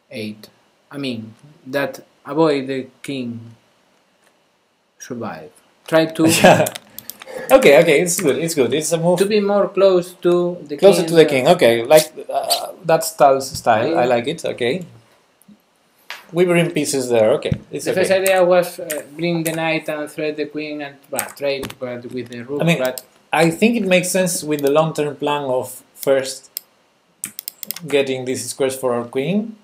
eight. I mean that avoid the king survive. Try to yeah. Okay, okay, it's good. It's good. It's a move to be more close to the closer king to the uh, king. Okay, like uh, that's Tal's style. I I- like it. Okay. We were in pieces there. Okay, it's The first okay. idea was uh, bring the knight and thread the queen and well, trade but with the rook. I mean- but I think it makes sense with the long-term plan of first getting these squares for our queen,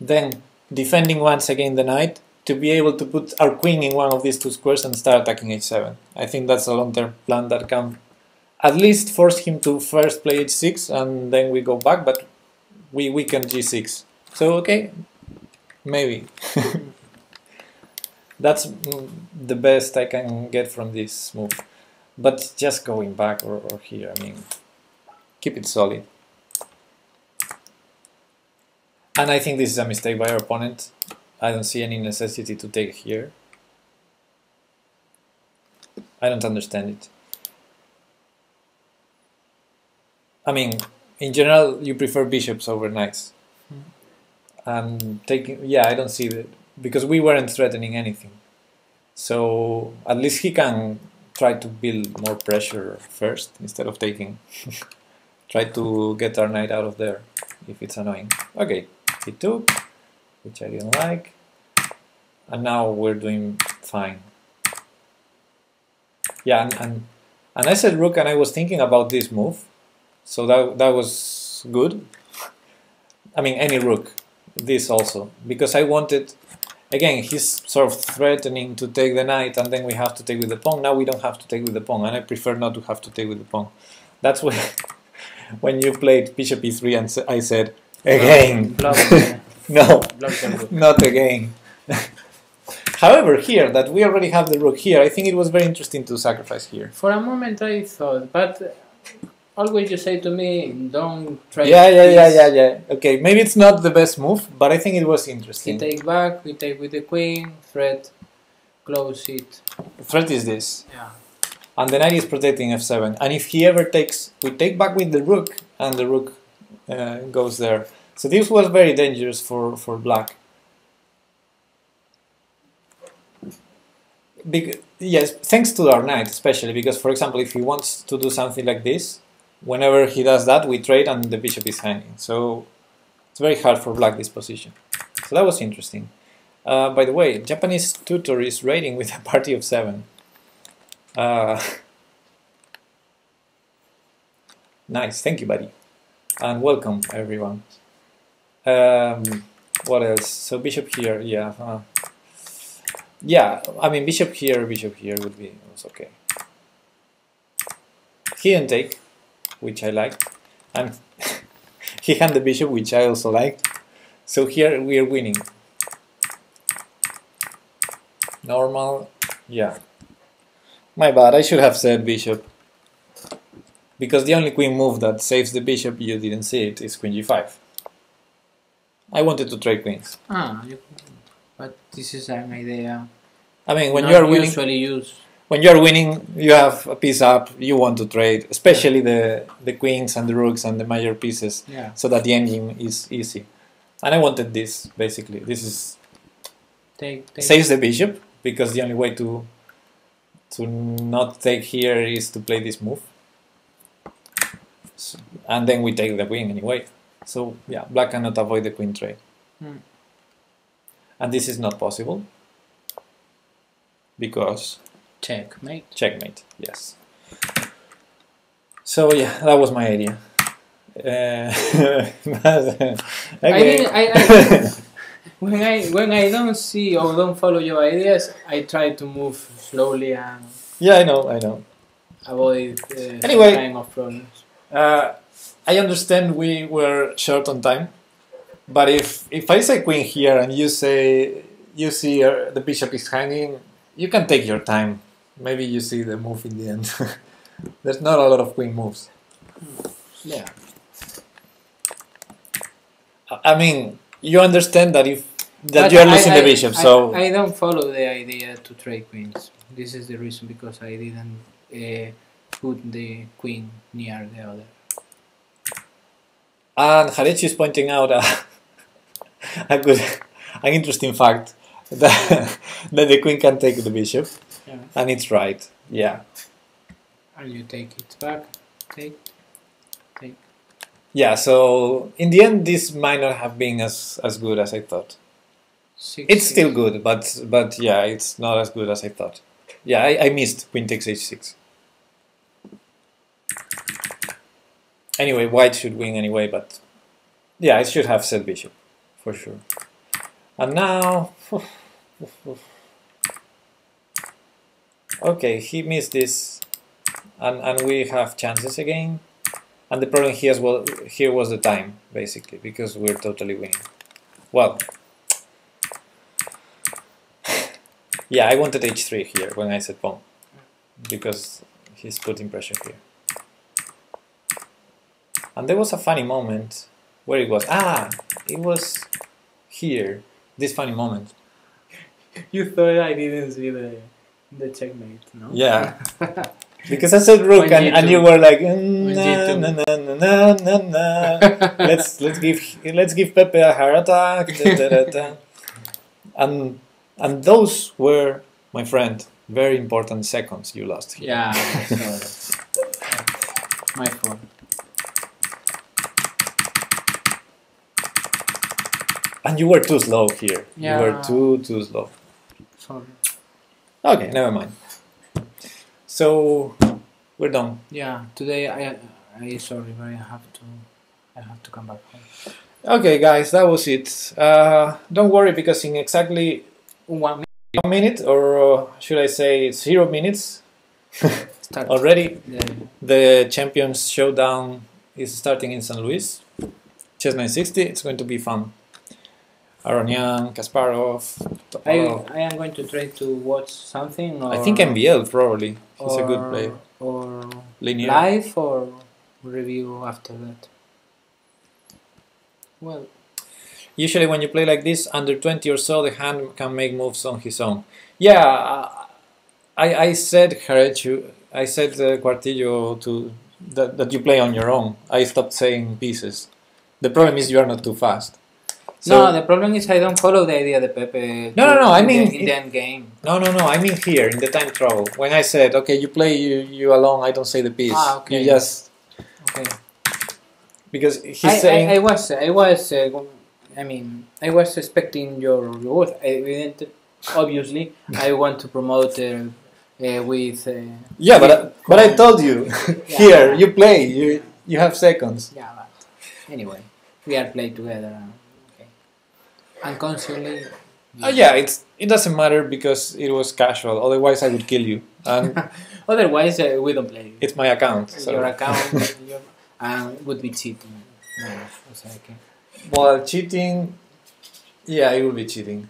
then defending once again the knight to be able to put our queen in one of these two squares and start attacking h7. I think that's a long-term plan that can at least force him to first play h6 and then we go back, but we weaken g6. So okay, maybe. that's the best I can get from this move. But just going back or, or here, I mean, keep it solid. And I think this is a mistake by our opponent. I don't see any necessity to take here. I don't understand it. I mean, in general, you prefer bishops over knights. And taking, yeah, I don't see that because we weren't threatening anything. So at least he can try to build more pressure first instead of taking. try to get our knight out of there if it's annoying. Okay, took, which I didn't like. And now we're doing fine. Yeah, and, and, and I said rook and I was thinking about this move. So that, that was good. I mean, any rook. This also. Because I wanted again, he's sort of threatening to take the knight, and then we have to take with the pawn. Now we don't have to take with the pawn, and I prefer not to have to take with the pawn. That's when, when you played bishop e3, and I said, again, no, block the rook. not again. However, here that we already have the rook here, I think it was very interesting to sacrifice here. For a moment I thought, but always you say to me, don't try. Yeah, yeah, yeah, yeah, yeah. Okay, maybe it's not the best move, but I think it was interesting. take back, we take with the queen, threat, close it. The threat is this. Yeah. and the knight is protecting f7 and if he ever takes we take back with the rook and the rook uh, goes there. So this was very dangerous for for black. Bec- yes thanks to our knight especially because for example if he wants to do something like this whenever he does that we trade and the bishop is hanging. So it's very hard for black this position. So that was interesting. Uh, by the way japanese tutor is rating with a party of seven. Uh, nice, thank you, buddy, and welcome everyone. Um, what else? So bishop here, yeah, uh, yeah. I mean bishop here, bishop here would be okay. He didn't take, which I like, and he had the bishop, which I also like. So here we are winning. Normal, yeah. My bad, I should have said bishop. Because the only queen move that saves the bishop, you didn't see it, is queen g5. I wanted to trade queens. Ah, you, but this is an idea. I mean, when you are winning, usually used. when you're winning, you have a piece up, you want to trade, especially the the queens and the rooks and the major pieces, Yeah. so that the endgame is easy. And I wanted this basically. This is Take, take. saves the bishop because the only way to to not take here is to play this move. So- and then we take the queen anyway. So yeah, black cannot avoid the queen trade. Hmm. And this is not possible because Checkmate. checkmate. Yes. So yeah, that was my idea. Uh, but, I okay. didn't, I, I, when I when I don't see or don't follow your ideas, I try to move slowly and yeah, I know, I know. avoid uh, Anyway. kind of problems. Uh, I understand we were short on time, but if if I say queen here and you say you see uh, the bishop is hanging, you can take your time. Maybe you see the move in the end. There's not a lot of queen moves. Yeah. I- I mean, you understand that if that But you are I- losing I- the bishop, I- so I, don't follow the idea to trade queens. This is the reason because I didn't uh, put the queen near the other. and Harechi is pointing out a, a good, an interesting fact that that the queen can take the bishop, Yeah. and it's right. Yeah. And you take it back. Take. Take. Yeah, so in the end, this might not have been as, as good as I thought. Six, It's six. still good, but but yeah, it's not as good as I thought. Yeah, I, I missed queen takes h6. Anyway, white should win anyway, but yeah, I should have said bishop for sure. And now, okay, he missed this, and and we have chances again. And the problem here as well here was the time basically because we're totally winning. Well, yeah, I wanted h3 here when I said pawn because he's putting pressure here. And there was a funny moment where it was ah, it was here. This funny moment. You thought I didn't see the the checkmate, no? Yeah. Because I said rook and, you and you were like "Mm, na, na, na, na, na, na, na. let's let's give let's give Pepe a heart attack da, da, da, and and those were my friend very important seconds you lost here. Yeah. My fault. And you were too slow here. You were too too slow. Sorry. okay never mind. So we're done. Yeah, today I I sorry, but I have to I have to come back home. okay guys that was it. Uh, don't worry because in exactly One minute one minute or uh, should I say zero minutes? Already The, The Champions Showdown is starting in San Luis. Chess 960, it's going to be fun. Aronian, Kasparov, I Topalov. I am going to try to watch something. Or, I think MBL probably. He's a good or- player. Or Linear. live or review after that. Well, Usually, when you play like this, under 20 or so, the hand can make moves on his own. Yeah, I, I said Harechu, I said uh, Kuartillo to that, that you play on your own. I stopped saying pieces. The problem is you are not too fast. So- no, the problem is I don't follow the idea that Pepe. No, no, no, I the- mean- in the end game. No, no, no. I mean here in the time travel. When I said, okay, you play you, you alone. I don't say the piece. Ah, okay. You just Okay. because he's I, saying. I, I was I was uh, I mean I was expecting your reward. Evident, obviously, I want to promote uh, uh, with. Uh, yeah, but I, but I told you Yeah. here you play. You you have seconds. yeah, but anyway, we are playing together. Uh. Unconsciously. Oh yeah, it's it doesn't matter because it was casual. Otherwise, I would kill you, and Otherwise, uh, we don't play. it's my account. So. Your account your, uh, would be cheating. No, Well, cheating. Yeah, it will be cheating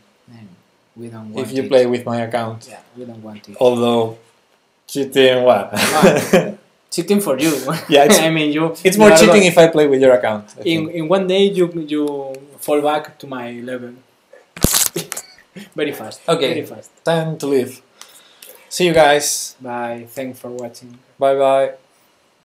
we don't want if you it. play with my account. Yeah, we don't want it. Although cheating, what? Cheating for you. Yeah, it's- I mean you. it's more cheating if I play with your account. I in think. in one day you you fall back to my level. very fast. Okay. Very fast. Time to leave. See you guys. Bye. Thanks for watching. Bye bye.